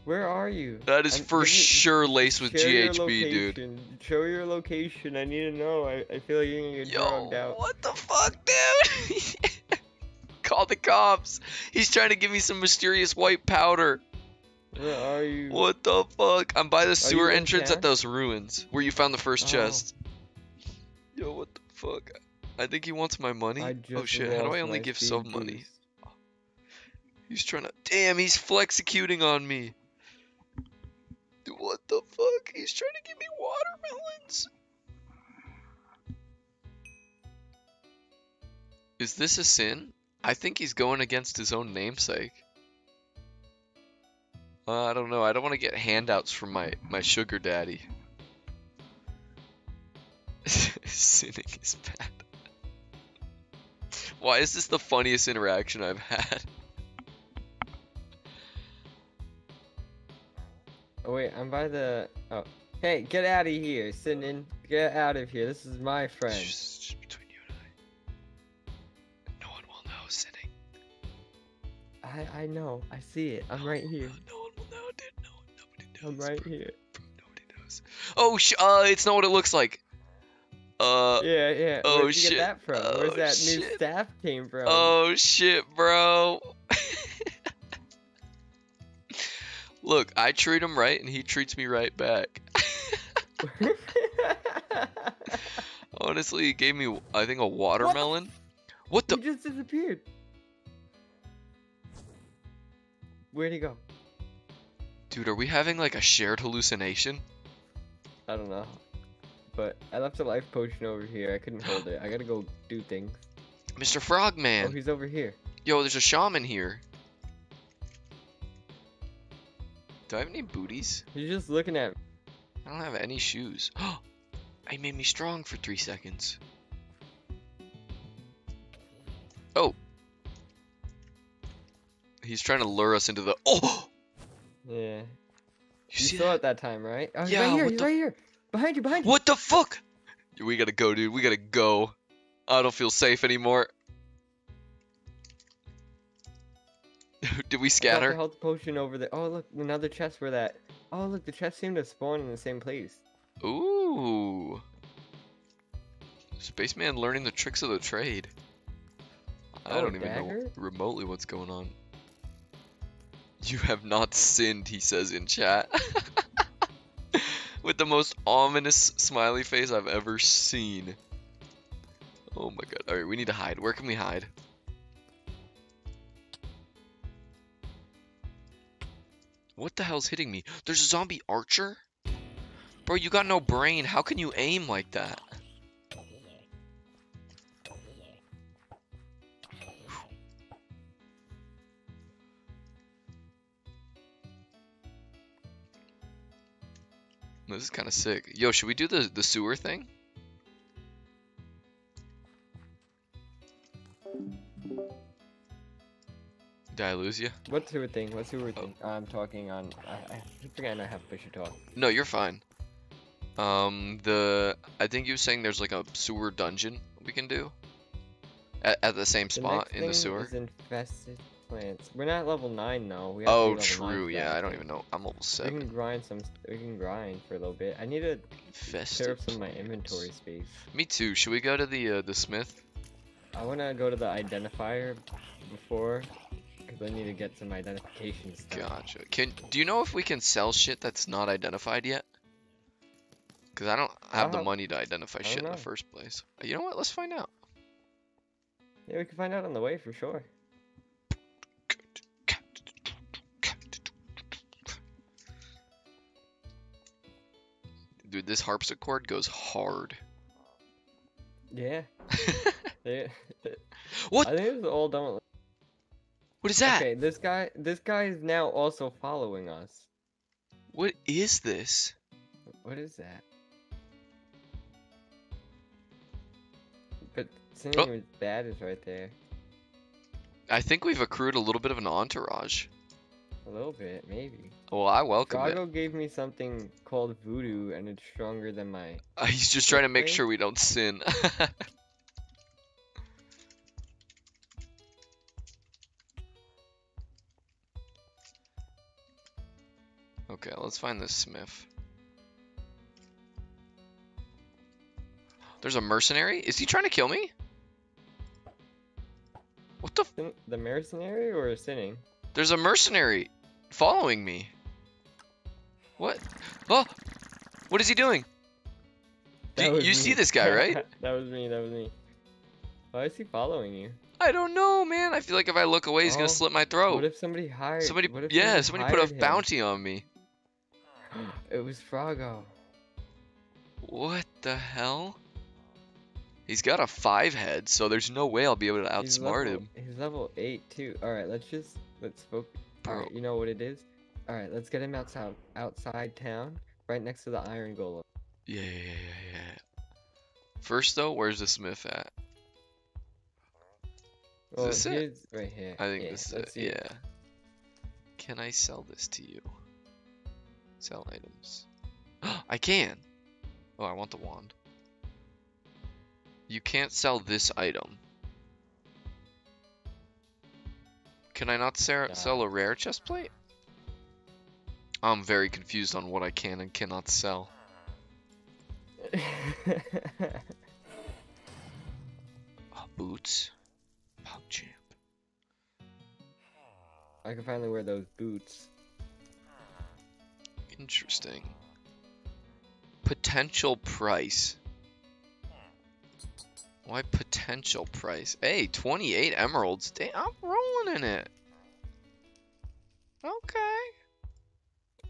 Where are you? that is I'm- for sure laced with GHB, dude. Show your location. I need to know. I, I feel like you're gonna get Yo, drugged out. what the fuck, dude? Call the cops. He's trying to give me some mysterious white powder. Where are you? What the fuck? I'm by the sewer entrance at those ruins where you found the first Oh. chest. Yo, what the fuck? I think he wants my money. Oh shit, how do I only give some money? He's trying to. Damn, he's flexecuting on me. What the fuck? He's trying to give me watermelons. Is this a sin? I think he's going against his own namesake. Uh, I don't know. I don't want to get handouts from my, my sugar daddy. Sinning is bad. Why is this the funniest interaction I've had? Oh wait, I'm by the. Oh, hey, get out of here, Sinan. Get out of here. This is my friend. Just, just between you and I. No one will know, Sinning. I I know. I see it. I'm right here. No one will know, dude. No one, nobody knows. I'm right bro. here. Nobody knows. Oh, sh- uh, it's not what it looks like. Uh, Yeah, yeah. oh, Where'd you shit. get that from? Oh, Where's that new staff came from? oh shit, bro. Look, I treat him right, and he treats me right back. Honestly, he gave me, I think, a watermelon. What he the? He just disappeared. Where'd he go? Dude, are we having like a shared hallucination? I don't know. But I left a life potion over here. I couldn't hold it. I gotta go do things. Mr. Frogman. Oh, he's over here. Yo, there's a shaman here. Do I have any booties? You're just looking at. I don't have any shoes. Oh, I made me strong for three seconds. Oh. He's trying to lure us into the. Oh! Yeah. You You saw that? it that time, right? Oh, Yeah, right here. He's the- right here. Behind you. Behind you. What the fuck? We gotta go, dude. We gotta go. I don't feel safe anymore. Did we I scatter? health potion over there. Oh, look, another chest for that. Oh, look, the chest seemed to spawn in the same place. Ooh. Spaceman learning the tricks of the trade. I Oh, don't even know remotely what's going on. You have not sinned, he says in chat. With the most ominous smiley face I've ever seen. Oh my god. Alright, we need to hide. Where can we hide? What the hell's hitting me? There's a zombie archer? Bro, you got no brain. How can you aim like that? This is kind of sick. Yo, should we do the the sewer thing? Did I lose you? What's your thing? What's your Oh. thing? I'm talking on. I, I forgetting I have to talk. No, you're fine. Um, the I think you were saying there's like a sewer dungeon we can do at, at the same The spot next in the sewer. Is infested plants. We're not level nine though. We have Oh, true. Yeah, I don't even know. I'm level seven. We can grind some. We can grind for a little bit. I need to clear Infested. up some of my inventory space. Me too. Should we go to the uh, the smith? I want to go to the identifier before, because I need to get some identification stuff. Gotcha. Can do you know if we can sell shit that's not identified yet? Cause I don't have the Uh, money to identify don't shit in the first place. You know what? Let's find out. Yeah, we can find out on the way for sure. Dude, this harpsichord goes hard. Yeah. What? I think it's all done. What is that? Okay, this guy. This guy is now also following us. What is this? What is that? But Oh. something bad is right there. I think we've accrued a little bit of an entourage. A little bit, maybe. Well, I welcome it. Gago gave me something called voodoo, and it's stronger than my. Uh, He's just trying to make sure we don't sin. Okay, let's find this smith. There's a mercenary? Is he trying to kill me? What the f- The mercenary or a sinning? There's a mercenary following me. What? Oh! What is he doing? Do- you see this guy, right? that was me. That was me. Why is he following you? I don't know, man. I feel like if I look away, he's Oh, gonna slit my throat. What if somebody hired? somebody, if yeah, somebody put hired a him? bounty on me. It was Froggo. What the hell? He's got a five head, so there's no way I'll be able to He's outsmart level- him. He's level eight too. All right, let's just let's focus. All Bro. right, you know what it is. All right, let's get him outside outside town, right next to the Iron Golem. Yeah, yeah, yeah, yeah. First though, where's the smith at? Well, this it? right here. I think yeah, this is it. Yeah. Can I sell this to you? Sell items. I can. Oh, I want the wand. You can't sell this item. Can I not sell a rare chest plate? I'm very confused on what I can and cannot sell. Oh, boots. PogChamp. I can finally wear those boots. Interesting. Potential price. Why potential price? Hey, 28 emeralds. Damn, I'm rolling in it. Okay.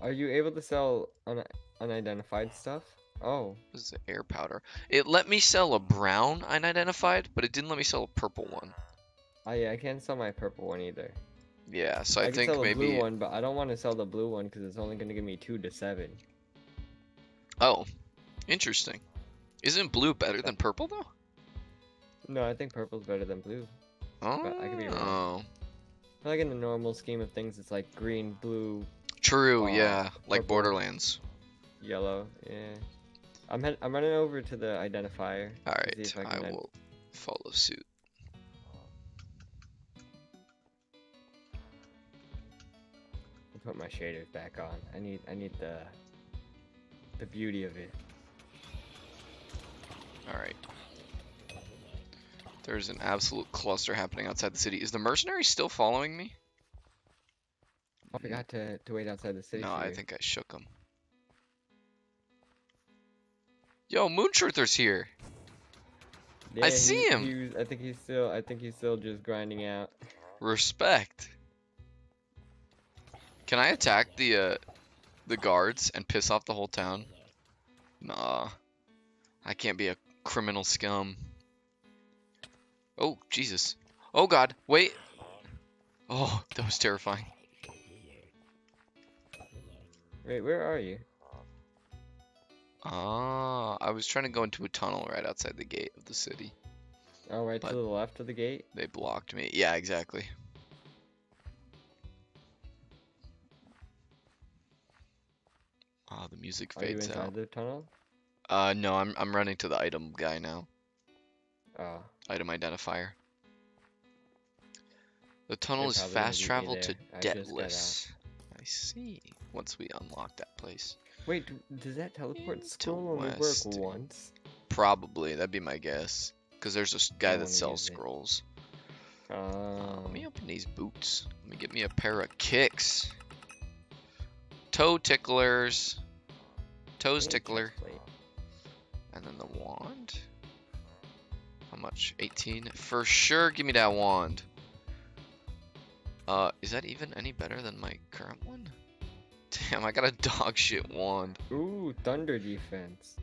Are you able to sell un- unidentified stuff? Oh, This is air powder. It let me sell a brown unidentified, but it didn't let me sell a purple one. oh yeah, I can't sell my purple one either. Yeah, so I, can think sell a maybe. blue one, but I don't want to sell the blue one because it's only going to give me two to seven. Oh, interesting. Isn't blue better than purple though? No, I think purple's better than blue. Oh, I could be wrong. I feel like in the normal scheme of things, it's like green, blue, True, Uh, yeah, like. Borderlands. yellow. Yeah. I'm I'm running over to the identifier. All right, I I, will follow suit. Put my shaders back on. I need I need the the beauty of it. All right. There's an absolute cluster happening outside the city. Is the mercenary still following me? I forgot to, to wait outside the city. No, I you. think I shook him. Yo, Moontruther's here. I see he- him. he was- I think he's still I think he's still just grinding out. Respect. Can I attack the uh, the guards and piss off the whole town? Nah. I can't be a criminal scum. Oh, Jesus. Oh god, wait. Oh, that was terrifying. Wait, where are you? Ah, I was trying to go into a tunnel right outside the gate of the city. Oh, right But- to the left of the gate. They blocked me. Yeah, exactly. Ah, the music Are you fades inside out. the tunnel? Uh, no, I'm I'm running to the item guy now. Oh, Item identifier. The tunnel is fast travel to there. I just got out. Deatless. I see. Once we unlock that place. wait, does that teleport scroll only work once? Probably, that'd be my guess. Because there's a guy that sells scrolls. Uh, Um, let me open these boots. Let me get me a pair of kicks. Toe ticklers. Toes tickler. And then the wand. How much? 18? For sure, give me that wand. Uh, is that even any better than my current one? Damn, I got a dog shit wand. Ooh, thunder defense.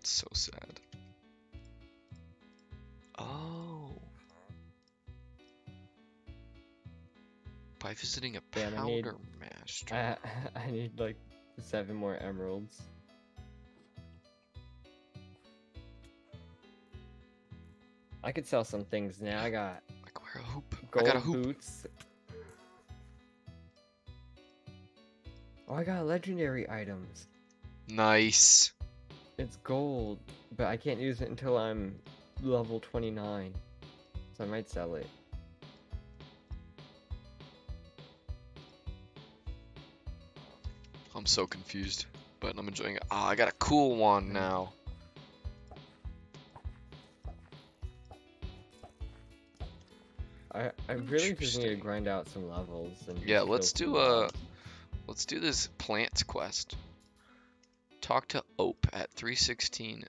It's so sad. Oh. By visiting a Damn, I need- powder master. I I need like seven more emeralds. I could sell some things now. I got Like wear a hoop. I got a hoop. boots. Oh, I got legendary items. Nice. It's gold, but I can't use it until I'm level 29. So I might sell it. I'm so confused, but I'm enjoying it. Ah, I got a cool one now. I I really just need to grind out some levels and Yeah, let's do through uh let's do this plants quest. Talk to Ope at 316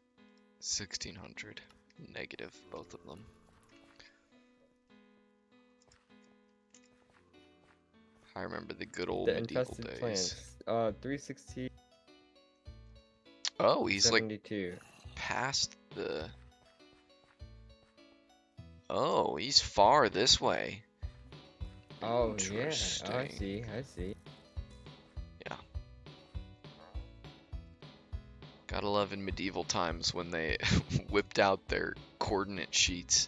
1600. Negative, both of them. I remember the good old the medieval days. plants. Uh, 360, Oh, he's like 72. past the. Oh, he's far this way. Oh yeah, oh, I see, I see. Yeah. Gotta love in medieval times when they whipped out their coordinate sheets.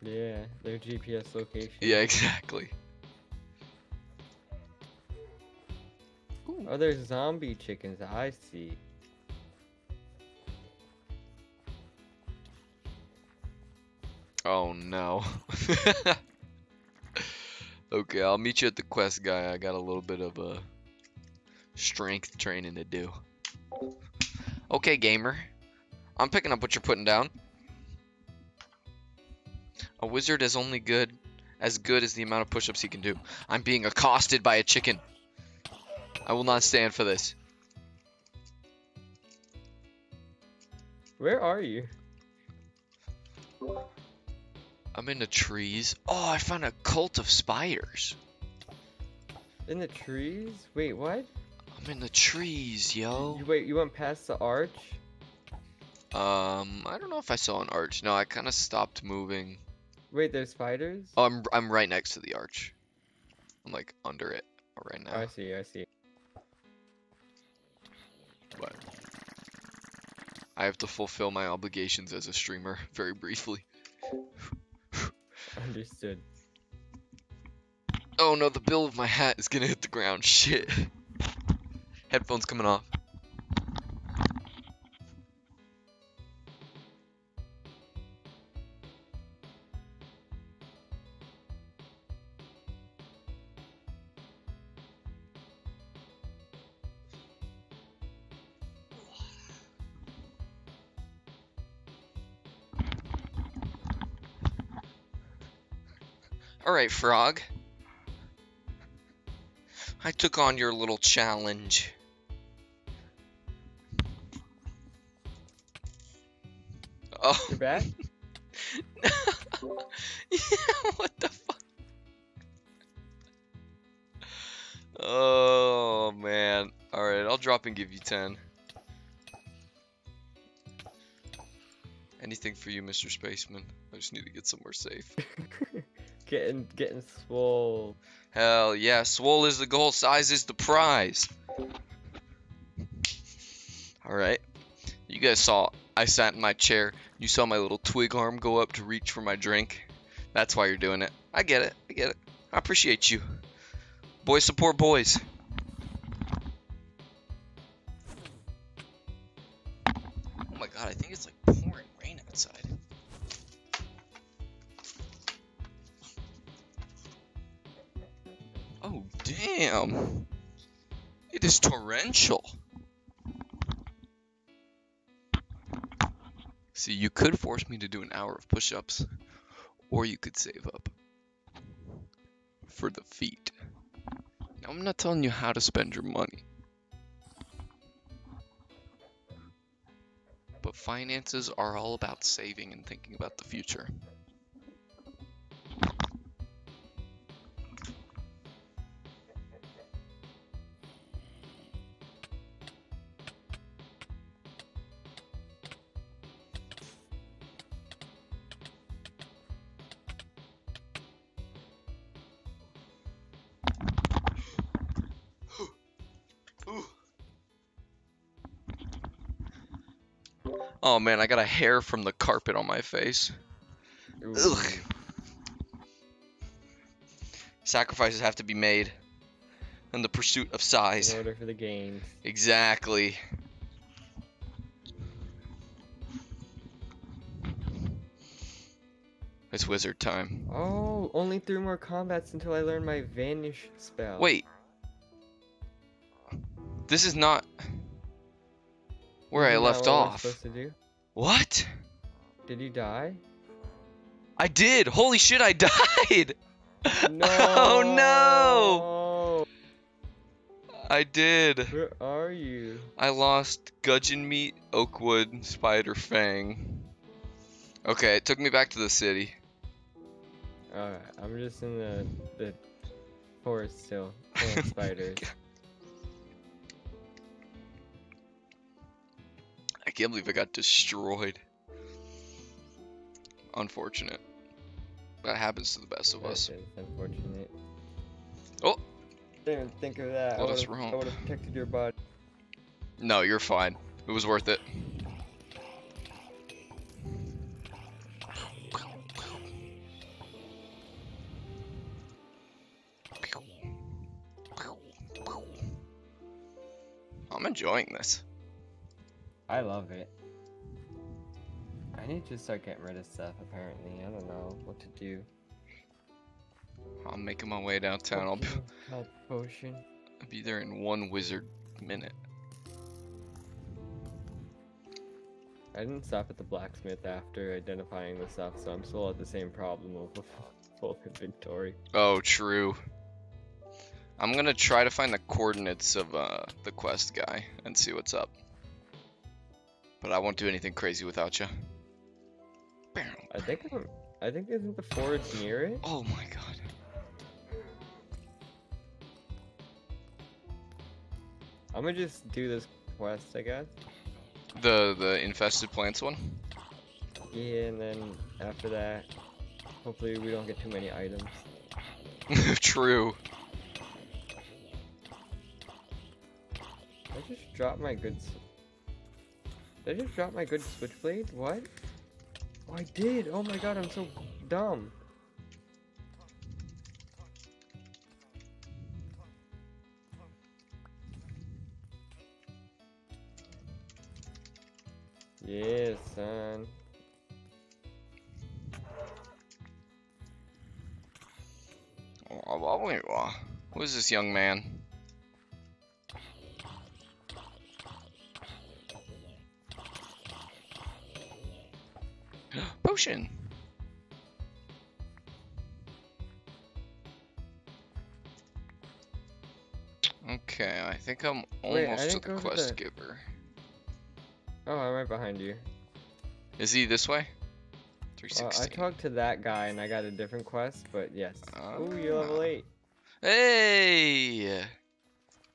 Yeah, their GPS location. Yeah, exactly. Oh, there's zombie chickens. I see. Oh no. okay, I'll meet you at the quest guy. I got a little bit of a strength training to do. Okay, gamer. I'm picking up what you're putting down. A wizard is only good as good as the amount of push-ups he can do. I'm being accosted by a chicken. I will not stand for this. Where are you? I'm in the trees. Oh, I found a cult of spiders. In the trees? Wait, what? I'm in the trees, yo. You wait, you went past the arch? Um, I don't know if I saw an arch. No, I kind of stopped moving. Wait, there's spiders? Oh, I'm I'm right next to the arch. I'm like under it right now. I see, I see. But I have to fulfill my obligations as a streamer very briefly. Understood. Oh no, the bill of my hat is gonna hit the ground. Shit. Headphones coming off. Alright, Frog. I took on your little challenge. Oh, You're back? yeah, what the fuck? Oh, man. Alright, I'll drop and give you 10. Anything for you, Mr. Spaceman. I just need to get somewhere safe. getting getting swole. Hell yeah, swole is the goal, size is the prize. Alright. You guys saw I sat in my chair. You saw my little twig arm go up to reach for my drink. That's why you're doing it. I get it. I get it. I appreciate you. Boys support boys. Damn. It is torrential. See, you could force me to do an hour of push ups, or you could save up for the feet. Now, I'm not telling you how to spend your money, but finances are all about saving and thinking about the future. Oh man, I got a hair from the carpet on my face. Ooh. Ugh. Sacrifices have to be made in the pursuit of size. In order for the gains. Exactly. It's wizard time. Oh, only three more combats until I learn my vanish spell. Wait. This is not where I Isn't that left off. supposed to do? What? Did you die? I did. Holy shit, I died. No. Oh no. I did. Where are you? I lost Gudgeon Meat, Oakwood, Spider Fang. Okay, it took me back to the city. Alright, I'm just in the the forest still. Killing spiders. I can't believe I got destroyed. Unfortunate. That happens to the best of That us. is unfortunate. Oh. Didn't think of that. Let I us would've- I would have protected your body. No, you're fine. It was worth it. I'm enjoying this. I love it. I need to start getting rid of stuff. Apparently, I don't know what to do. I'm making my way downtown. I'll be, Health potion. I'll be there in one wizard minute. I didn't stop at the blacksmith after identifying the stuff, so I'm still at the same problem of a full- full inventory. Oh, true. I'm gonna try to find the coordinates of uh, the quest guy and see what's up. But I won't do anything crazy without you. I think I'm, I think isn't the forge near it? Oh my god. I'm gonna just do this quest, I guess. The the infested plants one? Yeah, and then after that, hopefully we don't get too many items. true. I just dropped my good. Did I just drop my good switchblade? What? Oh, I did. Oh my god, I'm so dumb. Yeah, son. Oh, oh, Who is this young man? Potion. Okay, I think I'm Wait, almost to the to quest the- giver. Oh, I'm right behind you. Is he this way? Uh, I talked to that guy and I got a different quest, but yes. Ooh, you're Ah. level 8. Hey!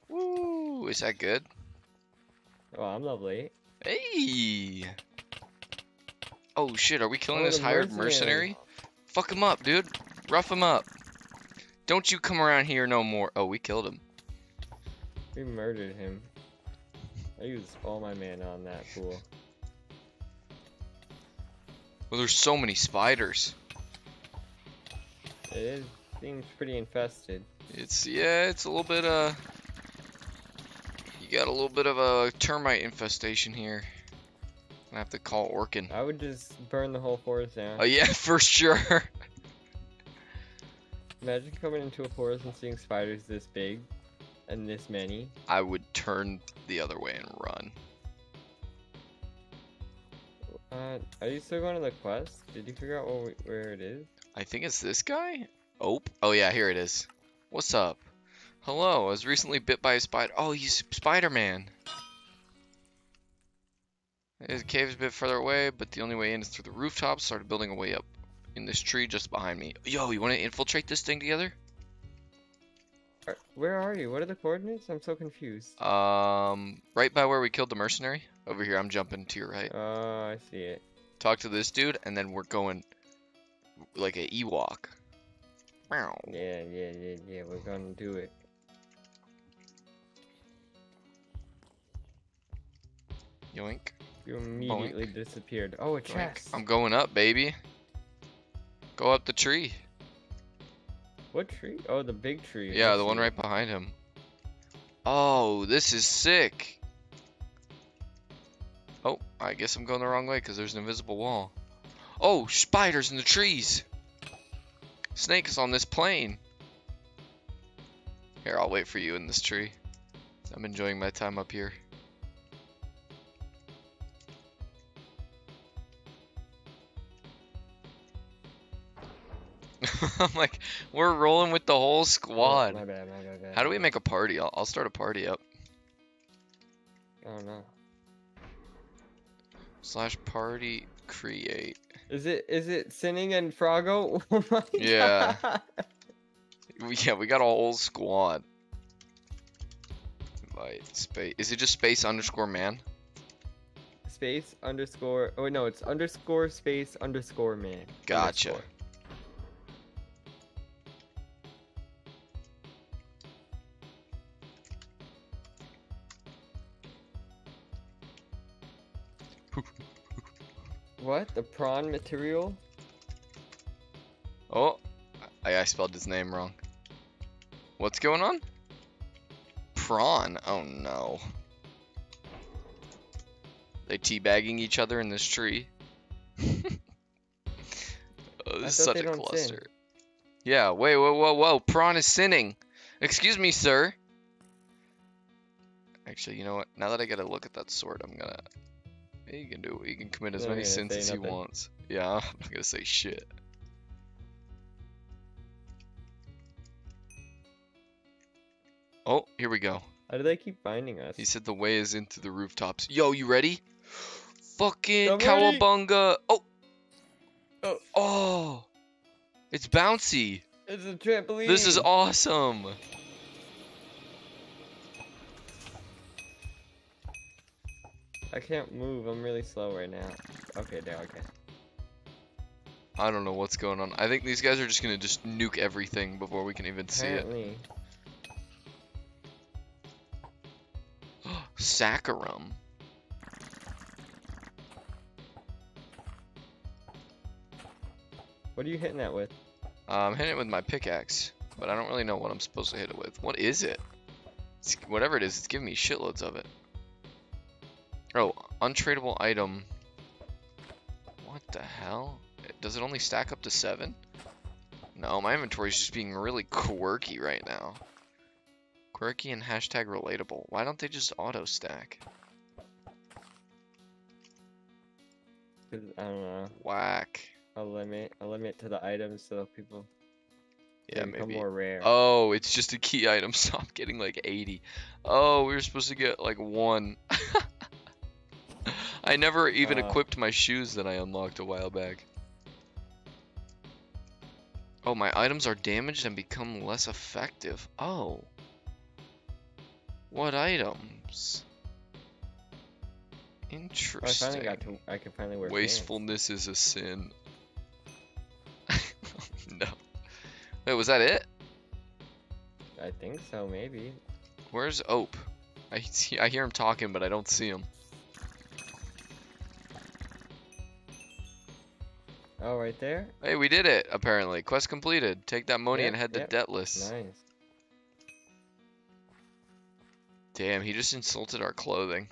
Woo! Is that good? Oh, I'm level 8. Hey! Oh shit, are we killing Oh, this hired mercenary. mercenary? Fuck him up, dude. Rough him up. Don't you come around here no more. Oh, we killed him. We murdered him. I used all my mana on that fool. Well, there's so many spiders. It is, seems pretty infested. It's, yeah, it's a little bit, uh... You got a little bit of a termite infestation here. I have to call Orkin. I would just burn the whole forest down. Oh yeah, for sure. Imagine coming into a forest and seeing spiders this big and this many. I would turn the other way and run. Uh, are you still going to the quest? Did you figure out where, where it is? I think it's this guy. Oh, oh yeah, here it is. What's up? Hello, I was recently bit by a spider. Oh, he's Spider-Man. His cave is a bit further away, but the only way in is through the rooftop. Started building a way up in this tree just behind me. Yo, you want to infiltrate this thing together? Where are you? What are the coordinates? I'm so confused. Um, right by where we killed the mercenary. Over here, I'm jumping to your right. Oh, I see it. Talk to this dude, and then we're going like a Ewok. Yeah, yeah, yeah, yeah. We're gonna do it. Yoink. You immediately disappeared. Oh, a chest. I'm going up, baby. Go up the tree. What tree? Oh, the big tree. Yeah, the one right behind him. Oh, this is sick. Oh, I guess I'm going the wrong way because there's an invisible wall. Oh, spiders in the trees. Snake is on this plane. Here, I'll wait for you in this tree. I'm enjoying my time up here. I'm like, we're rolling with the whole Oh, squad. my bad, my bad, bad. How do we make a party? I'll, I'll start a party up. I don't know. Slash party create. Is it is it Sinning and Froggo? Oh my Yeah. We- Yeah, we got a whole squad. Invite space. Is it just space underscore man? Space underscore. Oh no, it's underscore space underscore man. Gotcha. Underscore. What? The prawn material? Oh, I, I spelled his name wrong. What's going on? Prawn. Oh no. They teabagging each other in this tree. oh, this is such a don't sin. cluster. Yeah, wait, whoa, whoa, whoa. Prawn is sinning. Excuse me, sir. Actually, you know what? Now that I gotta look at that sword, I'm gonna. He can do. He can commit as many sins as he nothing. wants. Yeah, I'm not gonna say shit. Oh, here we go. How do they keep finding us? He said the way is into the rooftops. Yo, you ready? Fucking I'm ready. cowabunga! Oh, Oh, oh, it's bouncy. it's a trampoline. This is awesome. I can't move. I'm really slow right now. Okay, there. Okay. I don't know what's going on. I think these guys are just gonna just nuke everything before we can even see it. Apparently. Saccharum. What are you hitting that with? Uh, I'm hitting it with my pickaxe, but I don't really know what I'm supposed to hit it with. What is it? It's, whatever it is, it's giving me shitloads of it. Oh, untradeable item. What the hell? Does it only stack up to seven? No, my inventory is just being really quirky right now. Quirky and hashtag relatable. Why don't they just auto stack? I don't know. Whack. A limit, a limit to the items so people Yeah, become maybe. more rare. Oh, it's just a key item, so I'm getting like 80. Oh, we were supposed to get like one. I never even Uh. equipped my shoes that I unlocked a while back. Oh, my items are damaged and become less effective. Oh. What items? I Interesting. finally got to. I can finally wear. pants. Wastefulness is a sin. no. Wait, was that it? I think so, maybe. Where's Ope? I see, I hear him talking, but I don't see him. Oh, right there. Hey, we did it, apparently. Quest completed. Take that money Yep, and head to yep. Debtless. Nice. Damn, he just insulted our clothing.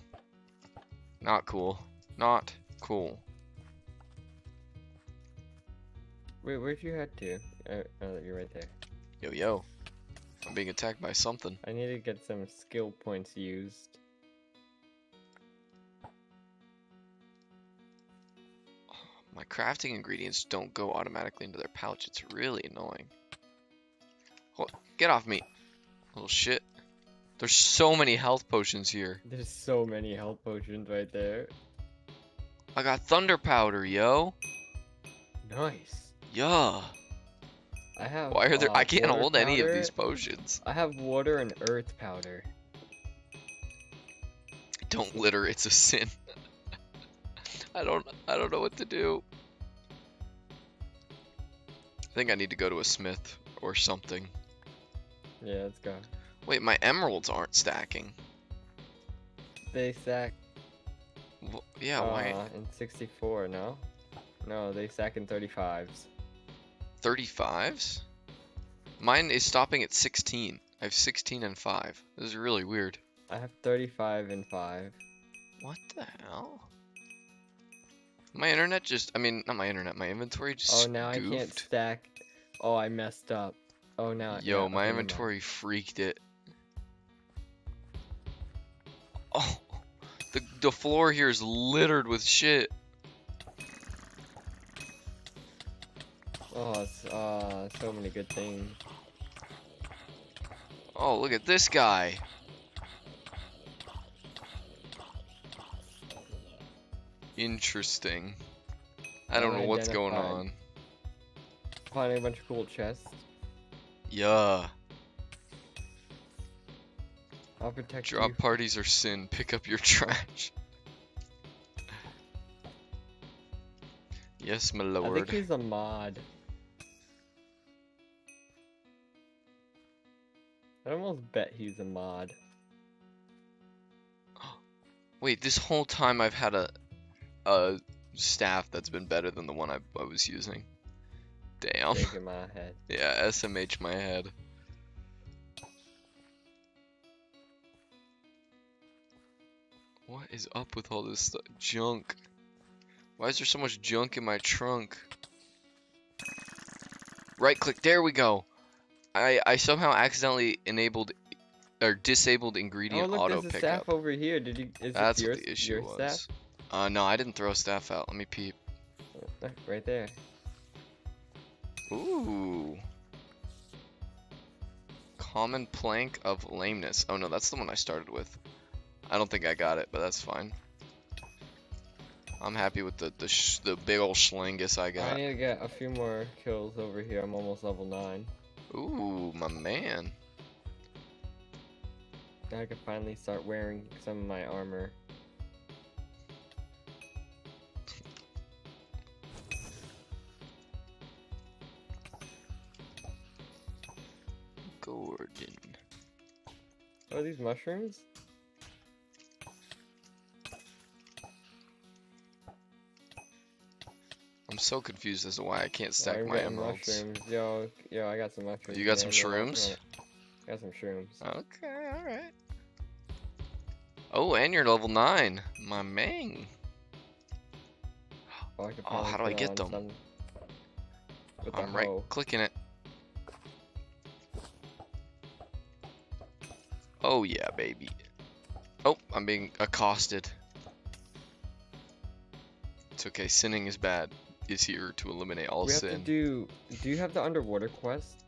Not cool. Not cool. Wait, where'd you head to? Uh, oh, you're right there. Yo, yo. I'm being attacked by something. I need to get some skill points used. My crafting ingredients don't go automatically into their pouch. It's really annoying. Hold, get off me. Little shit. There's so many health potions here. There's so many health potions right there. I got thunder powder, yo. Nice. Yeah. I have. Why are there? uh, I can't hold any of these potions. I have water and earth powder. Don't litter. It's a sin. I don't. I don't know what to do. I think I need to go to a smith or something. Yeah, let's go. Wait, my emeralds aren't stacking. They stack. Wh- Yeah, why? uh, in 64, no? No, they stack in 35s. 35s? Mine is stopping at 16. I have 16 and 5. This is really weird. I have 35 and 5. What the hell? My internet just, I mean, not my internet, my inventory just Oh, now I can't goofed. stack. Oh, I messed up. Oh, now. Yo, yeah, my inventory freaked it. Oh, the the floor here is littered with shit. Oh, it's, uh, so many good things. Oh, look at this guy. Interesting. I don't know what's going on. Finding a bunch of cool chests. Yeah. I'll protect Drop you. parties are sin. Pick up your trash. Yes, my lord. I think he's a mod. I almost bet he's a mod. Wait, this whole time I've had a a staff that's been better than the one I, I was using. Damn. Shaking my head. Yeah, SMH my head. What is up with all this junk? Why is there so much junk in my trunk? Right click, there we go. I I somehow accidentally enabled or disabled ingredient Oh look, auto there's a pickup. staff over here. Did you? Is That's it your, what the issue was. staff? Uh, no, I didn't throw a staff out. Let me peep. Right there. Ooh. Common plank of lameness. Oh no, that's the one I started with. I don't think I got it, but that's fine. I'm happy with the the, sh the big old schlingus I got. I need to get a few more kills over here. I'm almost level nine. Ooh, my man. Now I can finally start wearing some of my armor. Gordon. Are these mushrooms? I'm so confused as to why I can't stack I'm my emeralds. mushrooms. Yo, yo, I got some mushrooms. You got some man. Shrooms? yo, Got some shrooms. Okay, alright. Oh, and you're level 9. My man. Oh, I Oh, how do I get them? some I'm right clicking it. Oh yeah, baby. Oh, I'm being accosted. It's okay, sinning is bad. Is here to eliminate all We have to do. Do you have the underwater quest?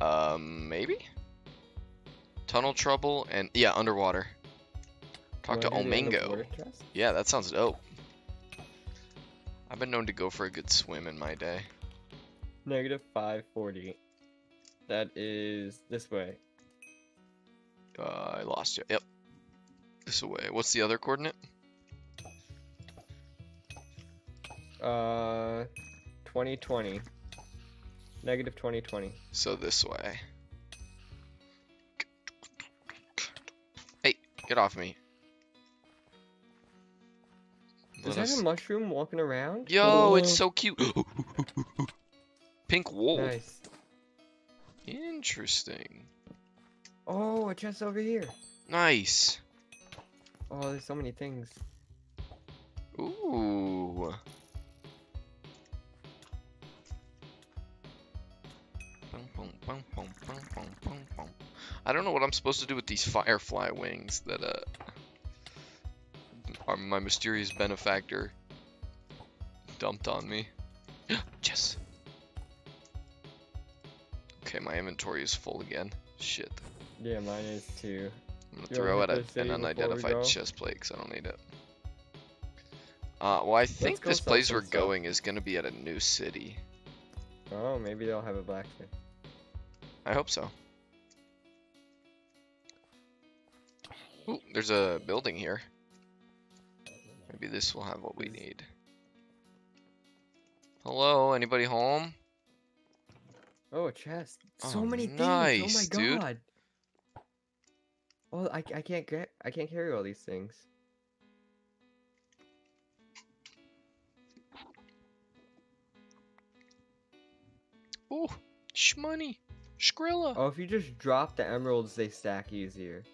Um, maybe? Tunnel trouble and yeah, underwater. Talk to Wanna do the Omingo. underwater quest? Yeah, that sounds dope. I've been known to go for a good swim in my day. Negative 540. That is this way. Uh, I lost you. Yep. This way. What's the other coordinate? Uh, 2020. Negative 2020. So this way. Hey, get off me. Is Let that us- a mushroom walking around? Yo, it's so cute. Pink wool. Nice. Interesting. Oh, a chest over here. Nice. Oh, there's so many things. Ooh. I don't know what I'm supposed to do with these firefly wings that uh are my mysterious benefactor dumped on me. yes. Okay, my inventory is full again. Shit. Yeah, mine is too. I'm gonna throw it at an city before we unidentified chest plate because I don't need it. Uh, well, I think this place we're stuff. going is gonna be at a new city. Oh, maybe they'll have a blacksmith. I hope so. Ooh, there's a building here. Maybe this will have what we need. Hello, anybody home? Oh, a chest. So Oh, many things. oh my god. dude. Oh, I, I can't get I can't carry all these things. Oh, shmoney, Skrilla. Oh, if you just drop the emeralds, they stack easier.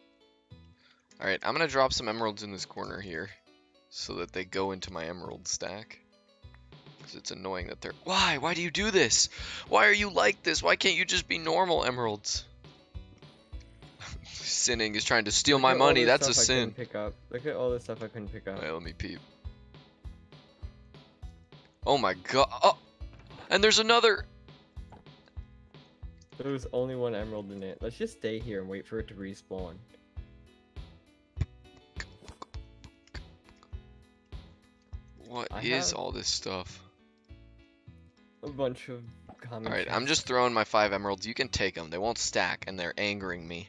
Alright, I'm gonna drop some emeralds in this corner here so that they go into my emerald stack. Because it's annoying that they're. Why? Why do you do this? Why are you like this? Why can't you just be normal emeralds? Sinning is trying to steal Look my money. That's a I sin. Pick up. Look at all the stuff I couldn't pick up. Wait, let me peep. Oh my god. Oh, and there's another. There was only one emerald in it. Let's just stay here and wait for it to respawn. What I is all this stuff? A bunch of common. All right, I'm just throwing my five emeralds. You can take them. They won't stack, and they're angering me.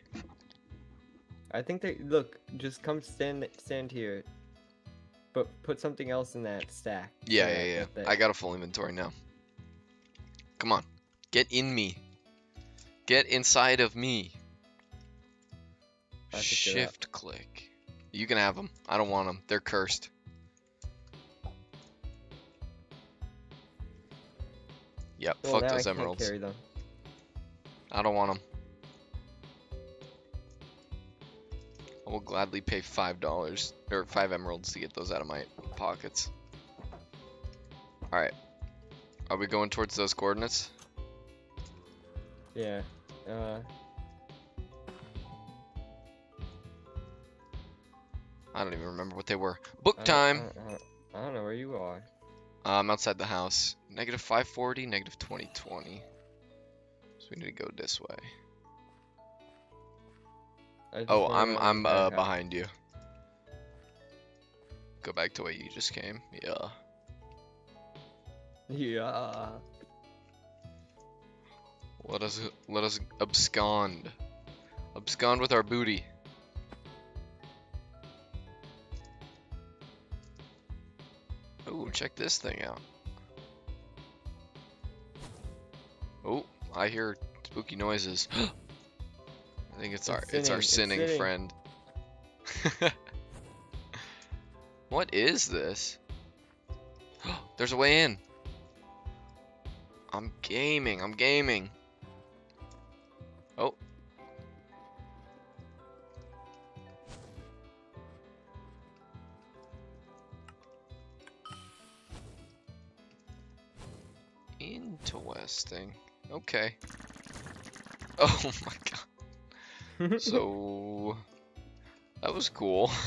I think they look. Just come stand stand here. But put something else in that stack. Yeah, yeah, yeah. that- I got a full inventory now. Come on, get in me. Get inside of me. I picked it up. Shift click. You can have them. I don't want them. They're cursed. Yep, Well, fuck now I those emeralds. I don't want them. I will gladly pay five dollars or five emeralds to get those out of my pockets. All right, are we going towards those coordinates? Yeah. Uh. I don't even remember what they were. Book time. I I don't- I don't know where you are. I'm outside the house. Negative 540, negative 2020. So we need to go this way. Oh, I'm I'm uh behind you. Go back to where you just came. Yeah. Yeah. Let us let us abscond. Abscond with our booty. Ooh, check this thing out. Oh, I hear spooky noises. I think it's, It's our it's our sinning, sinning friend. what is this? There's a way in. I'm gaming. I'm gaming. Oh. Interesting. Okay. Oh my god. So that was cool.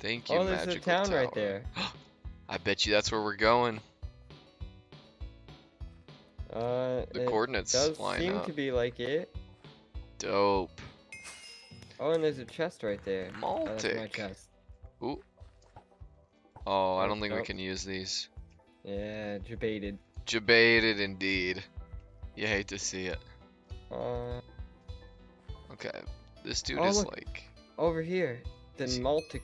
Thank you, oh, there's a magical town right there. I bet you that's where we're going. Uh, The coordinates does line seem up. to be like it. Dope. Oh, and there's a chest right there. Oh, that's my Maltic. chest. Ooh. Oh, I Oh, don't think we can use these. Yeah, debated. Debated indeed. You hate to see it. Uh, Okay. This dude Oh, is look. like over here, the Maltic,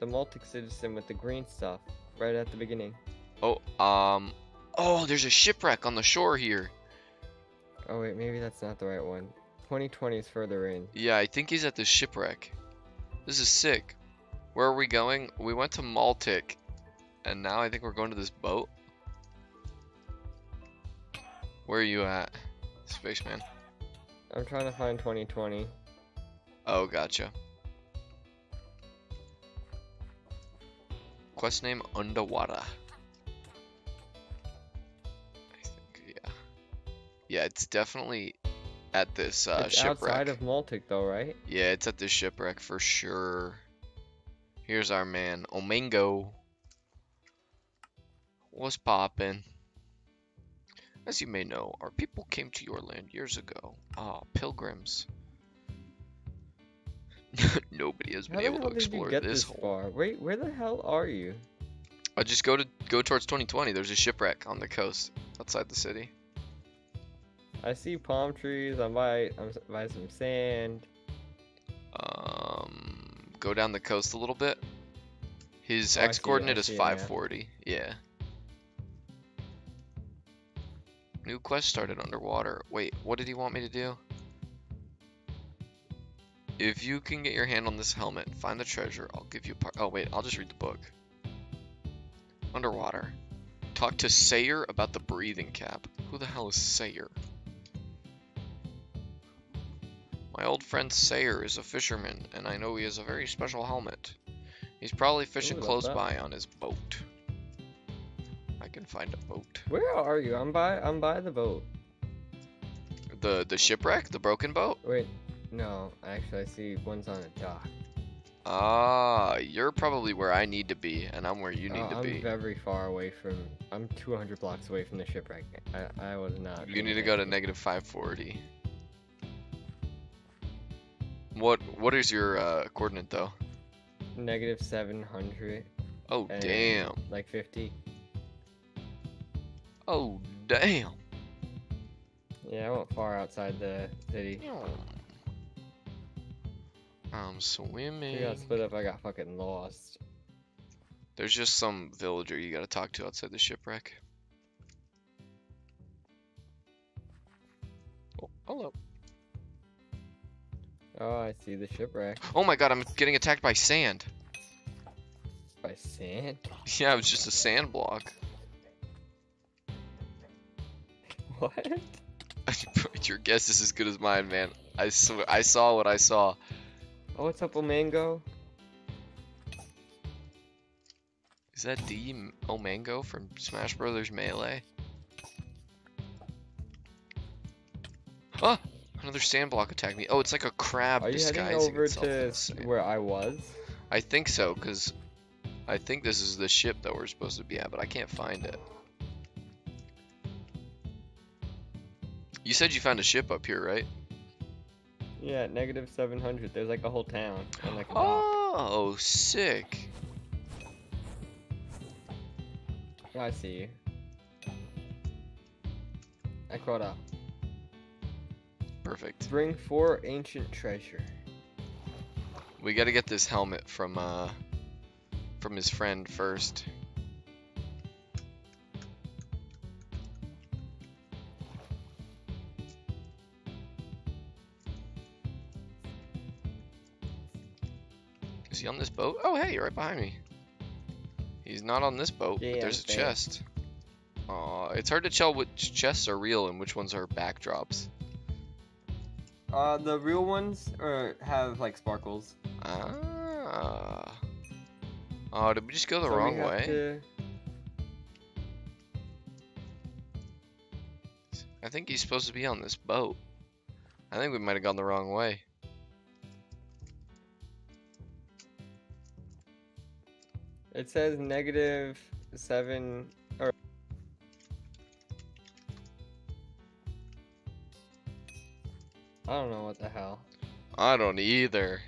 the Maltic citizen with the green stuff, right at the beginning. Oh, um Oh, there's a shipwreck on the shore here. Oh wait, maybe that's not the right one. 2020 is further in. Yeah, I think he's at the shipwreck. This is sick. Where are we going? We went to Maltic. And now I think we're going to this boat. Where are you at? Spaceman. I'm trying to find 2020. Oh, gotcha. Quest name Underwater. I think, yeah. Yeah, it's definitely at this uh, it's shipwreck. outside of Maltic though, right? Yeah, it's at this shipwreck for sure. Here's our man, Omingo. What's poppin'? As you may know, our people came to your land years ago. Ah, pilgrims. Nobody has been How able to explore this this hole. far? Wait, where the hell are you? I just go to go towards 2020. There's a shipwreck on the coast outside the city. I see palm trees. I'm by I'm by some sand. Um, go down the coast a little bit. His Oh, I see it, x coordinate is see it now. 540. Yeah. New quest started underwater. Wait, what did he want me to do? If you can get your hand on this helmet, find the treasure. I'll give you a part. Oh wait, I'll just read the book. Underwater. Talk to Sayer about the breathing cap. Who the hell is Sayer? My old friend Sayer is a fisherman, and I know he has a very special helmet. He's probably fishing love close that. by on his boat. I can find a boat. Where are you? I'm by. I'm by the boat. The the shipwreck, the broken boat. Wait, no. Actually, I see one's on a dock. Ah, you're probably where I need to be, and I'm where you need Uh, to I'm be. very far away from. I'm 200 blocks away from the shipwreck. I, I was not. You need to go to negative 540. What what is your uh, coordinate though? Negative 700. Oh damn. Like 50. Oh damn. Yeah, I went far outside the city. I'm We swimming. got split up. I got fucking lost. There's just some villager you gotta talk to outside the shipwreck. Oh, hello. Oh, I see the shipwreck. Oh my god, I'm getting attacked by sand. By sand? Yeah, it was just a sand block. What? Your guess is as good as mine, man. I swear, I saw what I saw. Oh, what's up, Mango? Is that D M- Omango from Smash Brothers Melee? Ah! Another sand block attacked me. Oh, it's like a crab Are you heading over to as s- sand. where I was? I think so, because I think this is the ship that we're supposed to be at, but I can't find it. You said you found a ship up here, right? Yeah, negative 700. There's like a whole town and like a dock. Oh, sick. I see you. I caught up. Perfect. Bring four ancient treasure. We gotta get this helmet from, uh, from his friend first. Is he on this boat? Oh, hey, you're right behind me. He's not on this boat, but there's a fair. chest. Aw, it's hard to tell which chests are real and which ones are backdrops. Uh, the real ones or have like sparkles. Ah. Oh, did we just go the So wrong way? to- I think he's supposed to be on this boat. I think we might have gone the wrong way. It says negative seven I don't know what the hell. I don't either.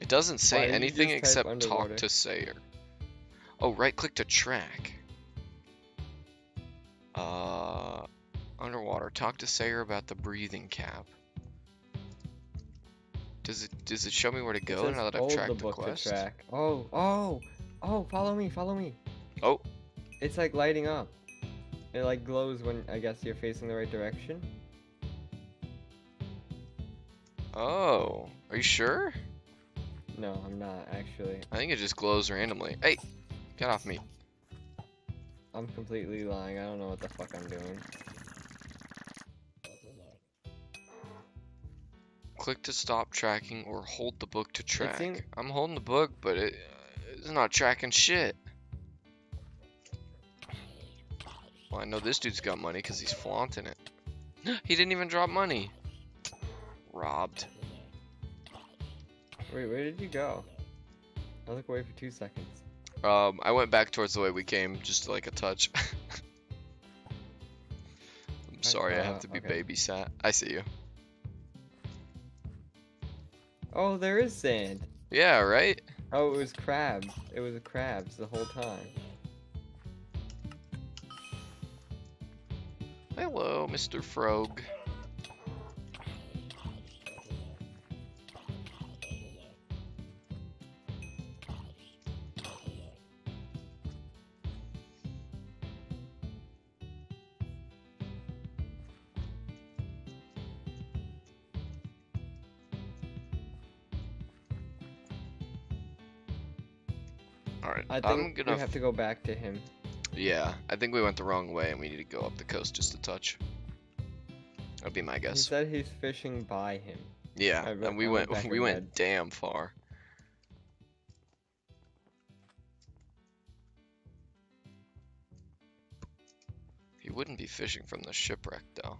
It doesn't say anything except underwater? talk to Sayer. Oh, right click to track. Uh, underwater. Talk to Sayer about the breathing cap. Does it does it show me where to go now that I've the tracked the, book quest? to track. Oh, oh, oh! Follow me, follow me. Oh, It's like lighting up. It like glows when I guess you're facing the right direction. oh, are you sure? No, I'm not actually. I think it just glows randomly. Hey, get off me. I'm completely lying. I don't know what the fuck I'm doing. Click to stop tracking or hold the book to track. I'm holding the book, but it, uh, it's not tracking shit. Well, I know this dude's got money because he's flaunting it. he didn't even drop money. Robbed. Wait, where did you go? I look away for two seconds. Um, I went back towards the way we came, just like a touch. I'm sorry, I have uh, to be okay. babysat. I see you. Oh, there is sand. Yeah, right? Oh, it was crabs. It was crabs the whole time. Hello, Mr. Frog. Alright, I I'm think gonna we have to go back to him. Yeah, I think we went the wrong way and we need to go up the coast just a touch. That'd be my guess. He said he's fishing by him. Yeah, and we went, went we went head. damn far. He wouldn't be fishing from the shipwreck though.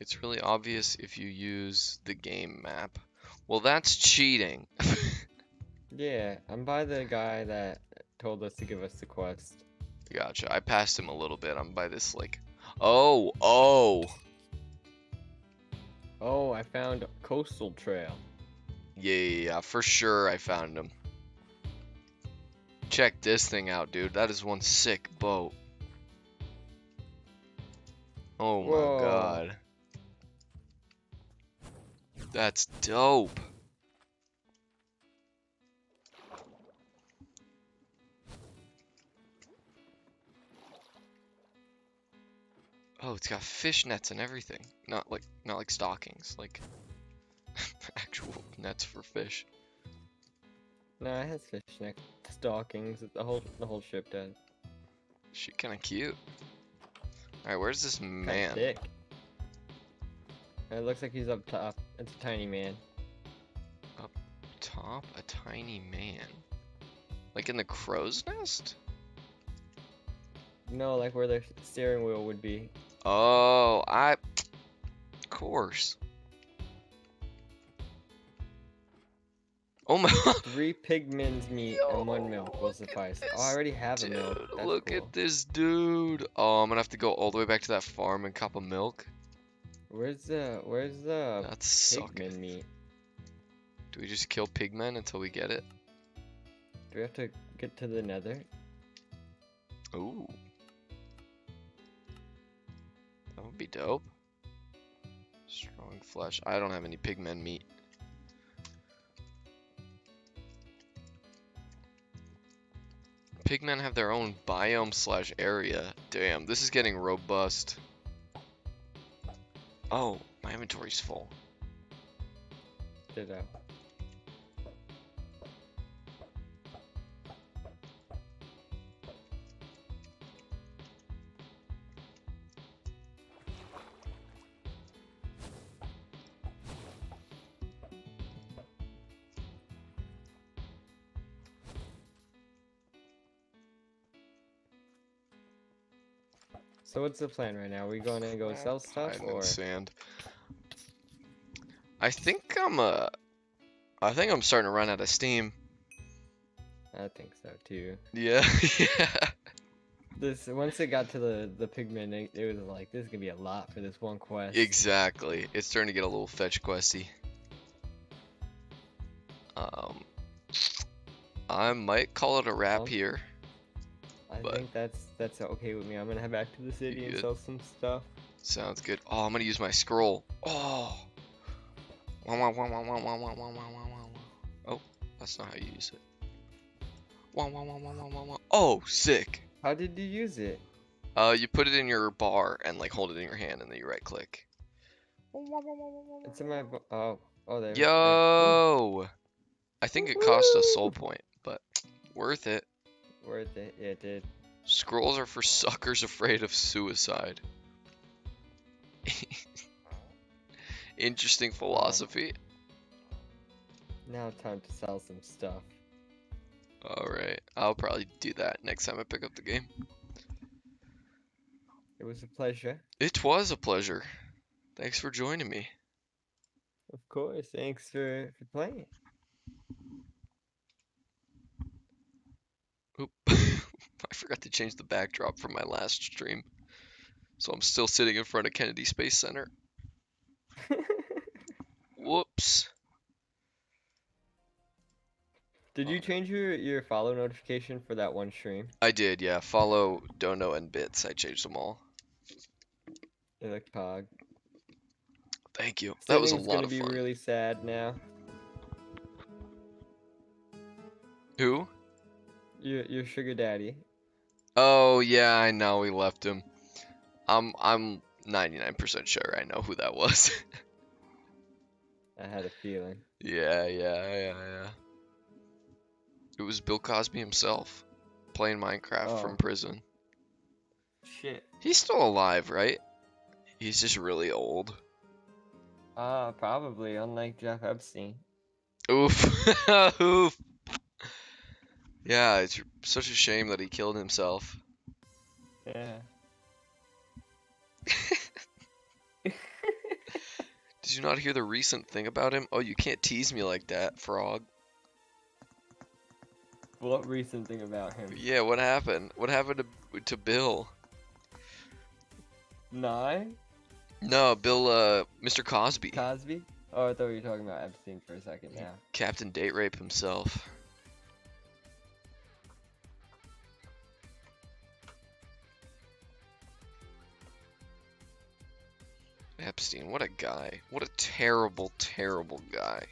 It's really obvious if you use the game map. Well, that's cheating. yeah, I'm by the guy that told us to give us the quest. Gotcha. I passed him a little bit. I'm by this, like... Oh, oh! Oh, I found Coastal Trail. Yeah, yeah, yeah, for sure I found him. Check this thing out, dude. That is one sick boat. Oh my god. That's dope. Oh, it's got fish nets and everything. Not like not like stockings, like actual nets for fish. No, it has fish neck stockings. The whole the whole ship does. She kind of cute. All right, where's this man? thick. It looks like he's up top. It's a tiny man. Up top a tiny man. Like in the crow's nest? No, like where the steering wheel would be. Oh, I. Of course. Oh my. Three pigmen's meat and one milk Yo, will suffice. Oh, I already have a milk. That's look cool. at this dude. Oh, I'm gonna have to go all the way back to that farm and cop a milk. Where's the Where's the That's sucking. meat? Do we just kill pigmen until we get it? Do we have to get to the Nether? Ooh. That would be dope. Strong flesh. I don't have any pigmen meat. Pigmen have their own biome slash area. Damn, this is getting robust. Oh, my inventory's full. Ditto. So what's the plan right now? we going to go sell stuff Hiding in or sand. I think I'm uh I think I'm starting to run out of steam. I think so too. Yeah, yeah. This once it got to the the pigmen, it, it was like this is gonna be a lot for this one quest. Exactly. It's starting to get a little fetch questy. Um, I might call it a wrap Well, here. I but think that's that's okay with me. I'm gonna head back to the city and sell some stuff. Sounds good. Oh, I'm gonna use my scroll. Oh. Oh, that's not how you use it. Oh, sick. How did you use it? Uh, you put it in your bar and like hold it in your hand, and then you right click. It's in my oh oh there. Yo, I think it cost a soul point, but worth it. Worth it. Yeah, it did. Scrolls are for suckers afraid of suicide. Interesting philosophy. Now time to sell some stuff. Alright, I'll probably do that next time I pick up the game. It was a pleasure. It was a pleasure. Thanks for joining me. Of course. Thanks for for playing. Oop. I forgot to change the backdrop from my last stream. So I'm still sitting in front of Kennedy Space Center. Whoops. Did you oh. change your your follow notification for that one stream? I did, yeah. Follow Dono and Bits. I changed them all. It looked pog. Thank you. That was a Saving's lot gonna be really sad now. Who? Your your sugar daddy. Oh yeah, I know we left him. I'm I'm 99% sure I know who that was. I had a feeling. yeah, yeah, yeah, yeah. It was Bill Cosby himself playing Minecraft Oh. from prison. Shit. He's still alive, right? He's just really old. Ah, probably. Unlike Jeff Epstein. Oof. Oof. Yeah, it's such a shame that he killed himself. Yeah. Did you not hear the recent thing about him? Oh, you can't tease me like that, frog. What recent thing about him? Yeah, what happened? What happened to to Bill? Nine? No, Bill, uh, Mr. Cosby, Cosby? Oh, I thought you were talking about Epstein for a second. Yeah. Captain Date Rape himself. Epstein, what a guy. What a terrible, terrible guy.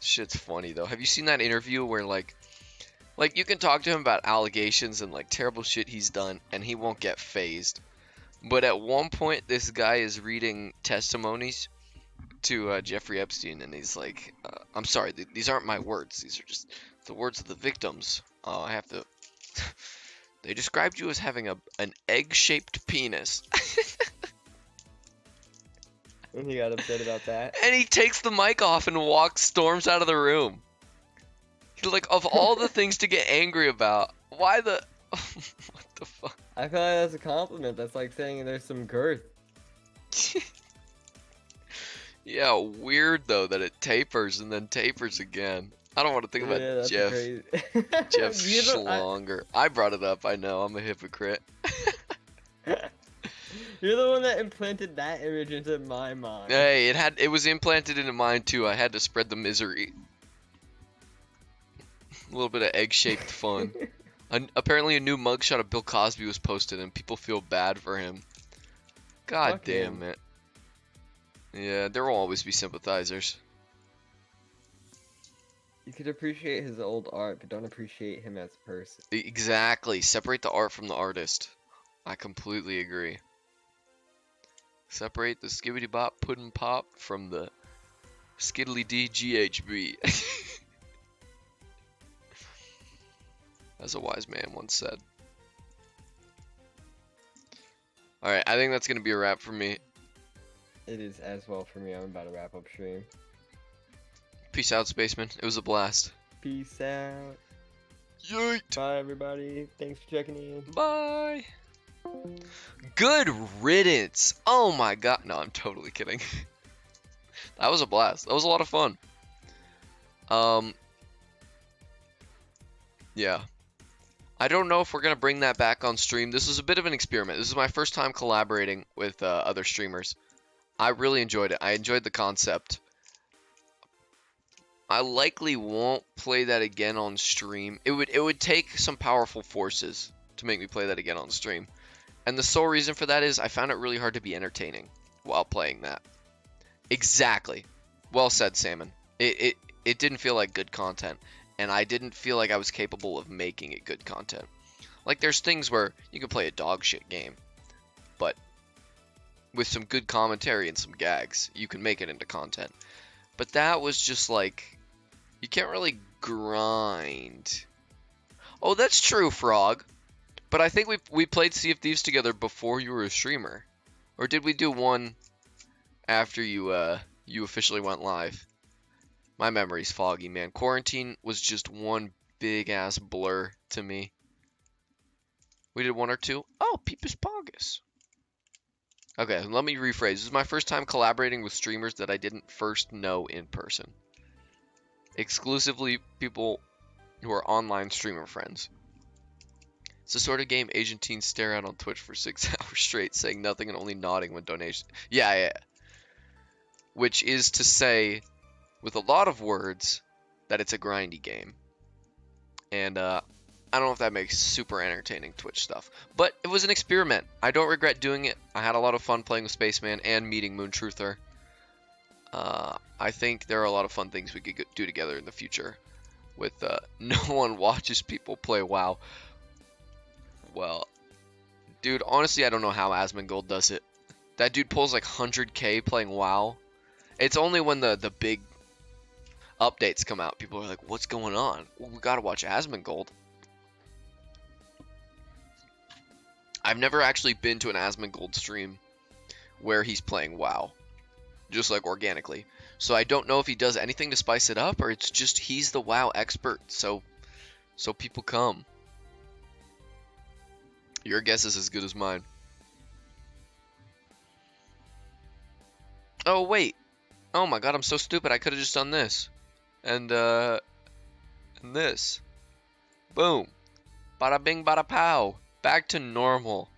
Shit's funny though. Have you seen that interview where like like you can talk to him about allegations and like terrible shit he's done and he won't get phased. But at one point this guy is reading testimonies to uh, Jeffrey Epstein and he's like uh, I'm sorry, th- these aren't my words. These are just the words of the victims. Uh, I have to They described you as having a an egg-shaped penis. And he got upset about that. And he takes the mic off and walks, storms out of the room. He's like, of all the things to get angry about, why the. what the fuck? I feel like that's a compliment. That's like saying there's some girth. yeah, weird though that it tapers and then tapers again. I don't want to think about yeah, Jeff. Jeff know, I- I brought it up. I know. I'm a hypocrite. You're the one that implanted that image into my mind. Hey, it had it was implanted into mine too. I had to spread the misery. A little bit of egg-shaped fun. An, apparently, a new mugshot of Bill Cosby was posted, and people feel bad for him. God Fuck damn him. it. Yeah, there will always be sympathizers. You could appreciate his old art, but don't appreciate him as a person. Exactly. Separate the art from the artist. I completely agree. Separate the skibbity bop puddin' pop from the skiddly d GHB. As a wise man once said. Alright, I think that's gonna be a wrap for me. It is as well for me. I'm about to wrap up stream. Peace out, spaceman. It was a blast. Peace out. Yeet! Bye, everybody. Thanks for checking in. Bye. Good riddance. Oh my god. No, I'm totally kidding. that was a blast. That was a lot of fun. Um. Yeah. I don't know if we're gonna bring that back on stream. This was a bit of an experiment. This is my first time collaborating with uh, other streamers. I really enjoyed it. I enjoyed the concept. I likely won't play that again on stream. It would it would take some powerful forces to make me play that again on stream. And the sole reason for that is I found it really hard to be entertaining while playing that. Exactly. Well said, Salmon. It it it didn't feel like good content, and I didn't feel like I was capable of making it good content. Like there's things where you can play a dog shit game, but with some good commentary and some gags, you can make it into content. But that was just like you can't really grind. Oh, that's true, Frog. But I think we we played Sea of Thieves together before you were a streamer, or did we do one after you uh you officially went live? My memory's foggy, man. Quarantine was just one big ass blur to me. We did one or two. Oh, Peepus Pogus. Okay, let me rephrase. This is my first time collaborating with streamers that I didn't first know in person. Exclusively people who are online streamer friends. It's the sort of game Asian teens stare at on Twitch for six hours straight, saying nothing and only nodding when donation. Yeah, yeah. Which is to say, with a lot of words, that it's a grindy game. And uh, I don't know if that makes super entertaining Twitch stuff, but it was an experiment. I don't regret doing it. I had a lot of fun playing with Spaceman and meeting Moon Truther. Uh, I think there are a lot of fun things we could do together in the future. With uh, no one watches people play WoW. Well, dude, honestly, I don't know how Asmongold does it. That dude pulls like 100k playing WoW. It's only when the the big updates come out, people are like, "What's going on? Well, we gotta watch Asmongold." I've never actually been to an Asmongold stream where he's playing WoW, just like organically. So I don't know if he does anything to spice it up, or it's just he's the WoW expert. So, so people come. Your guess is as good as mine. Oh, wait. Oh my god, I'm so stupid. I could have just done this. And, uh, and this. Boom. Bada bing, bada pow. Back to normal.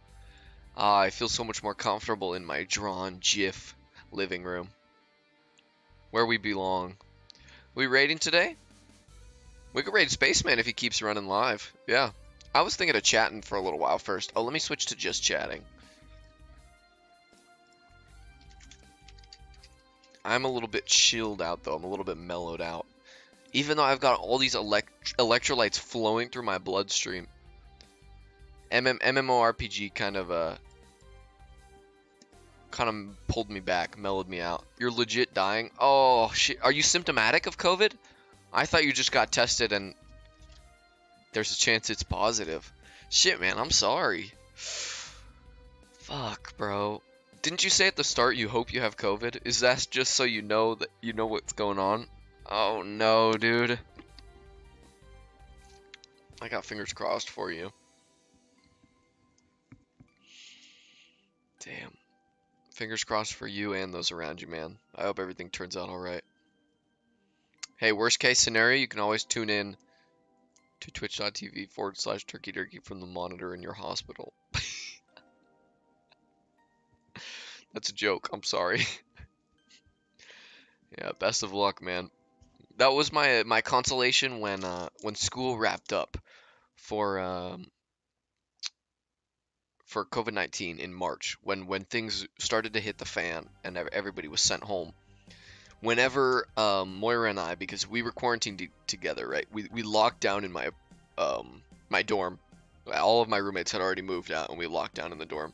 Ah, I feel so much more comfortable in my drawn GIF living room. Where we belong. We raiding today? We could raid Spaceman if he keeps running live. Yeah. I was thinking of chatting for a little while first. Oh, let me switch to just chatting. I'm a little bit chilled out, though. I'm a little bit mellowed out. Even though I've got all these elect electrolytes flowing through my bloodstream. MM MMORPG kind of, uh, kind of pulled me back, mellowed me out. You're legit dying? Oh, shit. Are you symptomatic of COVID? I thought you just got tested and there's a chance it's positive. Shit, man, I'm sorry. Fuck, bro. Didn't you say at the start you hope you have COVID? Is that just so you know that you know what's going on? Oh no, dude. I got fingers crossed for you. Damn. Fingers crossed for you and those around you, man. I hope everything turns out alright. Hey, worst case scenario, you can always tune in to twitch.tv forward slash turkeedurkee from the monitor in your hospital. That's a joke. I'm sorry. yeah, best of luck, man. That was my my consolation when uh when school wrapped up for um for COVID-19 in March when when things started to hit the fan and everybody was sent home. Whenever um, Moira and I, because we were quarantined together, right? We we locked down in my um my dorm. All of my roommates had already moved out, and we locked down in the dorm.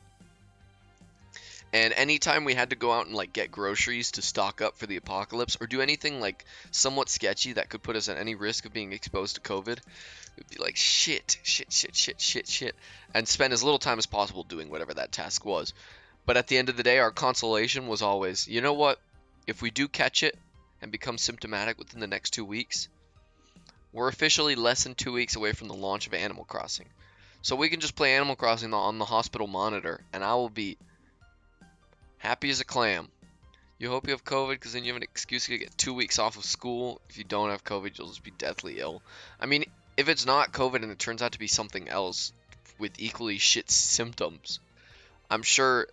And anytime we had to go out and like get groceries to stock up for the apocalypse or do anything like somewhat sketchy that could put us at any risk of being exposed to COVID, we'd be like shit, shit, shit, shit, shit, shit, and spend as little time as possible doing whatever that task was. But at the end of the day, our consolation was always, you know what? If we do catch it and become symptomatic within the next two weeks, we're officially less than two weeks away from the launch of Animal Crossing. So we can just play Animal Crossing on the hospital monitor, and I will be Happy as a clam. You hope you have COVID because then you have an excuse to get two weeks off of school. If you don't have COVID, you'll just be deathly ill. I mean, if it's not COVID and it turns out to be something else with equally shit symptoms, I'm sure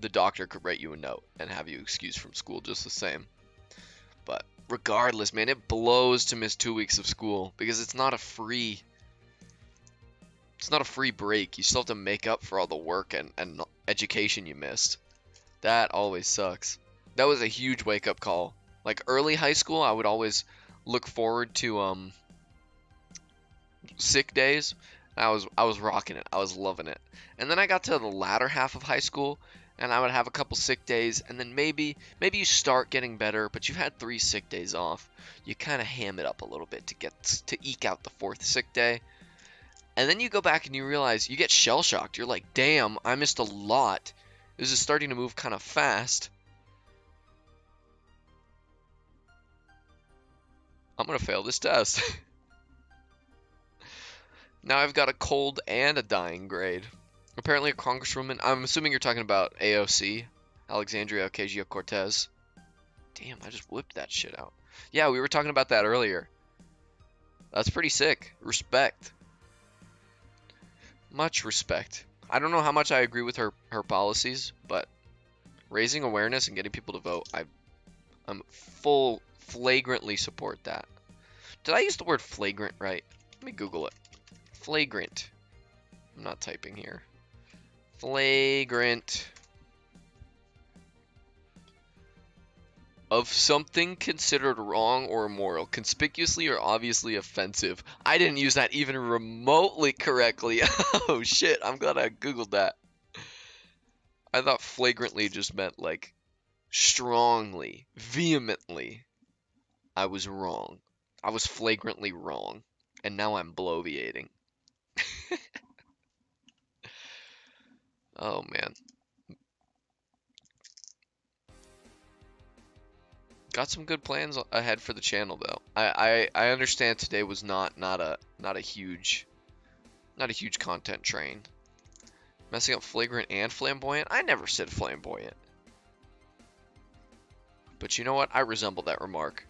the doctor could write you a note and have you excused from school just the same. But regardless, man, it blows to miss two weeks of school because it's not a free it's not a free break. You still have to make up for all the work and, and education you missed. That always sucks. That was a huge wake up call. Like early high school, I would always look forward to um sick days. I was I was rocking it. I was loving it. And then I got to the latter half of high school and I would have a couple sick days and then maybe maybe you start getting better, but you've had 3 sick days off. You kind of ham it up a little bit to get to eke out the fourth sick day. And then you go back and you realize you get shell shocked. You're like, "Damn, I missed a lot." This is starting to move kind of fast. I'm to fail this test. now I've got a cold and a dying grade. Apparently a congresswoman, I'm assuming you're talking about AOC, Alexandria Ocasio-Cortez. Damn, I just whipped that shit out. Yeah, we were talking about that earlier. That's pretty sick. Respect. Much respect. I don't know how much I agree with her her policies, but raising awareness and getting people to vote, I I'm full flagrantly support that. Did I use the word flagrant right? Let me Google it. Flagrant. I'm not typing here. Flagrant. of something considered wrong or immoral, conspicuously or obviously offensive. I didn't use that even remotely correctly. oh shit, I'm glad I googled that. I thought flagrantly just meant like strongly, vehemently. I was wrong. I was flagrantly wrong. And now I'm bloviating. oh man. got some good plans ahead for the channel though. I, I I understand today was not not a not a huge not a huge content train. Messing up flagrant and flamboyant? I never said flamboyant. But you know what? I resemble that remark.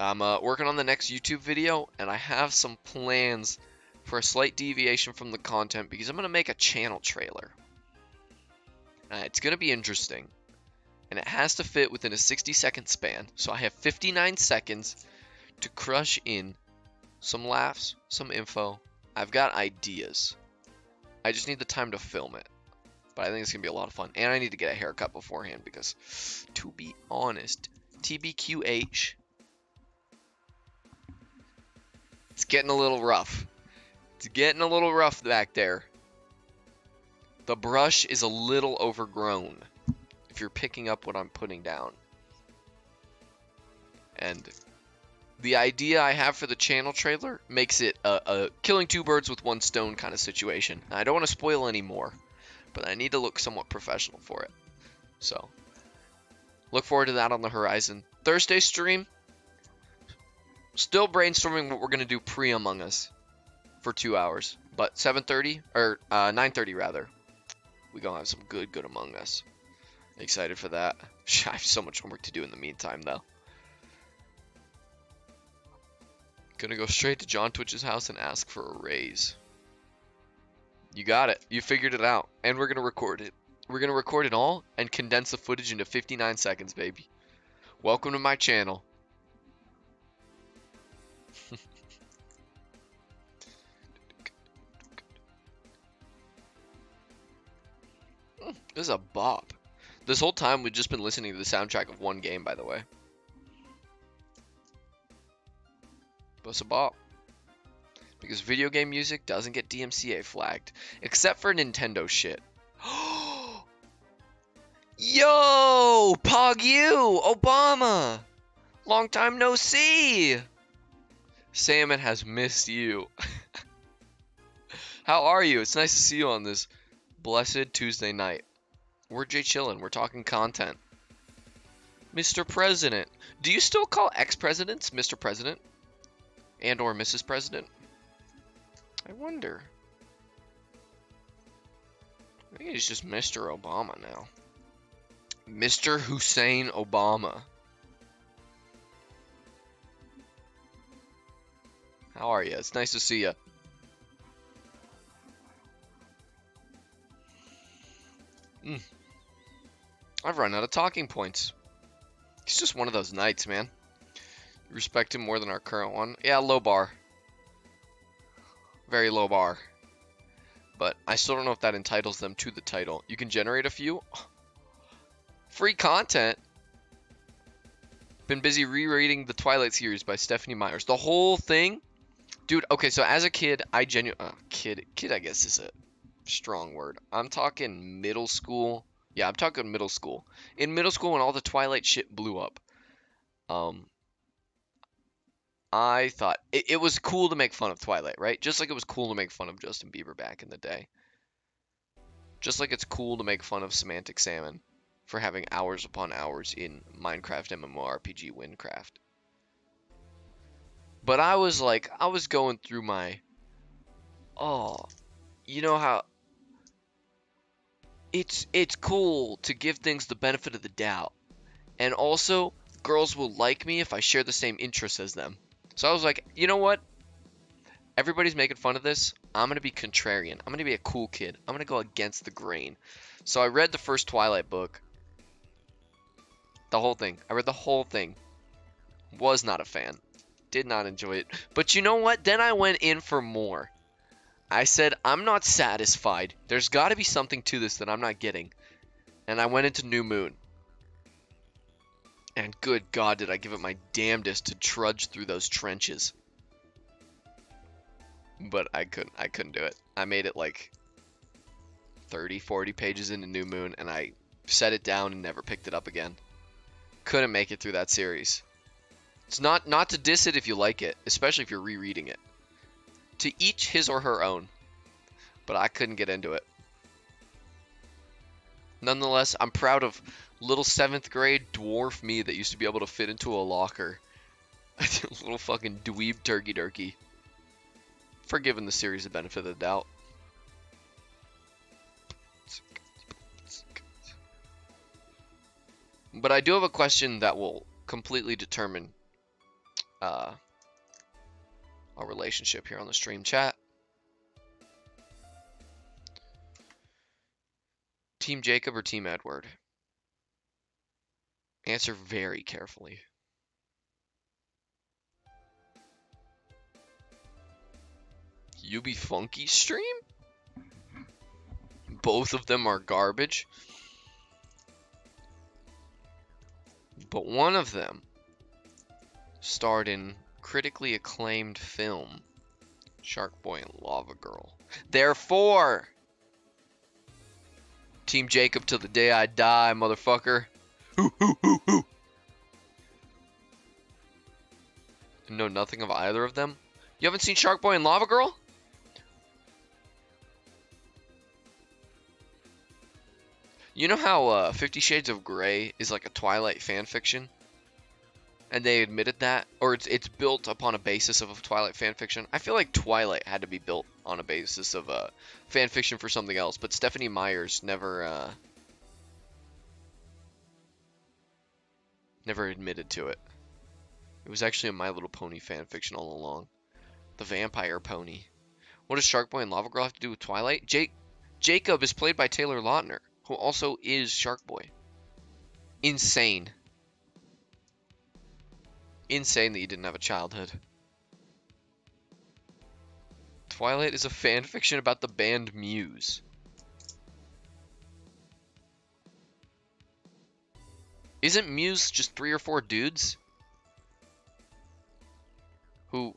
I'm uh, working on the next YouTube video, and I have some plans for a slight deviation from the content because I'm going to make a channel trailer. Uh, it's going to be interesting. And it has to fit within a 60 second span. So I have 59 seconds to crush in some laughs, some info. I've got ideas. I just need the time to film it. But I think it's going to be a lot of fun. And I need to get a haircut beforehand because, to be honest, TBQH, it's getting a little rough. It's getting a little rough back there. The brush is a little overgrown if you're picking up what I'm putting down. And the idea I have for the channel trailer makes it a, a killing two birds with one stone kind of situation. I don't want to spoil any more, but I need to look somewhat professional for it. So, look forward to that on the horizon. Thursday stream, still brainstorming what we're going to do pre Among Us for two hours. But 7.30, or uh, 9.30 rather, we to have some good, good Among Us. Excited for that. I have so much homework to do in the meantime, though. Gonna go straight to John Twitch's house and ask for a raise. You got it. You figured it out. And we're gonna record it. We're gonna record it all and condense the footage into 59 seconds, baby. Welcome to my channel. This is a bop. This whole time we've just been listening to the soundtrack of one game, by the way. But it's a bop. Because video game music doesn't get DMCA flagged. Except for Nintendo shit. Yo! Pog you! Obama! Long time no see! Salmon has missed you. How are you? It's nice to see you on this blessed Tuesday night. We're Jay Chillin'. We're talking content. Mr. President. Do you still call ex-presidents Mr. President? And or Mrs. President? I wonder. I think he's just Mr. Obama now. Mr. Hussein Obama. How are you? It's nice to see you. Mm. I've run out of talking points. It's just one of those nights, man. Respect him more than our current one. Yeah, low bar. Very low bar. But I still don't know if that entitles them to the title. You can generate a few. Free content. Been busy rereading the Twilight series by Stephenie Meyers. The whole thing? Dude, okay, so as a kid, I genuinely... Uh, kid, kid I guess is a strong word. I'm talking middle school. Yeah, I'm talking middle school. In middle school when all the Twilight shit blew up. Um, I thought it, it was cool to make fun of Twilight, right? Just like it was cool to make fun of Justin Bieber back in the day. Just like it's cool to make fun of Semantic Salmon for having hours upon hours in Minecraft MMORPG Wynncraft. But I was like, I was going through my, oh, you know how it's it's cool to give things the benefit of the doubt. And also, girls will like me if I share the same interests as them. So I was like, you know what? Everybody's making fun of this. I'm going to be contrarian. I'm going to be a cool kid. I'm going to go against the grain. So I read the first Twilight book. The whole thing. I read the whole thing. Was not a fan. Did not enjoy it. But you know what? Then I went in for more. I said, I'm not satisfied. There's got to be something to this that I'm not getting. And I went into New Moon. And good God, did I give it my damnedest to trudge through those trenches. But I couldn't, I couldn't do it. I made it like 30, 40 pages into New Moon, and I set it down and never picked it up again. Couldn't make it through that series. It's not, not to diss it if you like it, especially if you're rereading it to each his or her own. But I couldn't get into it. Nonetheless, I'm proud of little seventh grade dwarf me that used to be able to fit into a locker. little fucking dweeb TurkeeDurkee. For giving the series the benefit of the doubt. But I do have a question that will completely determine uh, our relationship here on the stream chat. Team Jacob or Team Edward? Answer very carefully. You be funky stream? Both of them are garbage. But one of them starred in critically acclaimed film Shark Boy and Lava Girl. Therefore, Team Jacob till the day I die, motherfucker. Hoo. Know nothing of either of them? You haven't seen Shark Boy and Lava Girl? You know how uh, Fifty Shades of Grey is like a Twilight fan fiction? And they admitted that? Or it's, it's built upon a basis of a Twilight fan fiction? I feel like Twilight had to be built on a basis of a fan fiction for something else, but Stephenie Meyers never, uh, never admitted to it. It was actually a My Little Pony fan fiction all along. The Vampire Pony. What does Shark Boy and Lava Girl have to do with Twilight? Jake Jacob is played by Taylor Lautner who also is Shark Boy. Insane. Insane that you didn't have a childhood. Twilight is a fan fiction about the band Muse. Isn't Muse just three or four dudes? Who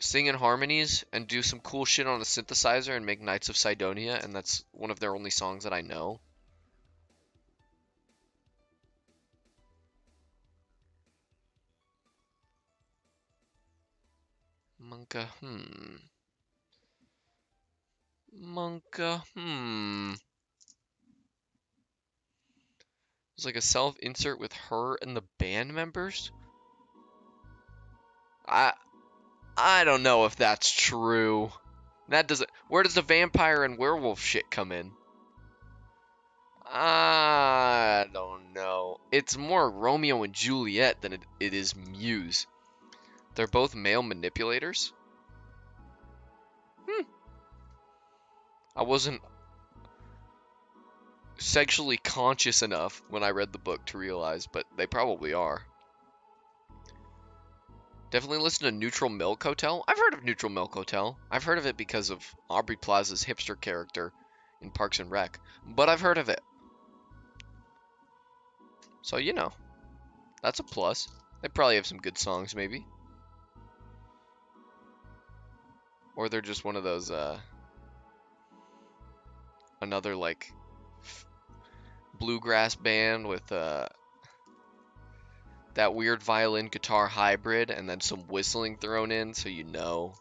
sing in harmonies and do some cool shit on a synthesizer and make Knights of Cydonia, and that's one of their only songs that I know. Monka, hmm. Monka, hmm. It's like a self-insert with her and the band members? I I don't know if that's true. That doesn't where does the vampire and werewolf shit come in? I don't know. It's more Romeo and Juliet than it, it is Muse. They're both male manipulators? Hmm. I wasn't sexually conscious enough when I read the book to realize, but they probably are. Definitely listen to Neutral Milk Hotel. I've heard of Neutral Milk Hotel. I've heard of it because of Aubrey Plaza's hipster character in Parks and Rec, but I've heard of it. So, you know, that's a plus. They probably have some good songs, maybe. Or they're just one of those, uh, another, like, bluegrass band with, uh, that weird violin guitar hybrid and then some whistling thrown in so you know.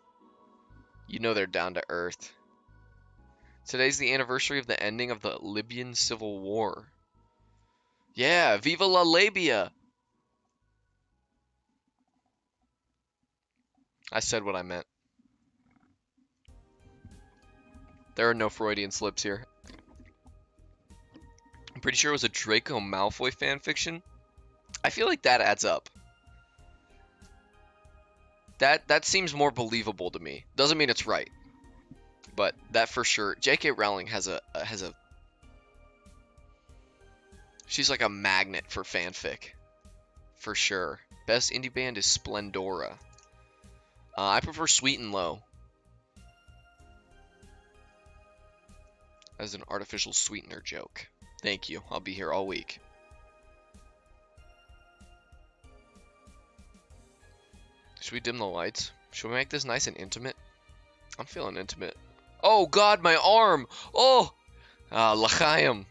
You know they're down to earth. Today's the anniversary of the ending of the Libyan Civil War. Yeah, Viva la Labia! I said what I meant. There are no Freudian slips here. I'm pretty sure it was a Draco Malfoy fanfiction. I feel like that adds up. That that seems more believable to me. Doesn't mean it's right, but that for sure. J.K. Rowling has a has a. She's like a magnet for fanfic, for sure. Best indie band is Splendora. Uh, I prefer Sweet and Low. As an artificial sweetener joke. Thank you. I'll be here all week. Should we dim the lights? Should we make this nice and intimate? I'm feeling intimate. Oh god, my arm! Oh! Uh, L'chaim.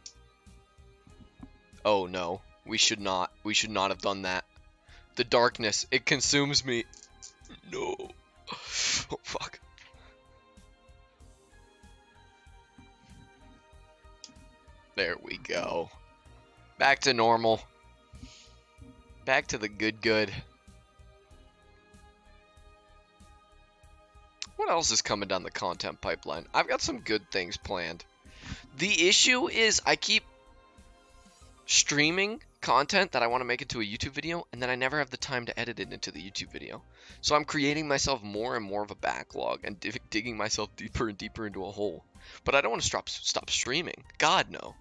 Oh no. We should not. We should not have done that. The darkness, it consumes me. No. Oh fuck. There we go. Back to normal. Back to the good good. What else is coming down the content pipeline? I've got some good things planned. The issue is I keep streaming content that I want to make into a YouTube video, and then I never have the time to edit it into the YouTube video. So I'm creating myself more and more of a backlog and dig- digging myself deeper and deeper into a hole. But I don't want to stop stop streaming. God no.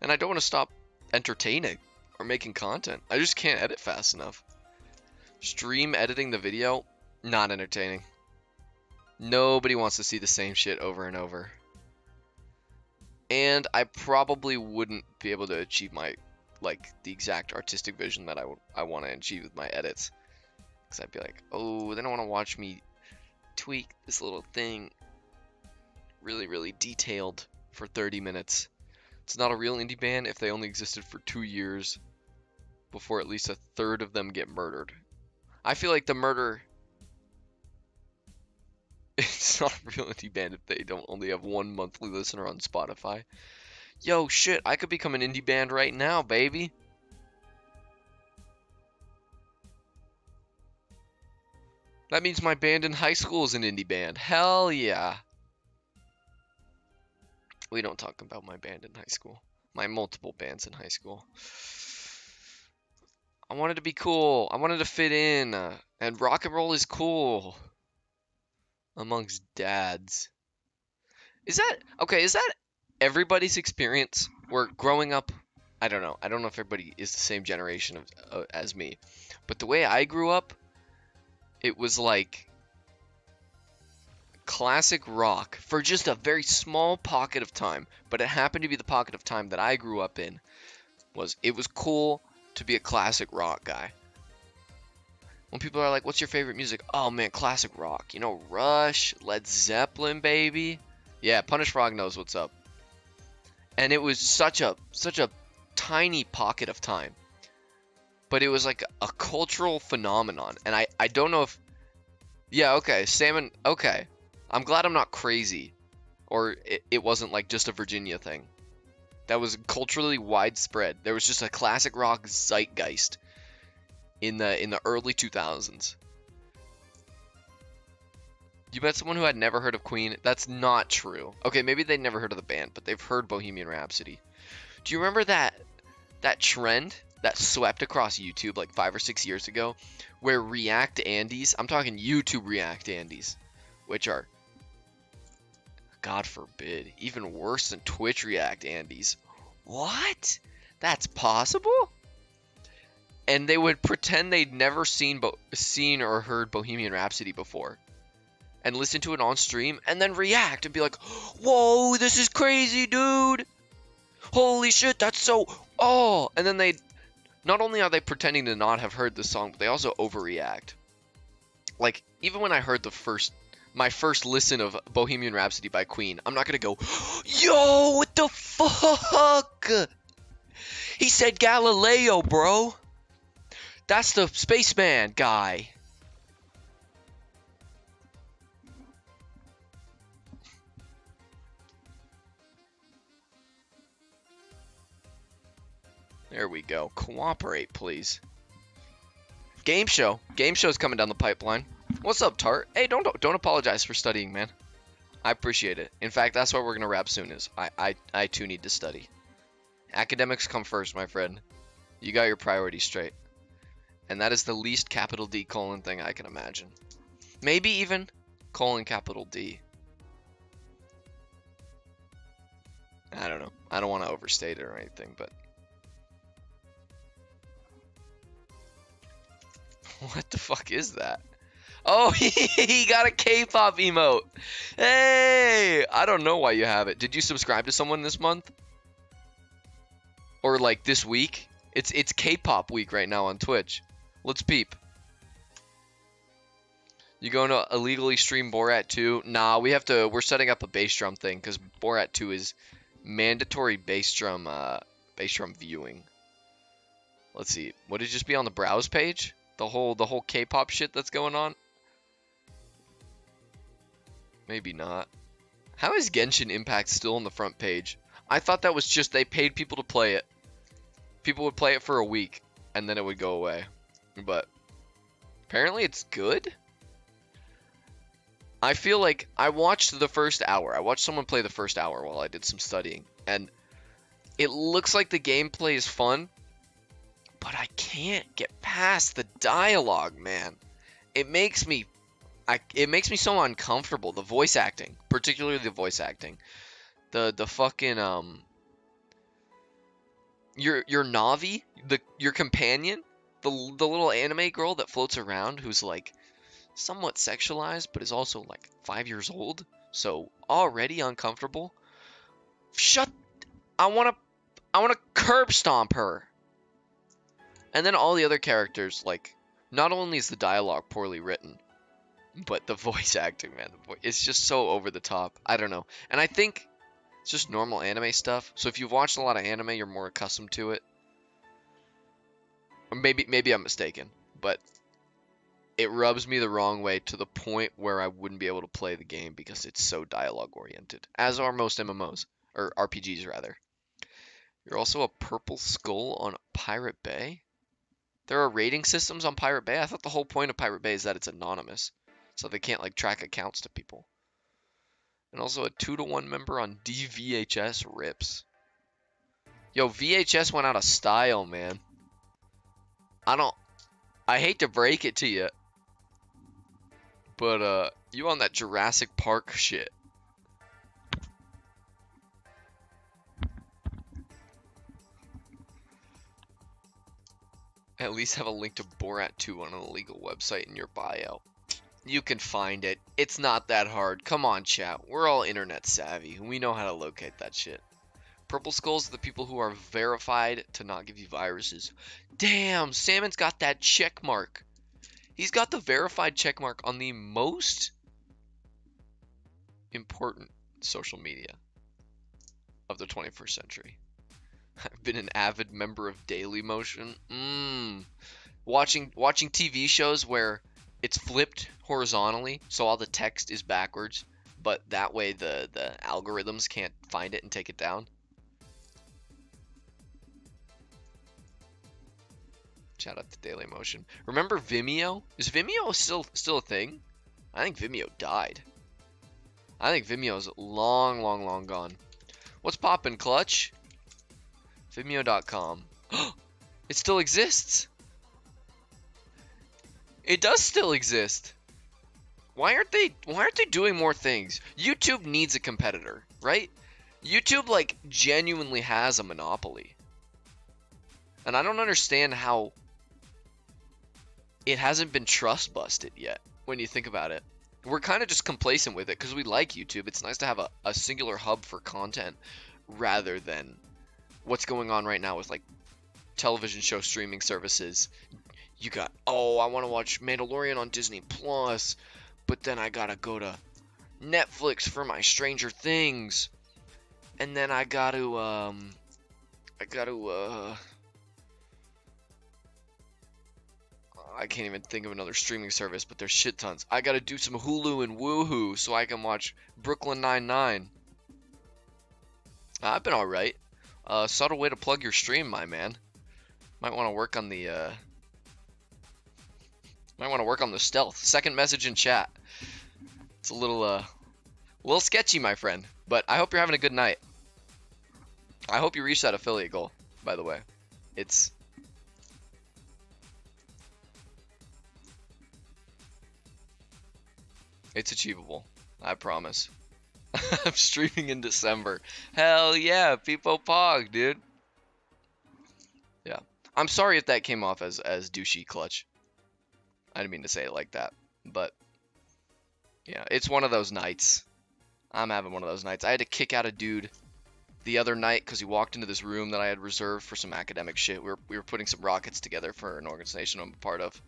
And I don't want to stop entertaining or making content. I just can't edit fast enough. Stream editing the video, not entertaining. Nobody wants to see the same shit over and over. And I probably wouldn't be able to achieve my like the exact artistic vision that I I want to achieve with my edits. Cause I'd be like, oh, they don't want to watch me tweak this little thing really, really detailed for 30 minutes. It's not a real indie band if they only existed for two years before at least a third of them get murdered. I feel like the murder. It's not a real indie band if they don't only have one monthly listener on Spotify. Yo, shit, I could become an indie band right now, baby. That means my band in high school is an indie band. Hell yeah. We don't talk about my band in high school. My multiple bands in high school. I wanted to be cool. I wanted to fit in. uh, and rock and roll is cool. Amongst dads. Is that okay? Is that everybody's experience? Where growing up, I don't know. I don't know if everybody is the same generation of, uh, as me, but the way I grew up, it was like classic rock for just a very small pocket of time. But it happened to be the pocket of time that I grew up in. Was it was cool to be a classic rock guy. When people are like, "What's your favorite music?" Oh man, classic rock. You know, Rush, Led Zeppelin, baby. Yeah, Punish Frog knows what's up. And it was such a such a tiny pocket of time. But it was like a cultural phenomenon. And I I don't know if Yeah, okay. Salmon okay. I'm glad I'm not crazy or it, it wasn't like just a Virginia thing. That was culturally widespread. There was just a classic rock zeitgeist in the in the early 2000s. You met someone who had never heard of Queen? That's not true. Okay, maybe they never heard of the band, but they've heard Bohemian Rhapsody. Do you remember that that trend that swept across YouTube like 5 or 6 years ago where React Andes, I'm talking YouTube React Andes, which are God forbid, even worse than Twitch React Andes. What? That's possible? And they would pretend they'd never seen Bo- seen or heard Bohemian Rhapsody before and listen to it on stream and then react and be like, "Whoa, this is crazy, dude! Holy shit, that's so oh!" And then they not only are they pretending to not have heard the song, but they also overreact. Like even when I heard the first my first listen of Bohemian Rhapsody by Queen, I'm not gonna go, "Yo, what the fuck?" He said Galileo, bro. That's the spaceman guy. There we go. Cooperate, please. Game show. Game show's coming down the pipeline. What's up, Tart? Hey, don't don't apologize for studying, man. I appreciate it. In fact, that's what we're gonna wrap soon. Is I I I too need to study. Academics come first, my friend. You got your priorities straight, and that is the least capital D colon thing I can imagine. Maybe even colon capital D. I don't know. I don't want to overstate it or anything, but What the fuck is that? Oh, he, he got a K-pop emote. Hey, I don't know why you have it. Did you subscribe to someone this month? Or like this week? It's it's K-pop week right now on Twitch. Let's peep. You going to illegally stream Borat 2? Nah, we have to. We're setting up a bass drum thing because Borat 2 is mandatory bass drum uh, bass drum viewing. Let's see. Would it just be on the browse page? The whole the whole K-pop shit that's going on? Maybe not. How is Genshin Impact still on the front page? I thought that was just they paid people to play it. People would play it for a week and then it would go away. But apparently it's good. I feel like I watched the first hour. I watched someone play the first hour while I did some studying and it looks like the gameplay is fun, but I can't get past the dialogue, man. It makes me I it makes me so uncomfortable. The voice acting, particularly the voice acting. The the fucking um your your Navi, the your companion, the the little anime girl that floats around who's like somewhat sexualized but is also like 5 years old. So already uncomfortable. Shut I want to I want to curb stomp her. And then all the other characters like not only is the dialogue poorly written, but the voice acting, man, the it's just so over the top. I don't know. And I think it's just normal anime stuff. So if you've watched a lot of anime, you're more accustomed to it. Or maybe maybe I'm mistaken, but it rubs me the wrong way to the point where I wouldn't be able to play the game because it's so dialogue oriented, as are most MMOs or RPGs rather. You're also a purple skull on Pirate Bay. There are rating systems on Pirate Bay. I thought the whole point of Pirate Bay is that it's anonymous, so they can't like track accounts to people. And also a two to one member on DVHS rips. Yo, VHS went out of style, man. I don't. I hate to break it to you, but uh, you on that Jurassic Park shit. At least have a link to Borat 2 on an illegal website in your bio. You can find it. It's not that hard. Come on, chat. We're all internet savvy. We know how to locate that shit. Purple skulls are the people who are verified to not give you viruses. Damn, Salmon's got that check mark. He's got the verified check mark on the most important social media of the 21st century. I've been an avid member of Dailymotion. Mmm. Watching watching TV shows where it's flipped horizontally, so all the text is backwards, but that way the the algorithms can't find it and take it down. Shout out to Dailymotion. Remember Vimeo? Is Vimeo still still a thing? I think Vimeo died. I think Vimeo's long, long, long gone. What's poppin', Clutch? Vimeo.com. it still exists. It does still exist. Why aren't they why aren't they doing more things? YouTube needs a competitor, right? YouTube like genuinely has a monopoly. And I don't understand how it hasn't been trust busted yet when you think about it. We're kind of just complacent with it because we like YouTube. It's nice to have a, a singular hub for content rather than what's going on right now with like television show streaming services. You got, oh, I want to watch Mandalorian on Disney Plus, but then I gotta go to Netflix for my Stranger Things. And then I gotta, um, I gotta, uh, I can't even think of another streaming service, but there's shit tons. I gotta do some Hulu and Woohoo so I can watch Brooklyn Nine-Nine. I've been alright. Uh, subtle way to plug your stream, my man. Might want to work on the, uh... Might want to work on the stealth. Second message in chat. It's a little, uh... A little sketchy, my friend. But I hope you're having a good night. I hope you reach that affiliate goal, by the way. It's... It's achievable. I promise. I'm streaming in December. Hell yeah, Peepo Pog, dude. Yeah. I'm sorry if that came off as, as douchey clutch. I didn't mean to say it like that. But, yeah, it's one of those nights. I'm having one of those nights. I had to kick out a dude the other night because he walked into this room that I had reserved for some academic shit. We were, we were putting some rockets together for an organization I'm a part of.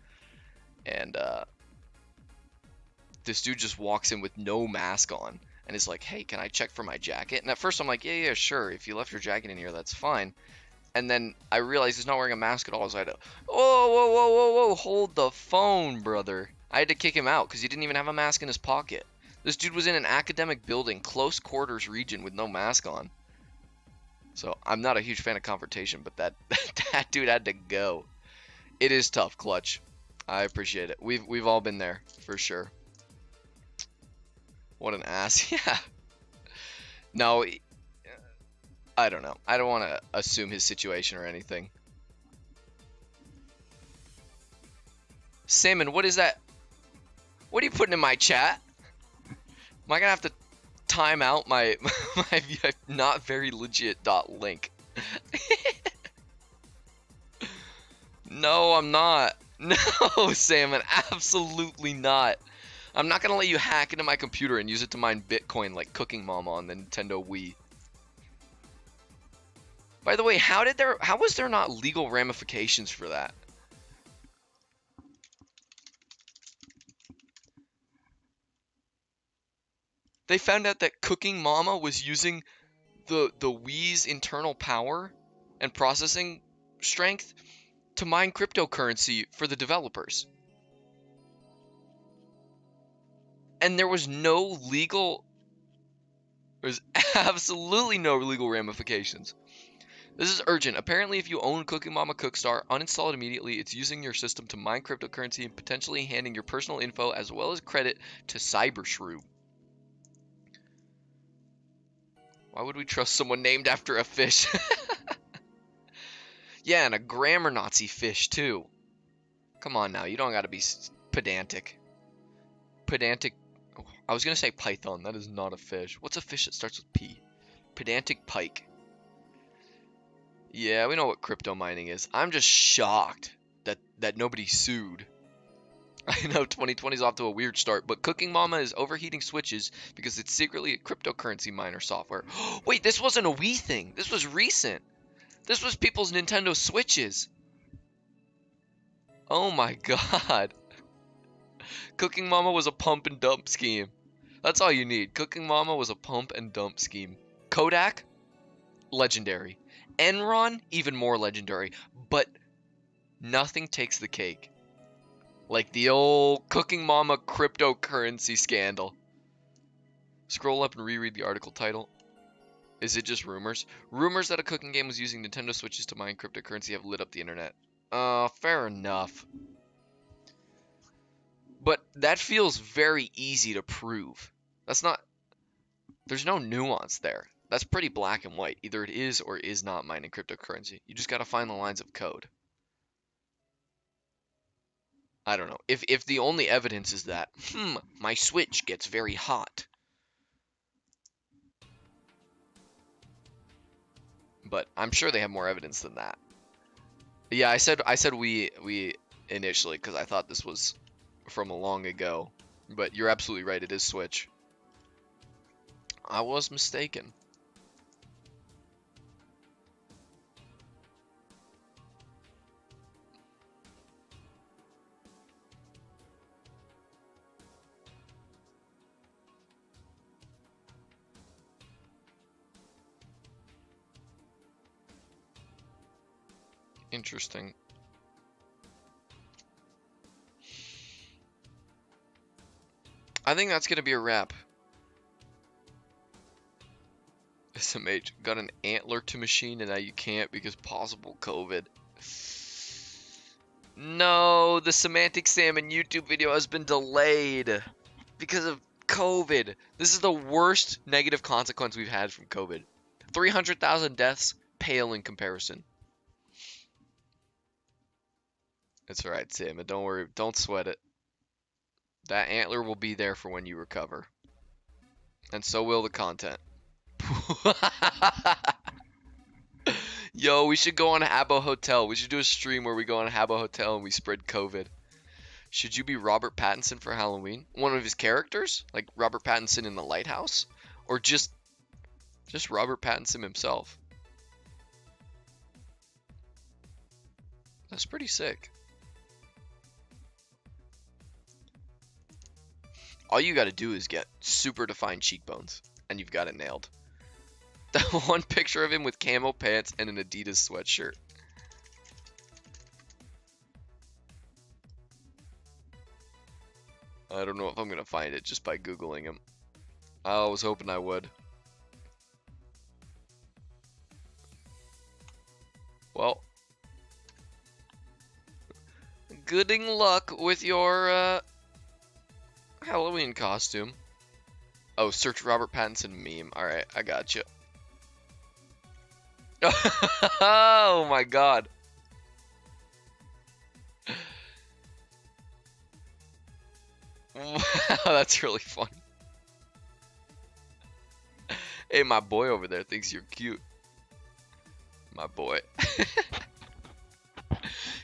And, uh, this dude just walks in with no mask on and is like, "Hey, can I check for my jacket?" And at first I'm like, "Yeah, yeah, sure. If you left your jacket in here, that's fine." And then I realized he's not wearing a mask at all, so I had to, "Whoa, whoa, whoa, whoa, whoa! Hold the phone, brother!" I had to kick him out because he didn't even have a mask in his pocket. This dude was in an academic building, close quarters region, with no mask on. So I'm not a huge fan of confrontation, but that that dude had to go. It is tough, clutch. I appreciate it. We've we've all been there for sure. What an ass. Yeah. No, I don't know. I don't want to assume his situation or anything. Salmon, what is that? What are you putting in my chat? Am I gonna have to time out my my not very legit dot link? no, I'm not. No, Salmon, absolutely not. I'm not gonna let you hack into my computer and use it to mine Bitcoin like Cooking Mama on the Nintendo Wii. By the way, how did there how was there not legal ramifications for that? They found out that Cooking Mama was using the the Wii's internal power and processing strength to mine cryptocurrency for the developers. And there was no legal there's absolutely no legal ramifications. This is urgent. Apparently, if you own Cooking Mama Cookstar, uninstall it immediately. It's using your system to mine cryptocurrency and potentially handing your personal info as well as credit to Cybershrew. Why would we trust someone named after a fish? yeah, and a grammar Nazi fish, too. Come on now, you don't gotta be pedantic. Pedantic. Oh, I was gonna say python, that is not a fish. What's a fish that starts with P? Pedantic pike. Yeah, we know what crypto mining is. I'm just shocked that, that nobody sued. I know 2020 is off to a weird start, but Cooking Mama is overheating switches because it's secretly a cryptocurrency miner software. Wait, this wasn't a Wii thing. This was recent. This was people's Nintendo Switches. Oh my god. Cooking Mama was a pump and dump scheme. That's all you need. Cooking Mama was a pump and dump scheme. Kodak? Legendary. Enron, even more legendary, but nothing takes the cake. Like the old Cooking Mama cryptocurrency scandal. Scroll up and reread the article title. Is it just rumors? Rumors that a cooking game was using Nintendo Switches to mine cryptocurrency have lit up the internet. Uh, fair enough. But that feels very easy to prove. That's not... There's no nuance there. That's pretty black and white. Either it is or is not mining cryptocurrency. You just got to find the lines of code. I don't know. If if the only evidence is that, hmm, my switch gets very hot. But I'm sure they have more evidence than that. Yeah, I said I said we we initially because I thought this was from a long ago. But you're absolutely right. It is Switch. I was mistaken. Interesting. I think that's gonna be a wrap. SMH got an antler to machine and now you can't because possible COVID. No, the Semantic Salmon YouTube video has been delayed because of COVID. This is the worst negative consequence we've had from COVID. 300,000 deaths pale in comparison. It's alright, Sam. Don't worry. Don't sweat it. That antler will be there for when you recover. And so will the content. Yo, we should go on a Habbo Hotel. We should do a stream where we go on a Habbo Hotel and we spread COVID. Should you be Robert Pattinson for Halloween? One of his characters? Like Robert Pattinson in The Lighthouse? Or just just Robert Pattinson himself? That's pretty sick. All you gotta do is get super defined cheekbones, and you've got it nailed. That one picture of him with camo pants and an Adidas sweatshirt. I don't know if I'm gonna find it just by googling him. I was hoping I would. Well, gooding luck with your uh, Halloween costume. Oh, search Robert Pattinson meme. Alright, I got you. oh my god. Wow, that's really funny. Hey, my boy over there thinks you're cute. My boy.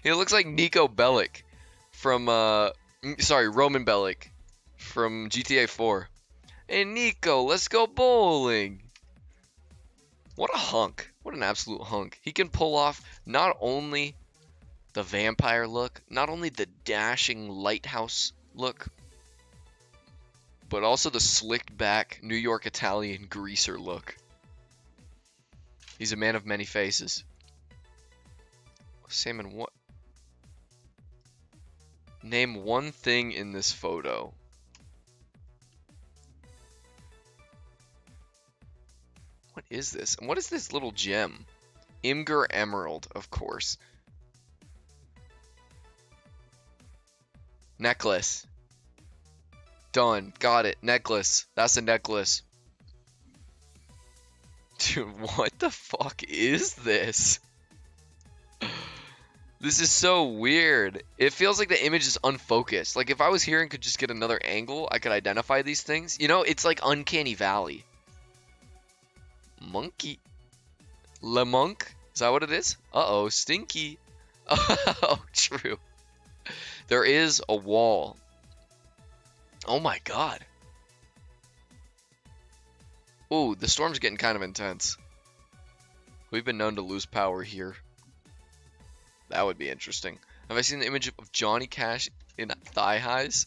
he looks like Niko Bellic from, uh, sorry, Roman Bellic from GTA 4. Hey, Niko, let's go bowling. What a hunk. What an absolute hunk. He can pull off not only the vampire look, not only the dashing lighthouse look, but also the slicked back New York Italian greaser look. He's a man of many faces. Salmon, what? Name one thing in this photo. What is this? And what is this little gem? Imgur Emerald, of course. Necklace. Done. Got it. Necklace. That's a necklace. Dude, what the fuck is this? This is so weird. It feels like the image is unfocused. Like if I was here and could just get another angle, I could identify these things. You know, it's like Uncanny Valley. Monkey. Le Monk? Is that what it is? Uh-oh, stinky. Oh, true. There is a wall. Oh my god. Ooh, the storm's getting kind of intense. We've been known to lose power here. That would be interesting. Have I seen the image of Johnny Cash in thigh highs?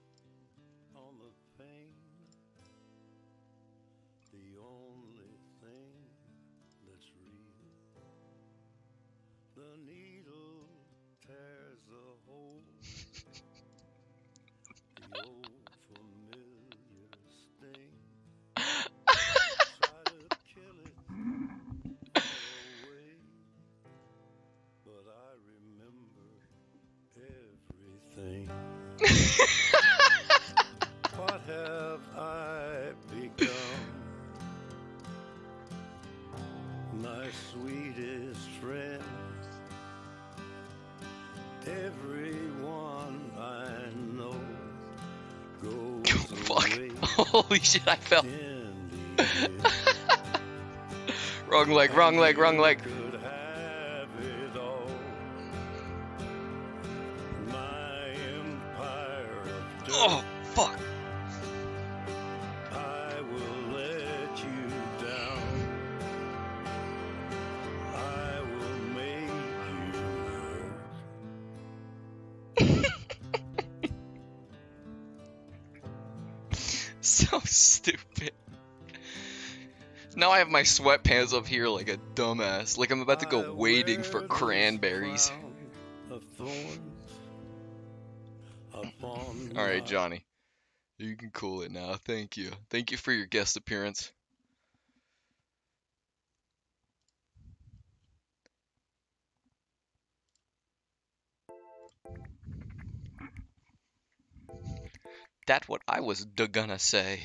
what have I become? My sweetest friend. Everyone I know goes Fuck. away Holy shit, I fell. in the end. Wrong leg, wrong leg, wrong leg. My sweatpants up here like a dumbass. Like I'm about to go wading for cranberries. crown of thorns upon Alright, Johnny. You can cool it now. Thank you. Thank you for your guest appearance. That what I was gonna say.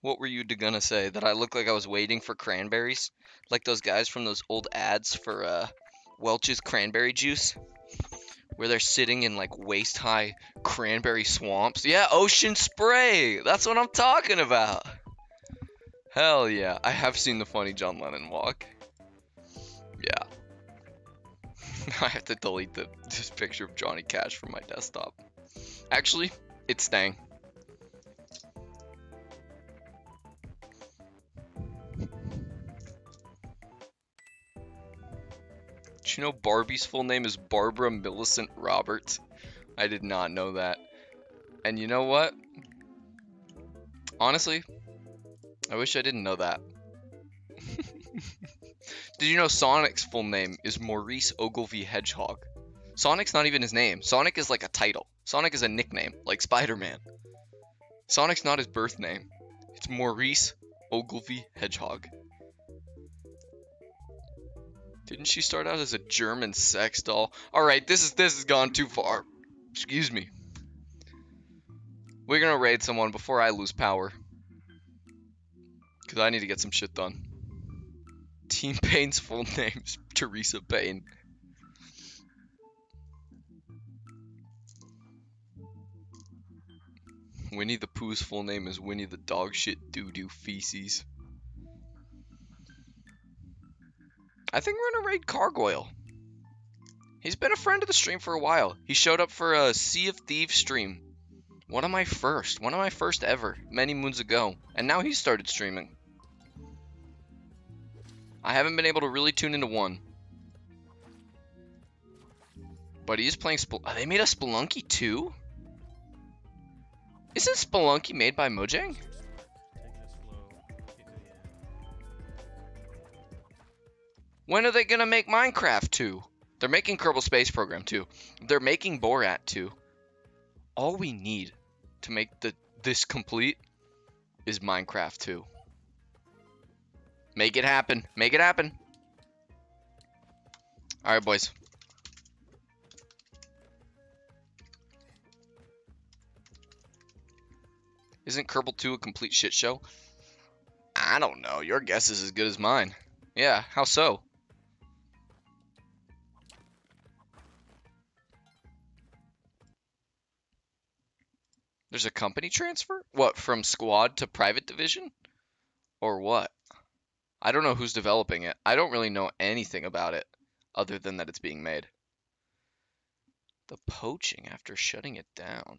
What were you gonna say? That I look like I was waiting for cranberries? Like those guys from those old ads for uh Welch's cranberry juice? Where they're sitting in like waist high cranberry swamps. Yeah, ocean spray. That's what I'm talking about. Hell yeah. I have seen the funny John Lennon walk. Yeah. I have to delete the, this picture of Johnny Cash from my desktop. Actually, it's staying. You know Barbie's full name is Barbara Millicent Roberts? I did not know that. And you know what? Honestly, I wish I didn't know that. did you know Sonic's full name is Maurice Ogilvy Hedgehog? Sonic's not even his name. Sonic is like a title. Sonic is a nickname, like Spider-Man. Sonic's not his birth name. It's Maurice Ogilvy Hedgehog. Didn't she start out as a German sex doll? All right, this is this has gone too far. Excuse me. We're gonna raid someone before I lose power. Cause I need to get some shit done. T-Pain's full name's Teresa Payne. Winnie the Pooh's full name is Winnie the Dog Shit Doo Doo Feces. I think we're gonna raid Cargoyle. He's been a friend of the stream for a while. He showed up for a Sea of Thieves stream. One of my first, one of my first ever, many moons ago. And now he started streaming. I haven't been able to really tune into one. But he is playing Spel- oh, They made a Spelunky 2? Isn't Spelunky made by Mojang? When are they gonna make Minecraft 2? They're making Kerbal Space Program 2. They're making Borat 2. All we need to make the this complete is Minecraft 2. Make it happen. Make it happen. Alright, boys. Isn't Kerbal 2 a complete shit show? I don't know. Your guess is as good as mine. Yeah, how so? There's a company transfer? What, from squad to private division? Or what? I don't know who's developing it. I don't really know anything about it other than that it's being made. The poaching after shutting it down.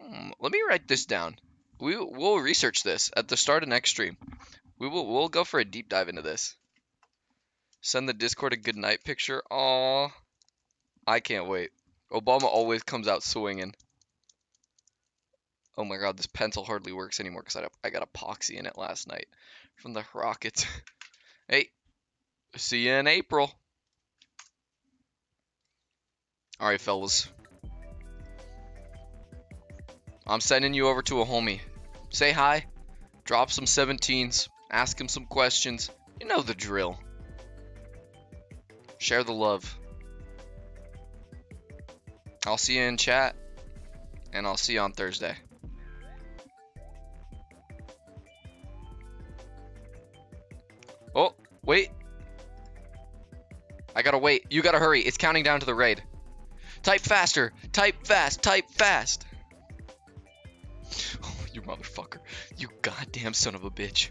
Hmm, let me write this down. We will research this at the start of next stream. We will we'll go for a deep dive into this. Send the Discord a good night picture. Aw, I can't wait. Obama always comes out swinging. Oh my god, this pencil hardly works anymore because I, I got epoxy in it last night from the rockets. hey, see you in April. Alright, fellas. I'm sending you over to a homie. Say hi, drop some 17s, ask him some questions. You know the drill. Share the love. I'll see you in chat, and I'll see you on Thursday. Oh, wait. I gotta wait. You gotta hurry. It's counting down to the raid. Type faster. Type fast. Type fast. Oh, you motherfucker. You goddamn son of a bitch.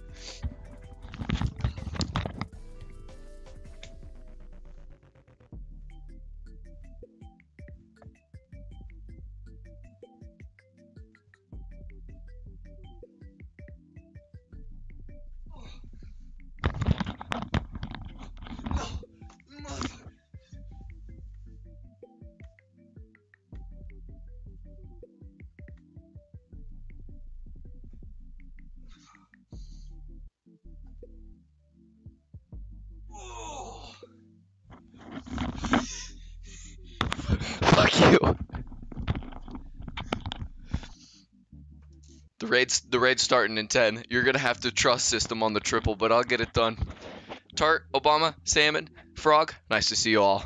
The raid's the raid's starting in 10. You're gonna have to trust system on the triple, but I'll get it done. Tart, Obama, Salmon, Frog, nice to see you all.